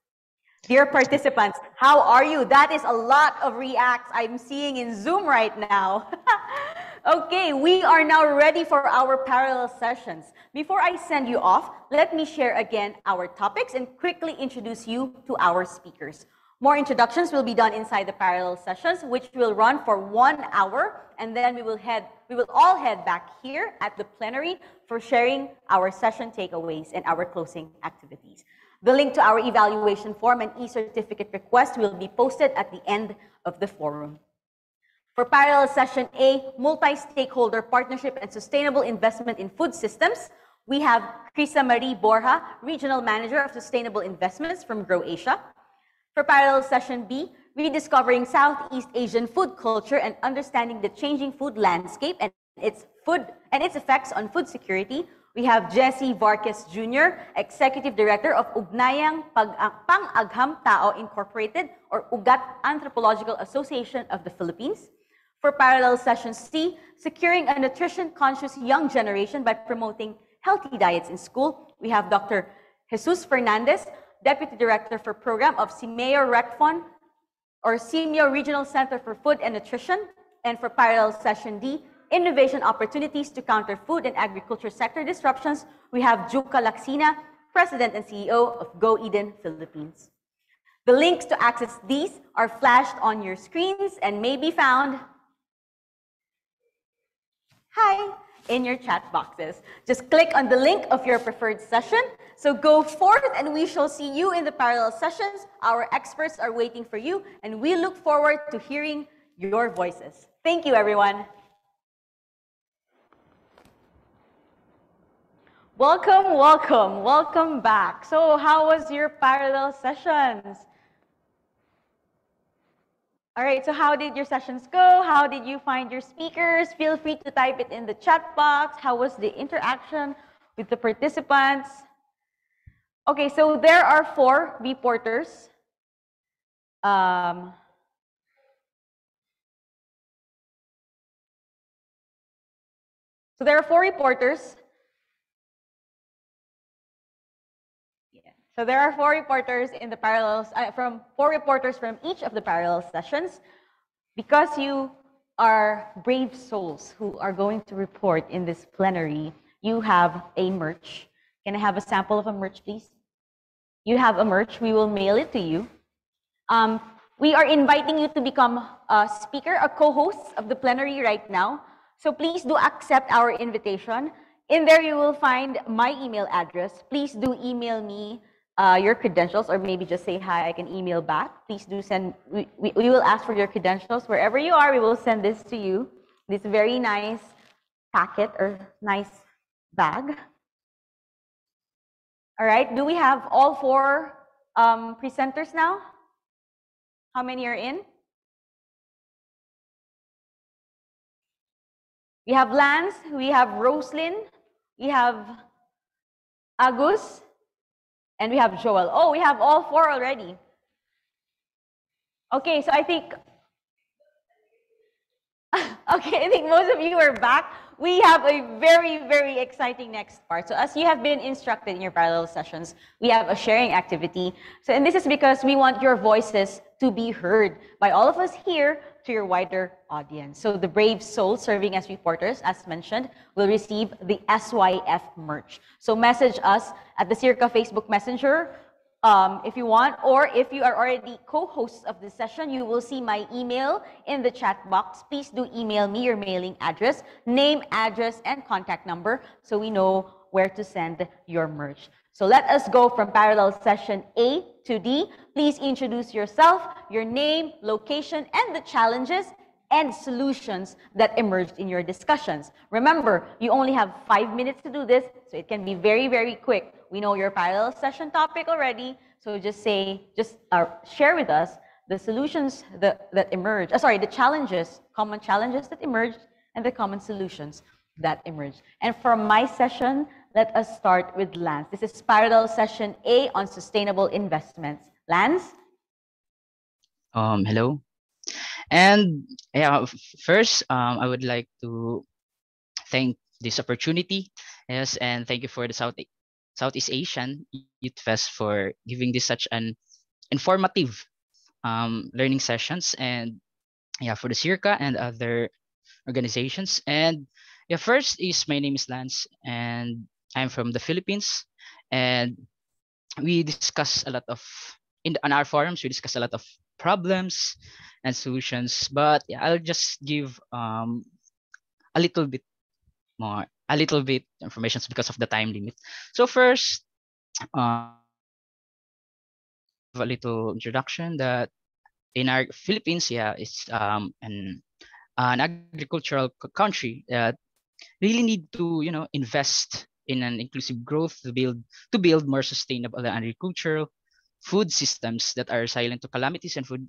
Dear participants, how are you? That is a lot of reacts I'm seeing in Zoom right now. okay, we are now ready for our parallel sessions. Before I send you off, let me share again our topics and quickly introduce you to our speakers. More introductions will be done inside the parallel sessions, which will run for one hour, and then we will head, we will all head back here at the plenary for sharing our session takeaways and our closing activities. The link to our evaluation form and e-certificate request will be posted at the end of the forum. For parallel session A, multi-stakeholder partnership and sustainable investment in food systems, we have Krisa Marie Borja, Regional Manager of Sustainable Investments from Grow Asia. For parallel session B, rediscovering Southeast Asian food culture and understanding the changing food landscape and its food and its effects on food security, we have Jesse Vargas Jr., Executive Director of Ugnayang ah, Pang-Agham Tao Incorporated or UGAT Anthropological Association of the Philippines. For parallel session C, securing a nutrition-conscious young generation by promoting healthy diets in school, we have Dr. Jesus Fernandez, Deputy Director for Program of SEAMEO RECFON, or SEAMEO Regional Center for Food and Nutrition. And for parallel session D, innovation opportunities to counter food and agriculture sector disruptions, we have Juka Laksina, President and CEO of Go Eden Philippines. The links to access these are flashed on your screens and may be found hi in your chat boxes. Just click on the link of your preferred session. So go forth and we shall see you in the parallel sessions. Our experts are waiting for you and we look forward to hearing your voices. Thank you, everyone. Welcome, welcome, welcome back. So how was your parallel sessions? All right, so how did your sessions go? How did you find your speakers? Feel free to type it in the chat box. How was the interaction with the participants? Okay, so there are four reporters. Um, so there are four reporters So there are four reporters in the parallels, uh, from four reporters from each of the parallel sessions. Because you are brave souls who are going to report in this plenary, you have a merch. Can I have a sample of a merch, please? You have a merch. We will mail it to you. Um, we are inviting you to become a speaker, a co-host of the plenary right now. So please do accept our invitation. In there, you will find my email address. Please do email me uh, your credentials or maybe just say hi, I can email back. Please do send, we, we, we will ask for your credentials. Wherever you are, we will send this to you. This very nice packet or nice bag. All right, do we have all four um, presenters now? How many are in? We have Lance, we have Roslyn, we have Agus, and we have Joel. Oh, we have all four already. Okay, so I think, okay, I think most of you are back. We have a very, very exciting next part. So as you have been instructed in your parallel sessions, we have a sharing activity. So, and this is because we want your voices to be heard by all of us here to your wider audience. So the brave souls serving as reporters, as mentioned, will receive the SYF merch. So message us at the SEARCA Facebook Messenger um, if you want, or if you are already co-hosts of this session, you will see my email in the chat box. Please do email me your mailing address, name, address, and contact number so we know where to send your merch. So let us go from parallel session A to D. Please introduce yourself, your name, location, and the challenges and solutions that emerged in your discussions. Remember, you only have five minutes to do this, so it can be very, very quick. We know your parallel session topic already, so just say, just uh, share with us the solutions that, that emerged, uh, sorry, the challenges, common challenges that emerged, and the common solutions that emerged. And from my session, let us start with Lance. This is parallel session A on sustainable investments. Lance? Um, hello. And yeah, first, um, I would like to thank this opportunity. Yes, and thank you for the South Southeast Asian Youth Fest for giving this such an informative um, learning sessions and yeah, for the SEARCA and other organizations. And yeah, first is my name is Lance and I'm from the Philippines. And we discuss a lot of in on our forums we discuss a lot of problems and solutions. But I'll just give um, a little bit more, a little bit information because of the time limit. So first, uh, a little introduction that in our Philippines, yeah, it's um, an an agricultural country that really need to you know invest in an inclusive growth to build to build more sustainable agricultural food systems that are silent to calamities and food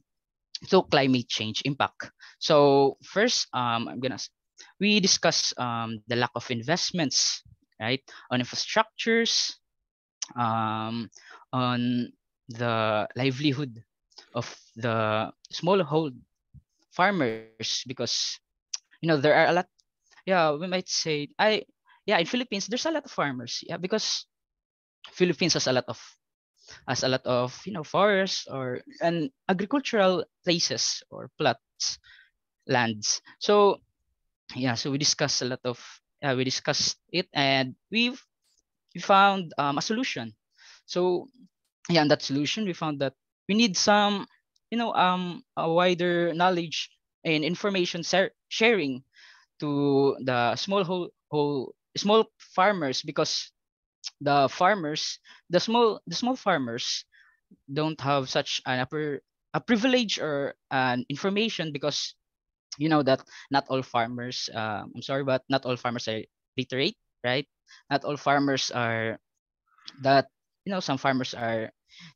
to climate change impact. So first, um, I'm gonna we discuss um, the lack of investments, right, on infrastructures, um, on the livelihood of the smallhold farmers because you know there are a lot. Yeah, we might say I yeah in Philippines there's a lot of farmers. Yeah, because Philippines has a lot of as a lot of you know forests or and agricultural places or plots lands so yeah so we discussed a lot of uh, we discussed it and we've we found um, a solution so yeah and that solution we found that we need some you know um a wider knowledge and information sharing to the small whole, whole small farmers because the farmers, the small the small farmers don't have such an upper a privilege or an information because you know that not all farmers uh, i'm sorry but not all farmers are literate right? Not all farmers are that you know some farmers are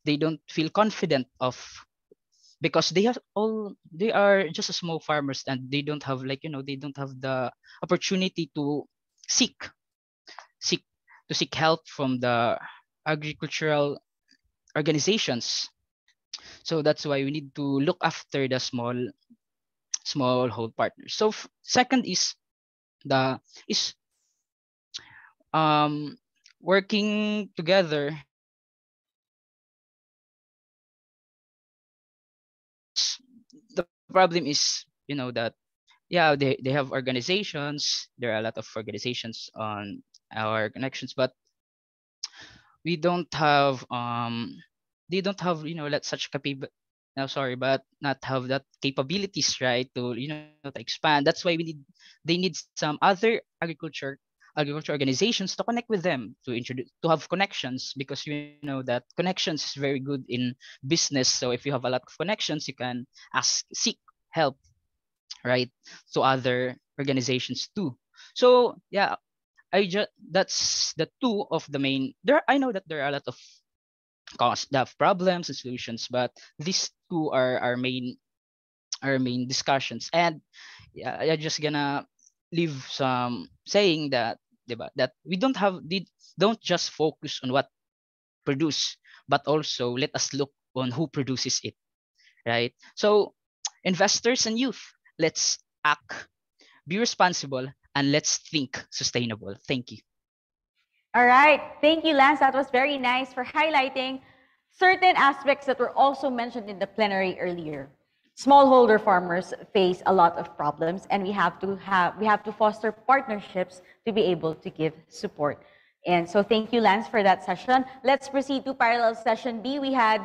they don't feel confident of because they have all they are just a small farmers and they don't have like you know they don't have the opportunity to seek seek to seek help from the agricultural organizations. So that's why we need to look after the small small hold partners. So second is the is um working together the problem is you know that yeah they, they have organizations. There are a lot of organizations on our connections but we don't have um they don't have you know let such capable no sorry but not have that capabilities right to you know to expand. That's why we need they need some other agriculture agriculture organizations to connect with them to introduce to have connections because you know that connections is very good in business. So if you have a lot of connections you can ask seek help right to other organizations too so yeah I just that's the two of the main. There, I know that there are a lot of cost, the problems and solutions, but these two are our main, our main discussions. And yeah, I just gonna leave some saying that, diba, that we don't have, they don't just focus on what produce, but also let us look on who produces it, right? So, investors and youth, let's act, be responsible, and let's think sustainable. Thank you. All right. Thank you, Lance. That was very nice for highlighting certain aspects that were also mentioned in the plenary earlier. Smallholder farmers face a lot of problems, and we have to have we have to foster partnerships to be able to give support. And so thank you, Lance, for that session. Let's proceed to parallel session B. We had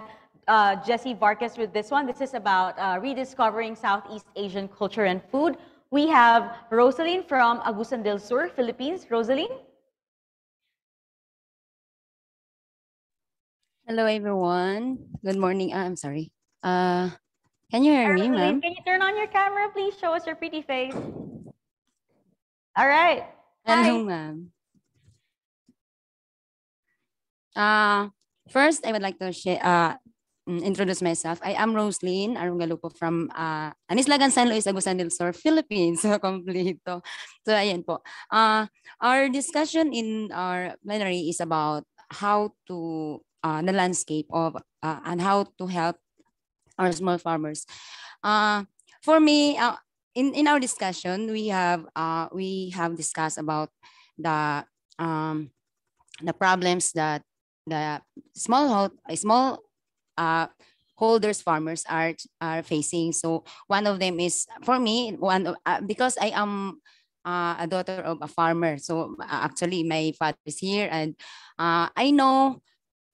uh, Jesse Vargas with this one. This is about uh, rediscovering Southeast Asian culture and food. We have Rosaline from Agusan del Sur, Philippines. Rosaline? Hello, everyone. Good morning. Ah, I'm sorry. Uh, can you hear me, ma'am? Can you turn on your camera, please? Show us your pretty face. All right. Hello, ma'am. Uh, first, I would like to share, uh, introduce myself. I am Roslyn Arungalupo from uh, Anislagan, San Luis, Agusan del Sur, Philippines. So, kompleto. So, ayan po. Uh, our discussion in our plenary is about how to, uh, the landscape of, uh, and how to help our small farmers. Uh, for me, uh, in, in our discussion, we have, uh, we have discussed about the, um, the problems that the small small uh, holders farmers are are facing. So one of them is for me one uh, because I am uh, a daughter of a farmer. So uh, actually my father is here and uh, I know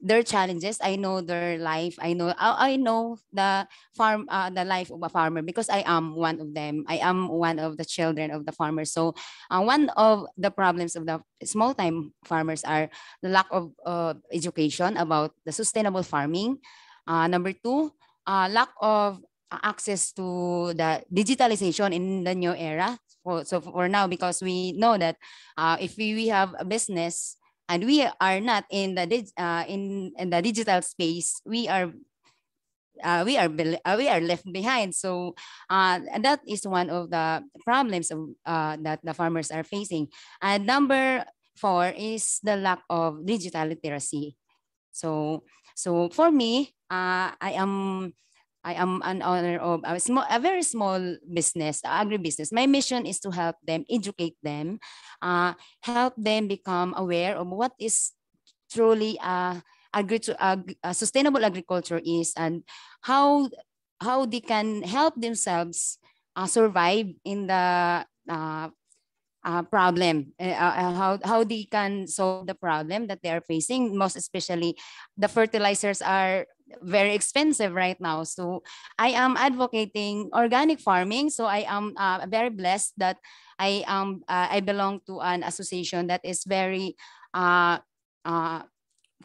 their challenges. I know their life. I know I, I know the farm uh, the life of a farmer because I am one of them. I am one of the children of the farmers. So uh, one of the problems of the small time farmers are the lack of uh, education about the sustainable farming. Uh, number two, uh, lack of access to the digitalization in the new era. For, so for now, because we know that uh, if we, we have a business and we are not in the uh, in, in the digital space, we are uh, we are uh, we are left behind. So uh, that is one of the problems uh, that the farmers are facing. And number four is the lack of digital literacy. So so for me, uh, I am I am an owner of a small, a very small business, agribusiness. My mission is to help them, educate them, uh, help them become aware of what is truly uh, agri- ag- uh, sustainable agriculture is and how how they can help themselves uh, survive in the uh, uh, problem, uh, how, how they can solve the problem that they are facing, most especially the fertilizers are very expensive right now. So I am advocating organic farming. So I am uh, very blessed that I am uh, I belong to an association that is very uh, uh,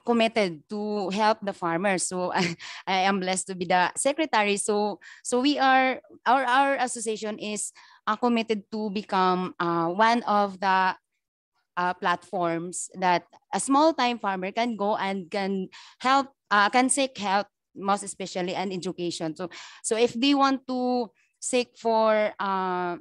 committed to help the farmers. So I, I am blessed to be the secretary. So so we are our our association is uh, committed to become uh, one of the uh, platforms that a small time farmer can go and can help uh, can seek help most especially and education. So so if they want to seek for uh,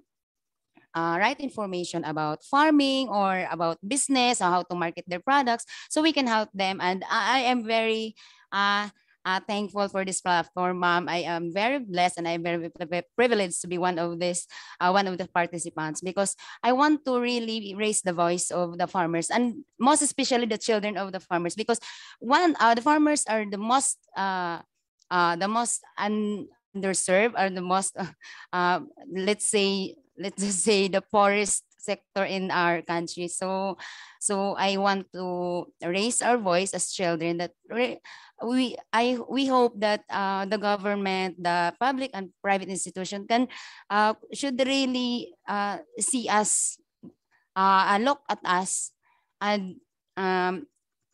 uh, right information about farming or about business or how to market their products so we can help them. And i, I am very uh, uh, thankful for this platform, ma'am. I am very blessed and I'm very privileged to be one of this, uh, one of the participants because I want to really raise the voice of the farmers and most especially the children of the farmers because one, uh, the farmers are the most, uh, uh, the most underserved or the most, uh, let's say, let's say the poorest sector in our country. So, so I want to raise our voice as children that we I we hope that uh, the government, the public and private institution can uh, should really uh, see us, uh, look at us, and um,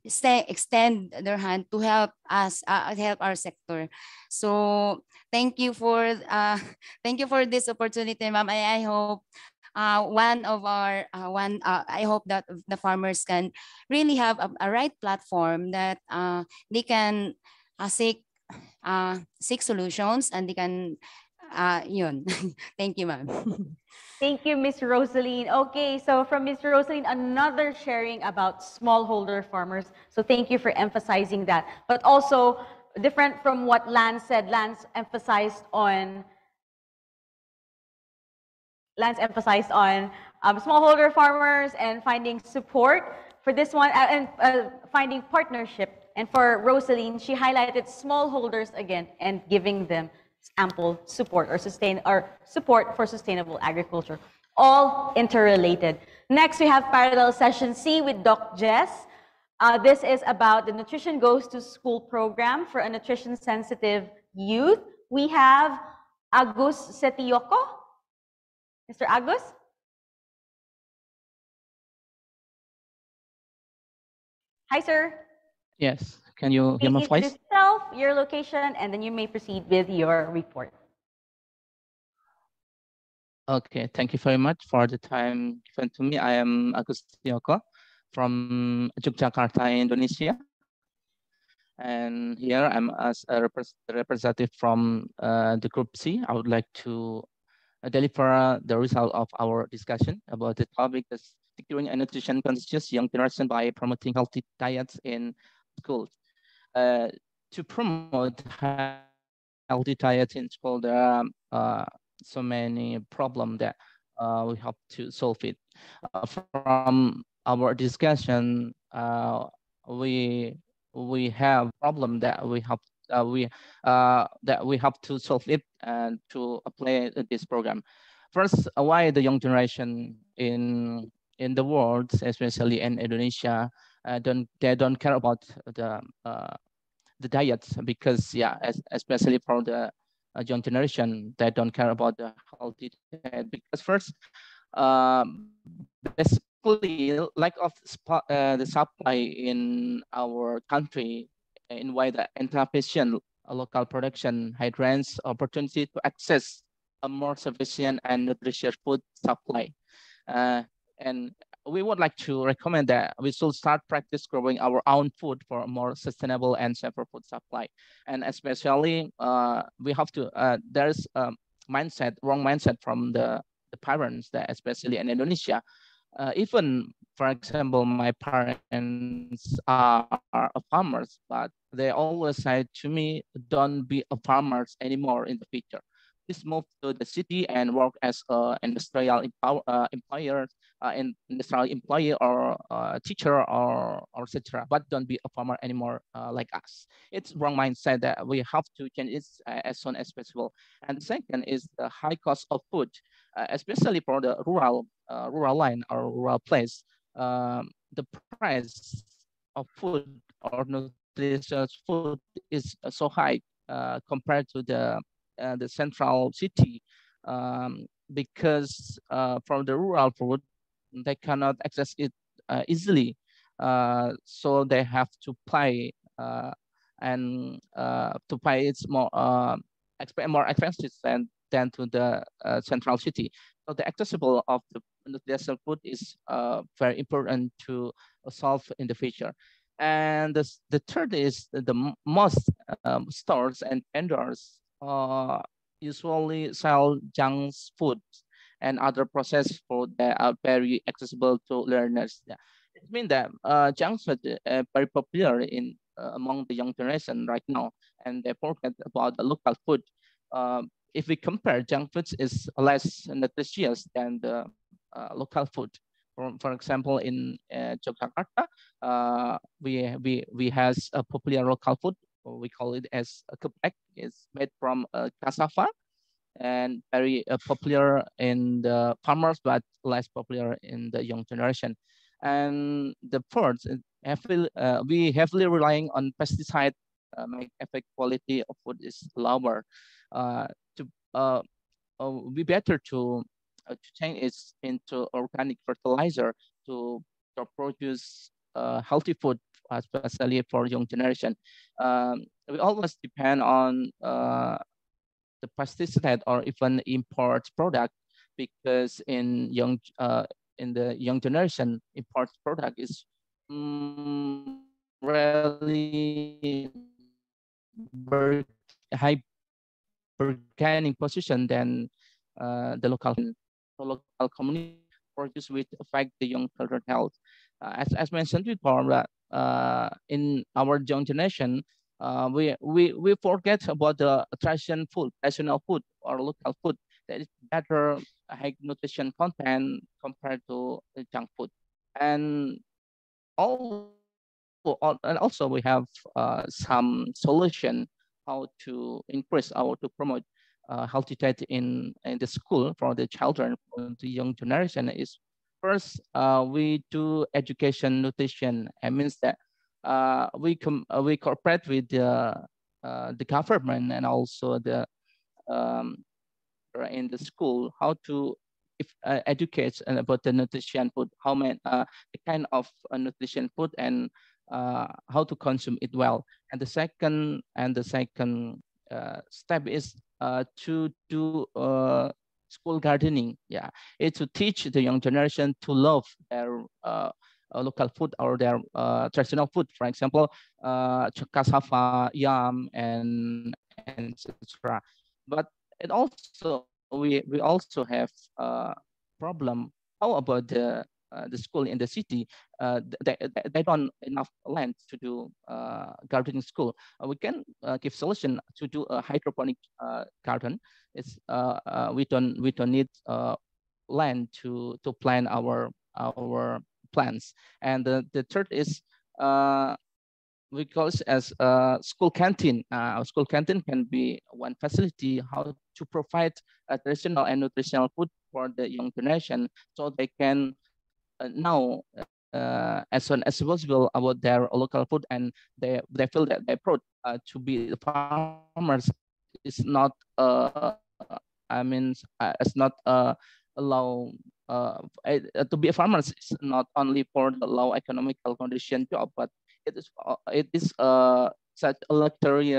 stay extend their hand to help us uh, help our sector. So thank you for uh, thank you for this opportunity, ma'am. I, I hope uh, one of our uh, one uh, I hope that the farmers can really have a, a right platform that uh, they can uh, seek uh, seek solutions and they can uh, yun. Thank you, ma'am. Thank you, Miss Rosaline. Okay, so from Miss Rosaline, another sharing about smallholder farmers. So thank you for emphasizing that. But also, different from what Lance said, Lance emphasized on Lance emphasized on um, smallholder farmers and finding support for this one uh, and uh, finding partnership. And for Rosaline, she highlighted smallholders again and giving them ample support or sustain or support for sustainable agriculture. All interrelated. Next, we have parallel session C with Doc Jess. Uh, this is about the Nutrition Goes to School program for a nutrition sensitive youth. We have Agus Setioko. Mr. Agus? Hi, sir. Yes. Can you hear my voice? yourself, your location, and then you may proceed with your report. Okay. Thank you very much for the time given to me. I am Agus Tioko from Yogyakarta, Indonesia. And here I'm as a representative from uh, the Group C. I would like to deliver the result of our discussion about the topic that's securing a nutrition conscious young generation by promoting healthy diets in schools. Uh, to promote healthy diets in school, there are uh, so many problems that uh, we have to solve it. Uh, from our discussion, uh, we we have problem that we have uh, we uh, that we have to solve it and to apply this program. First, uh, why the young generation in in the world, especially in Indonesia, uh, don't they don't care about the uh, the diet because yeah, as, especially for the uh, young generation, they don't care about the healthy diet because first, um, basically lack of uh, the supply in our country in why the insufficient local production hydrants opportunity to access a more sufficient and nutritious food supply. Uh, and we would like to recommend that we should start practice growing our own food for a more sustainable and safer food supply. And especially, uh, we have to, uh, there's a mindset, wrong mindset from the, the parents that especially in Indonesia, uh, even for example, my parents are, are farmers, but they always say to me, don't be a farmers anymore in the future. Please move to the city and work as an industrial empower, uh, employer, uh, in industrial employee or uh, teacher or, or etc. But don't be a farmer anymore uh, like us. It's wrong mindset that we have to change it uh, as soon as possible. And second is the high cost of food, uh, especially for the rural uh, rural line or rural place. Um, the price of food or nutritious food is so high compared to the the central city um, because from the rural food they cannot access it uh, easily. Uh, so they have to pay uh, and to pay it's more more expensive than, than to the central city. So the accessible of the nutritional food is very important to solve in the future. And the, the third is the most um, stores and vendors uh, usually sell junk food and other processed food that are very accessible to learners. Yeah. It means that uh, junk food is uh, very popular in uh, among the young generation right now, and they forget about the local food. Um, if we compare, junk food is less nutritious than the uh, local food. For, for example, in uh, Yogyakarta, uh, we we we has a popular local food. We call it as a gaplek. It's made from uh, cassava and very uh, popular in the farmers, but less popular in the young generation. And the fourth, heavily, uh, we heavily relying on pesticide, uh, make effect quality of food is lower. Uh, to uh, uh, be better to to change it into organic fertilizer to, to produce healthy food, especially for young generation. Um, we always depend on the pesticide or even import product because in young uh, in the young generation import product is um, really high bargaining position than uh, the local local community produce which affect the young children health. Uh, as, as mentioned before, uh, in our young generation, uh, we, we, we forget about the traditional food, traditional food or local food that is better high nutrition content compared to junk food. And all, and also we have uh, some solution how to increase or to promote uh, healthy diet in, in the school for the children, for the young generation is first, uh, we do education nutrition. It means that uh, we com uh, we cooperate with the uh, the government and also the um, in the school how to if, uh, educate about the nutrition food, how many uh, the kind of uh, nutrition food and uh, how to consume it well. And the second and the second step is to do school gardening. Yeah, it's to teach the young generation to love their uh, uh, local food or their uh, traditional food. For example, uh, cassava, yam, and and etc. But it also we we also have a problem. How about the uh, Uh, the school in the city, uh, they, they don't enough land to do uh, gardening school. Uh, we can uh, give solution to do a hydroponic garden. It's we don't we don't need land to to plant our our plants. And the, the third is we call it as a school canteen. Uh, school canteen can be one facility how to provide traditional and nutritional food for the young generation so they can uh, know uh, as soon as possible about their local food and they, they feel that they're proud uh, to be farmers is not uh, I mean uh, it's not uh, allow uh, to be a farmer is not only for the low economical condition job but it is it is such a luxury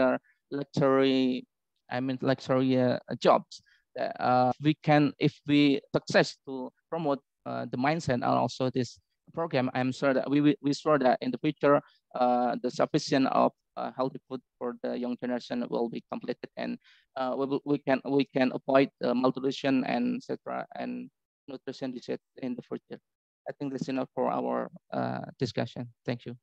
luxury I mean luxury jobs that we can if we success to promote uh, the mindset and also this program, I'm sure that we we sure that in the future, uh, the sufficient of uh, healthy food for the young generation will be completed, and uh, we we can we can avoid uh, malnutrition and etc. and nutrition disease in the future. I think that's enough for our uh, discussion. Thank you.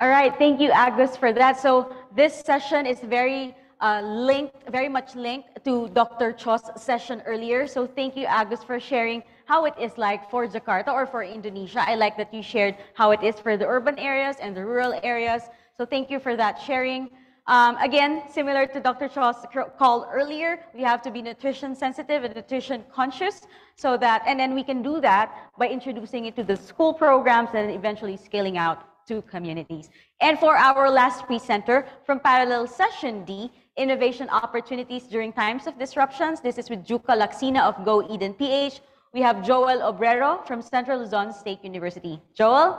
All right, thank you, Agus, for that. So this session is very uh, linked, very much linked to Dr. Cho's session earlier. So thank you, Agus, for sharing how it is like for Jakarta or for Indonesia. I like that you shared how it is for the urban areas and the rural areas. So thank you for that sharing. Um, again, similar to Dr. Cho's call earlier, we have to be nutrition sensitive and nutrition conscious so that, and then we can do that by introducing it to the school programs and eventually scaling out to communities. And for our last presenter from Parallel Session D, innovation opportunities during times of disruptions. This is with Juka Laksina of Go Eden PH. We have Joel Obrero from Central Luzon State University. Joel?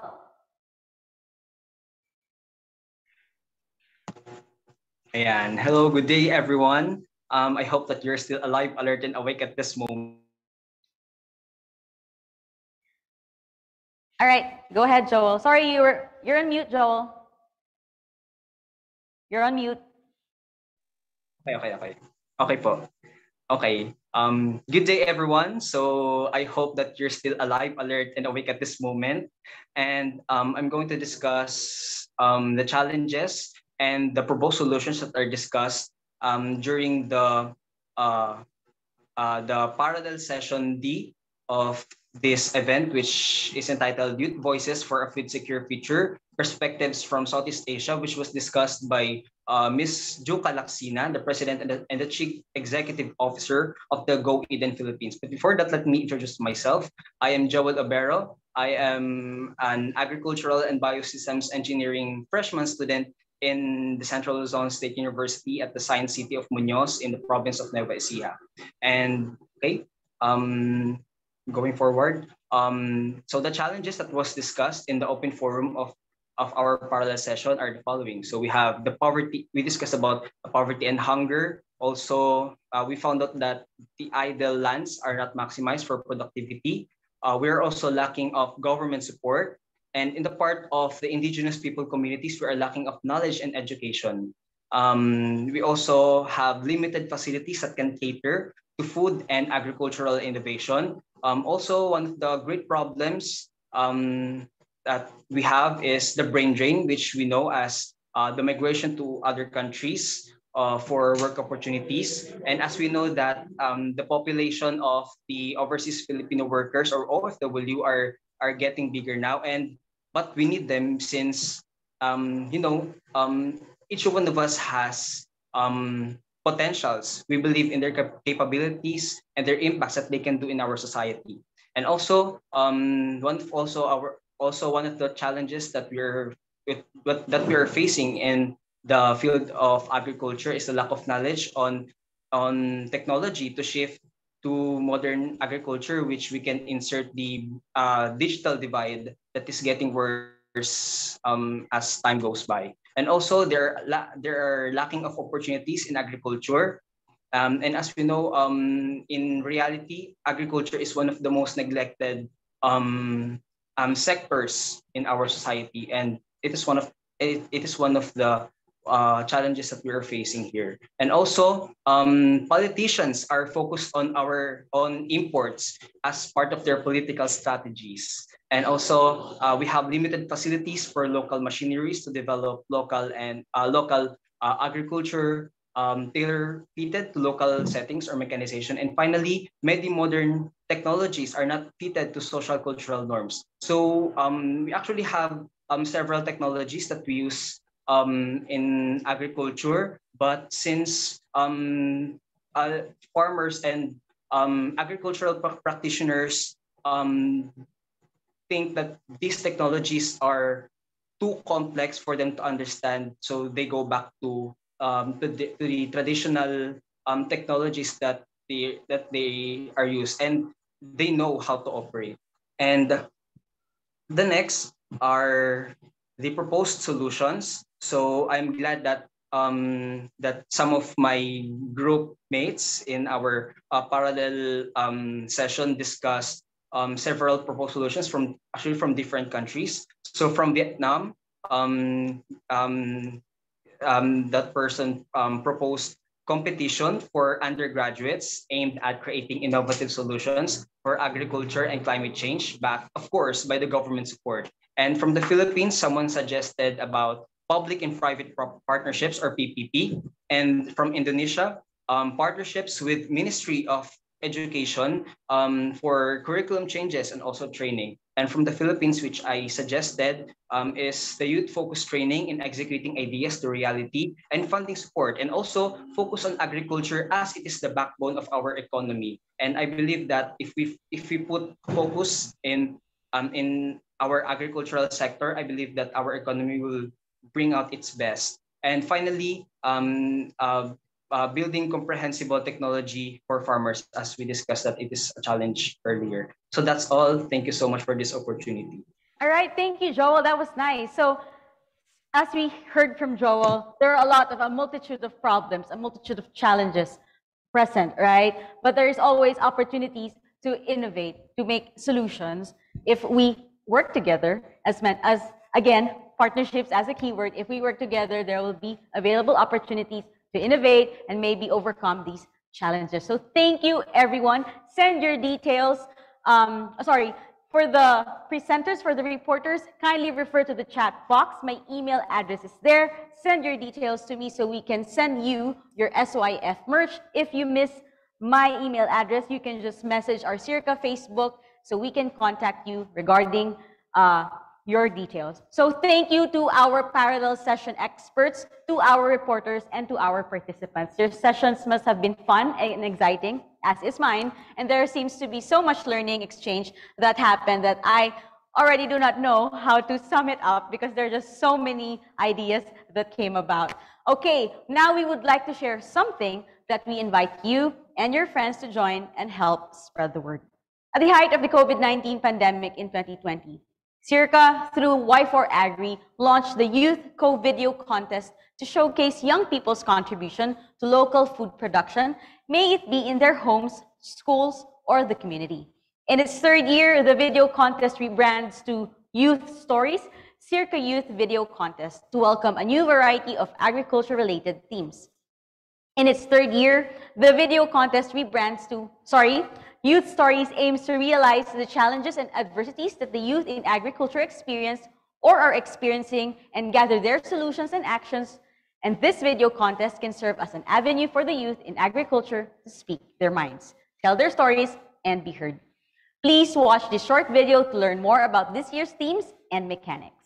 And hello, good day, everyone. Um, I hope that you're still alive, alert, and awake at this moment. All right, go ahead, Joel. Sorry, you were you're on mute, Joel. You're on mute. Okay, okay, okay. Okay po. Okay. Um, good day, everyone. So I hope that you're still alive, alert, and awake at this moment. And um, I'm going to discuss um, the challenges and the proposed solutions that are discussed um, during the uh, uh, the parallel session D of this event, which is entitled Youth Voices for a Food Secure Future, Perspectives from Southeast Asia, which was discussed by uh, Ms. Jo Laksina, the President and the, and the Chief Executive Officer of the Go Eden Philippines. But before that, let me introduce myself. I am Joel Obero. I am an agricultural and biosystems engineering freshman student in the Central Luzon State University at the Science City of Muñoz in the province of Nueva Ecija. And okay, um, going forward, um, so the challenges that was discussed in the open forum of of our parallel session are the following. So we have the poverty, we discussed about poverty and hunger. Also, uh, we found out that the idle lands are not maximized for productivity. Uh, we're also lacking of government support. And in the part of the indigenous people communities, we are lacking of knowledge and education. Um, we also have limited facilities that can cater to food and agricultural innovation. Um, also, one of the great problems um, that we have is the brain drain, which we know as uh, the migration to other countries uh, for work opportunities. And as we know that um, the population of the overseas Filipino workers or OFW are, are getting bigger now. And but we need them since um, you know um, each one of us has um, potentials. We believe in their capabilities and their impacts that they can do in our society. And also, um, one also our also one of the challenges that we're with, what that we are facing in the field of agriculture is the lack of knowledge on on technology to shift to modern agriculture, which we can insert the uh, digital divide that is getting worse um, as time goes by. And also there, la- there are lacking of opportunities in agriculture. Um, and as we know, um, in reality, agriculture is one of the most neglected um, um, sectors in our society. And it is one of it, it is one of the uh, challenges that we are facing here. And also, um, politicians are focused on our on imports as part of their political strategies. And also, uh, we have limited facilities for local machineries to develop local and uh, local uh, agriculture, um, tailor-fitted to local settings or mechanization. And finally, many modern technologies are not fitted to social cultural norms. So um, we actually have um, several technologies that we use um, in agriculture, but since um, uh, farmers and um, agricultural practitioners um, think that these technologies are too complex for them to understand, so they go back to um, to, the, to the traditional um, technologies that they that they are used, and they know how to operate. And the next are the proposed solutions so I'm glad that um, that some of my group mates in our uh, parallel um, session discussed um, several proposed solutions from actually from different countries. So from Vietnam, um, um, um, that person proposed competition for undergraduates aimed at creating innovative solutions for agriculture and climate change, backed, of course, by the government support. And from the Philippines, someone suggested about public and private partnerships or PPP. And from Indonesia, um, partnerships with Ministry of Education um, for curriculum changes and also training. And from the Philippines, which I suggested, um, is the youth-focused training in executing ideas to reality and funding support, and also focus on agriculture as it is the backbone of our economy. And I believe that if we if we put focus in um, in our agricultural sector, I believe that our economy will bring out its best. And finally, um, uh, uh, building comprehensible technology for farmers, as we discussed that it is a challenge earlier. So that's all. Thank you so much for this opportunity. All right, thank you, Joel. That was nice. So as we heard from Joel, there are a lot of a multitude of problems, a multitude of challenges present, right? But there is always opportunities to innovate, to make solutions if we work together as men, as again, partnerships as a keyword. If we work together, there will be available opportunities to innovate and maybe overcome these challenges. So thank you, everyone. Send your details. Um, sorry, for the presenters, for the reporters, kindly refer to the chat box. My email address is there. Send your details to me so we can send you your SYF merch. If you miss my email address, you can just message our SEARCA Facebook so we can contact you regarding uh, your details. So thank you to our parallel session experts, to our reporters, and to our participants. Your sessions must have been fun and exciting, as is mine, and there seems to be so much learning exchange that happened that I already do not know how to sum it up because there are just so many ideas that came about. Okay, now we would like to share something that we invite you and your friends to join and help spread the word. At the height of the COVID-19 pandemic in 2020, SEARCA, through Y4 Agri, launched the Youth Co-Video Contest to showcase young people's contribution to local food production, may it be in their homes, schools, or the community. In its third year, the video contest rebrands to Youth Stories, SEARCA Youth Video Contest, to welcome a new variety of agriculture-related themes. In its third year, the video contest rebrands to, sorry, Youth Stories aims to realize the challenges and adversities that the youth in agriculture experience or are experiencing and gather their solutions and actions. And this video contest can serve as an avenue for the youth in agriculture to speak their minds, tell their stories, and be heard. Please watch this short video to learn more about this year's themes and mechanics.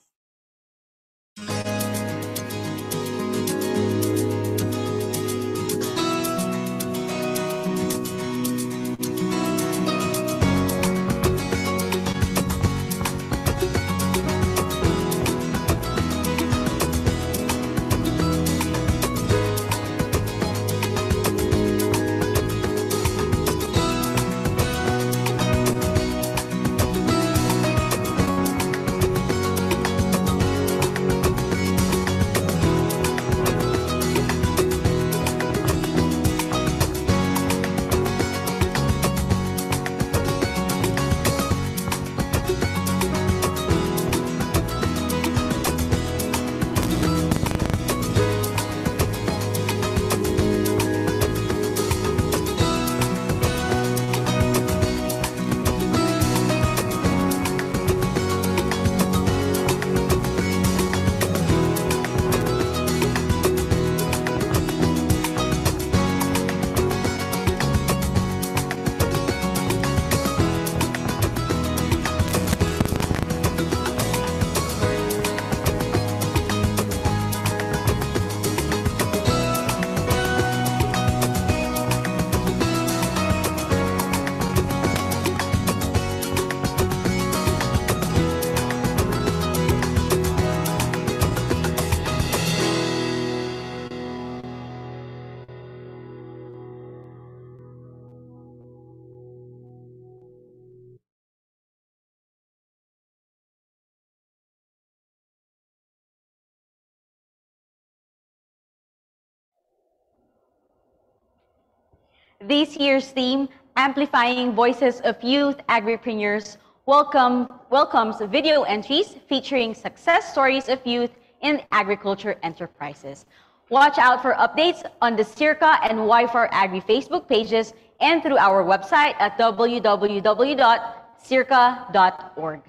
This year's theme, Amplifying Voices of Youth Agripreneurs, welcome, welcomes video entries featuring success stories of youth in agriculture enterprises. Watch out for updates on the SEARCA and Y4 Agri Facebook pages and through our website at www.searca.org.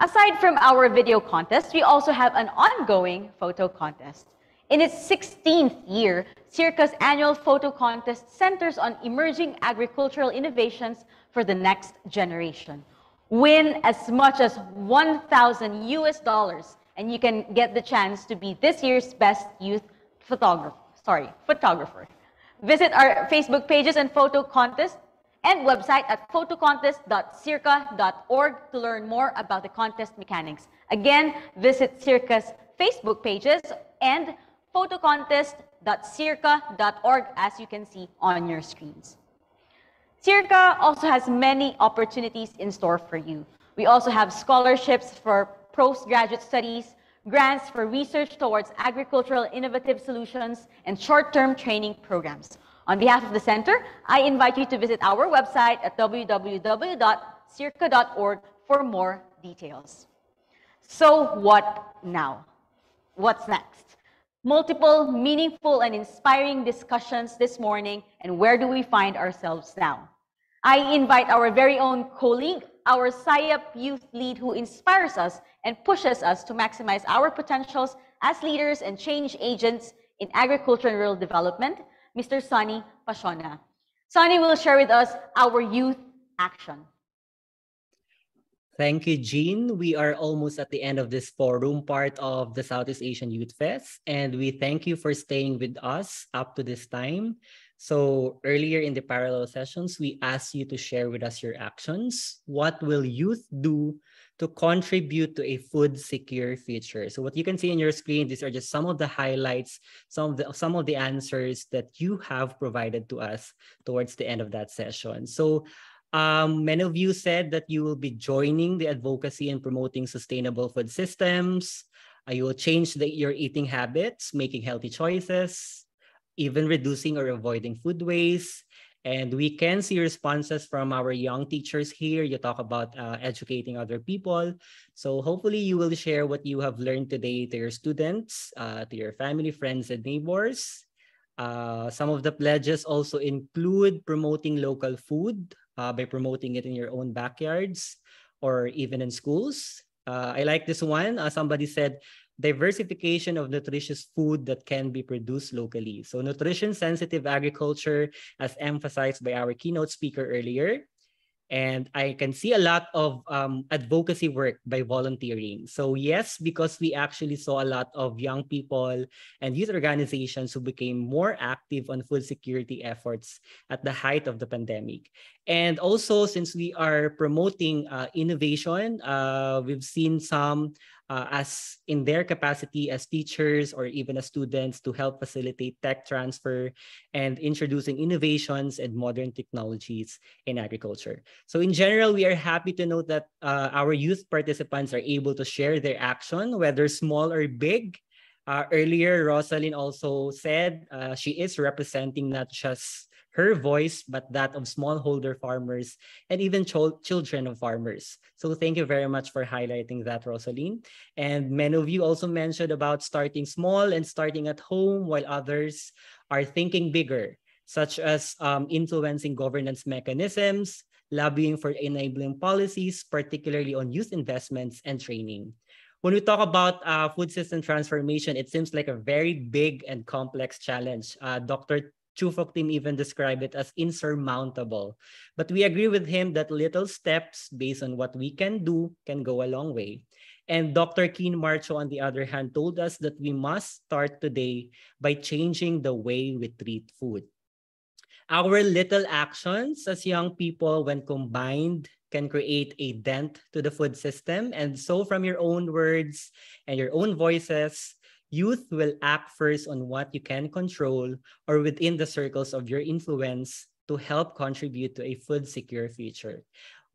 Aside from our video contest, we also have an ongoing photo contest. In its 16th year, SEARCA's annual photo contest centers on emerging agricultural innovations for the next generation. Win as much as 1,000 US dollars, and you can get the chance to be this year's best youth photographer. Sorry, photographer. Visit our Facebook pages and photo contest and website at photocontest.searca.org to learn more about the contest mechanics. Again, visit SEARCA's Facebook pages and photocontest.searca.org as you can see on your screens. SEARCA also has many opportunities in store for you. We also have scholarships for postgraduate studies, grants for research towards agricultural innovative solutions, and short-term training programs. On behalf of the Center, I invite you to visit our website at www.searca.org for more details. So what now? What's next? Multiple meaningful and inspiring discussions this morning, and where do we find ourselves now? I invite our very own colleague, our SIAP youth lead who inspires us and pushes us to maximize our potentials as leaders and change agents in agriculture and rural development, Mr. Sonny Pashona. Sonny will share with us our youth action. Thank you, Jean. We are almost at the end of this forum part of the Southeast Asian Youth Fest, and we thank you for staying with us up to this time. So earlier in the parallel sessions, we asked you to share with us your actions. What will youth do to contribute to a food secure future. So what you can see in your screen, these are just some of the highlights, some of the some of the answers that you have provided to us towards the end of that session. So um, many of you said that you will be joining the advocacy and promoting sustainable food systems. Uh, you will change the, your eating habits, making healthy choices, even reducing or avoiding food waste, and we can see responses from our young teachers here. You talk about uh, educating other people. So hopefully you will share what you have learned today to your students, uh, to your family, friends, and neighbors. Uh, some of the pledges also include promoting local food uh, by promoting it in your own backyards or even in schools. Uh, I like this one. Uh, somebody said, diversification of nutritious food that can be produced locally. So nutrition sensitive agriculture as emphasized by our keynote speaker earlier. And I can see a lot of um, advocacy work by volunteering. So yes, because we actually saw a lot of young people and youth organizations who became more active on food security efforts at the height of the pandemic. And also, since we are promoting uh, innovation, uh, we've seen some uh, as in their capacity as teachers or even as students to help facilitate tech transfer and introducing innovations and modern technologies in agriculture. So in general, we are happy to note that uh, our youth participants are able to share their action, whether small or big. Uh, earlier, Rosalind also said uh, she is representing not just her voice, but that of smallholder farmers and even ch- children of farmers. So thank you very much for highlighting that, Rosaline. And many of you also mentioned about starting small and starting at home, while others are thinking bigger, such as um, influencing governance mechanisms, lobbying for enabling policies, particularly on youth investments and training when we talk about uh, food system transformation, it seems like a very big and complex challenge. Uh, Dr. Chew Fook Tim even described it as insurmountable. But we agree with him that little steps based on what we can do can go a long way. And Dr. Khin Mar Cho, on the other hand, told us that we must start today by changing the way we treat food. Our little actions as young people, when combined, can create a dent to the food system. And so, from your own words and your own voices, youth will act first on what you can control or within the circles of your influence to help contribute to a food secure future.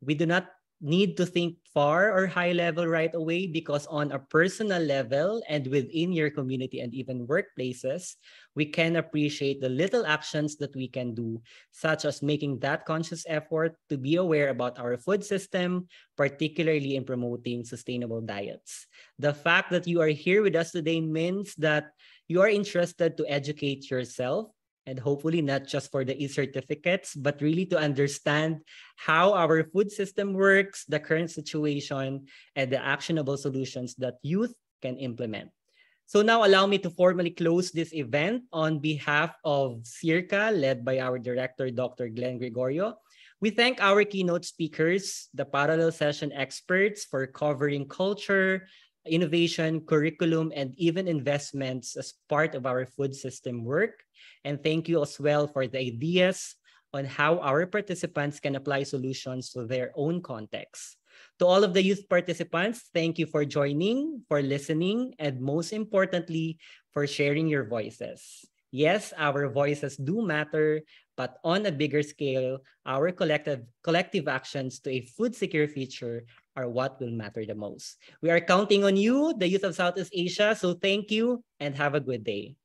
We do not need to think far or high level right away because on a personal level and within your community and even workplaces, we can appreciate the little actions that we can do, such as making that conscious effort to be aware about our food system, particularly in promoting sustainable diets. The fact that you are here with us today means that you are interested to educate yourself and hopefully not just for the e-certificates, but really to understand how our food system works, the current situation, and the actionable solutions that youth can implement. So now allow me to formally close this event on behalf of SEARCA, led by our director, Dr. Glenn Gregorio. We thank our keynote speakers, the parallel session experts for covering culture, innovation, curriculum, and even investments as part of our food system work. And thank you as well for the ideas on how our participants can apply solutions to their own context. To all of the youth participants, thank you for joining, for listening, and most importantly, for sharing your voices. Yes, our voices do matter, but on a bigger scale, our collective, collective actions to a food secure future are what will matter the most. We are counting on you, the youth of Southeast Asia, so thank you and have a good day.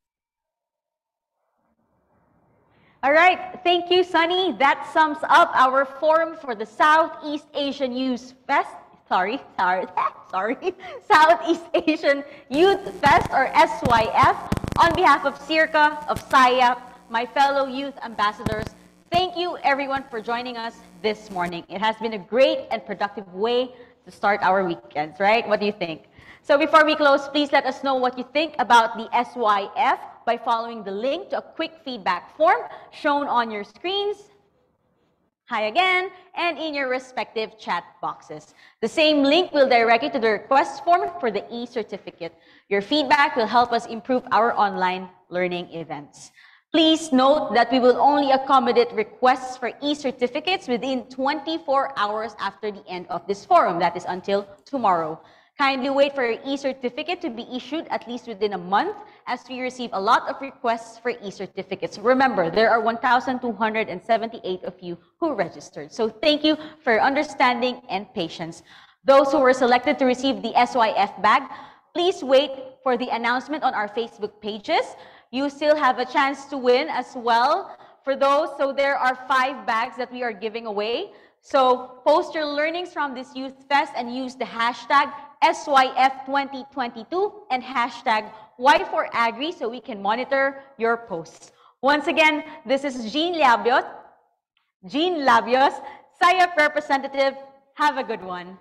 All right, thank you, Sunny. That sums up our forum for the Southeast Asian Youth Fest. Sorry, sorry, sorry. Southeast Asian Youth Fest or SYF. On behalf of SEARCA, of SIAP, my fellow youth ambassadors, thank you everyone for joining us this morning. It has been a great and productive way to start our weekends, right? What do you think? So before we close, please let us know what you think about the SYF by following the link to a quick feedback form shown on your screens. Hi again, and in your respective chat boxes. The same link will direct you to the request form for the e-certificate. Your feedback will help us improve our online learning events. Please note that we will only accommodate requests for e-certificates within 24 hours after the end of this forum, that is until tomorrow. Kindly wait for your e-certificate to be issued at least within a month as we receive a lot of requests for e-certificates. Remember, there are 1,278 of you who registered. So thank you for your understanding and patience. Those who were selected to receive the SYF bag, please wait for the announcement on our Facebook pages. You still have a chance to win as well. For those, so there are five bags that we are giving away. So post your learnings from this Youth Fest and use the hashtag SYF2022 and hashtag Y4Agri so we can monitor your posts. Once again, this is Jean Labios, Jean Labios, SIAP representative. Have a good one.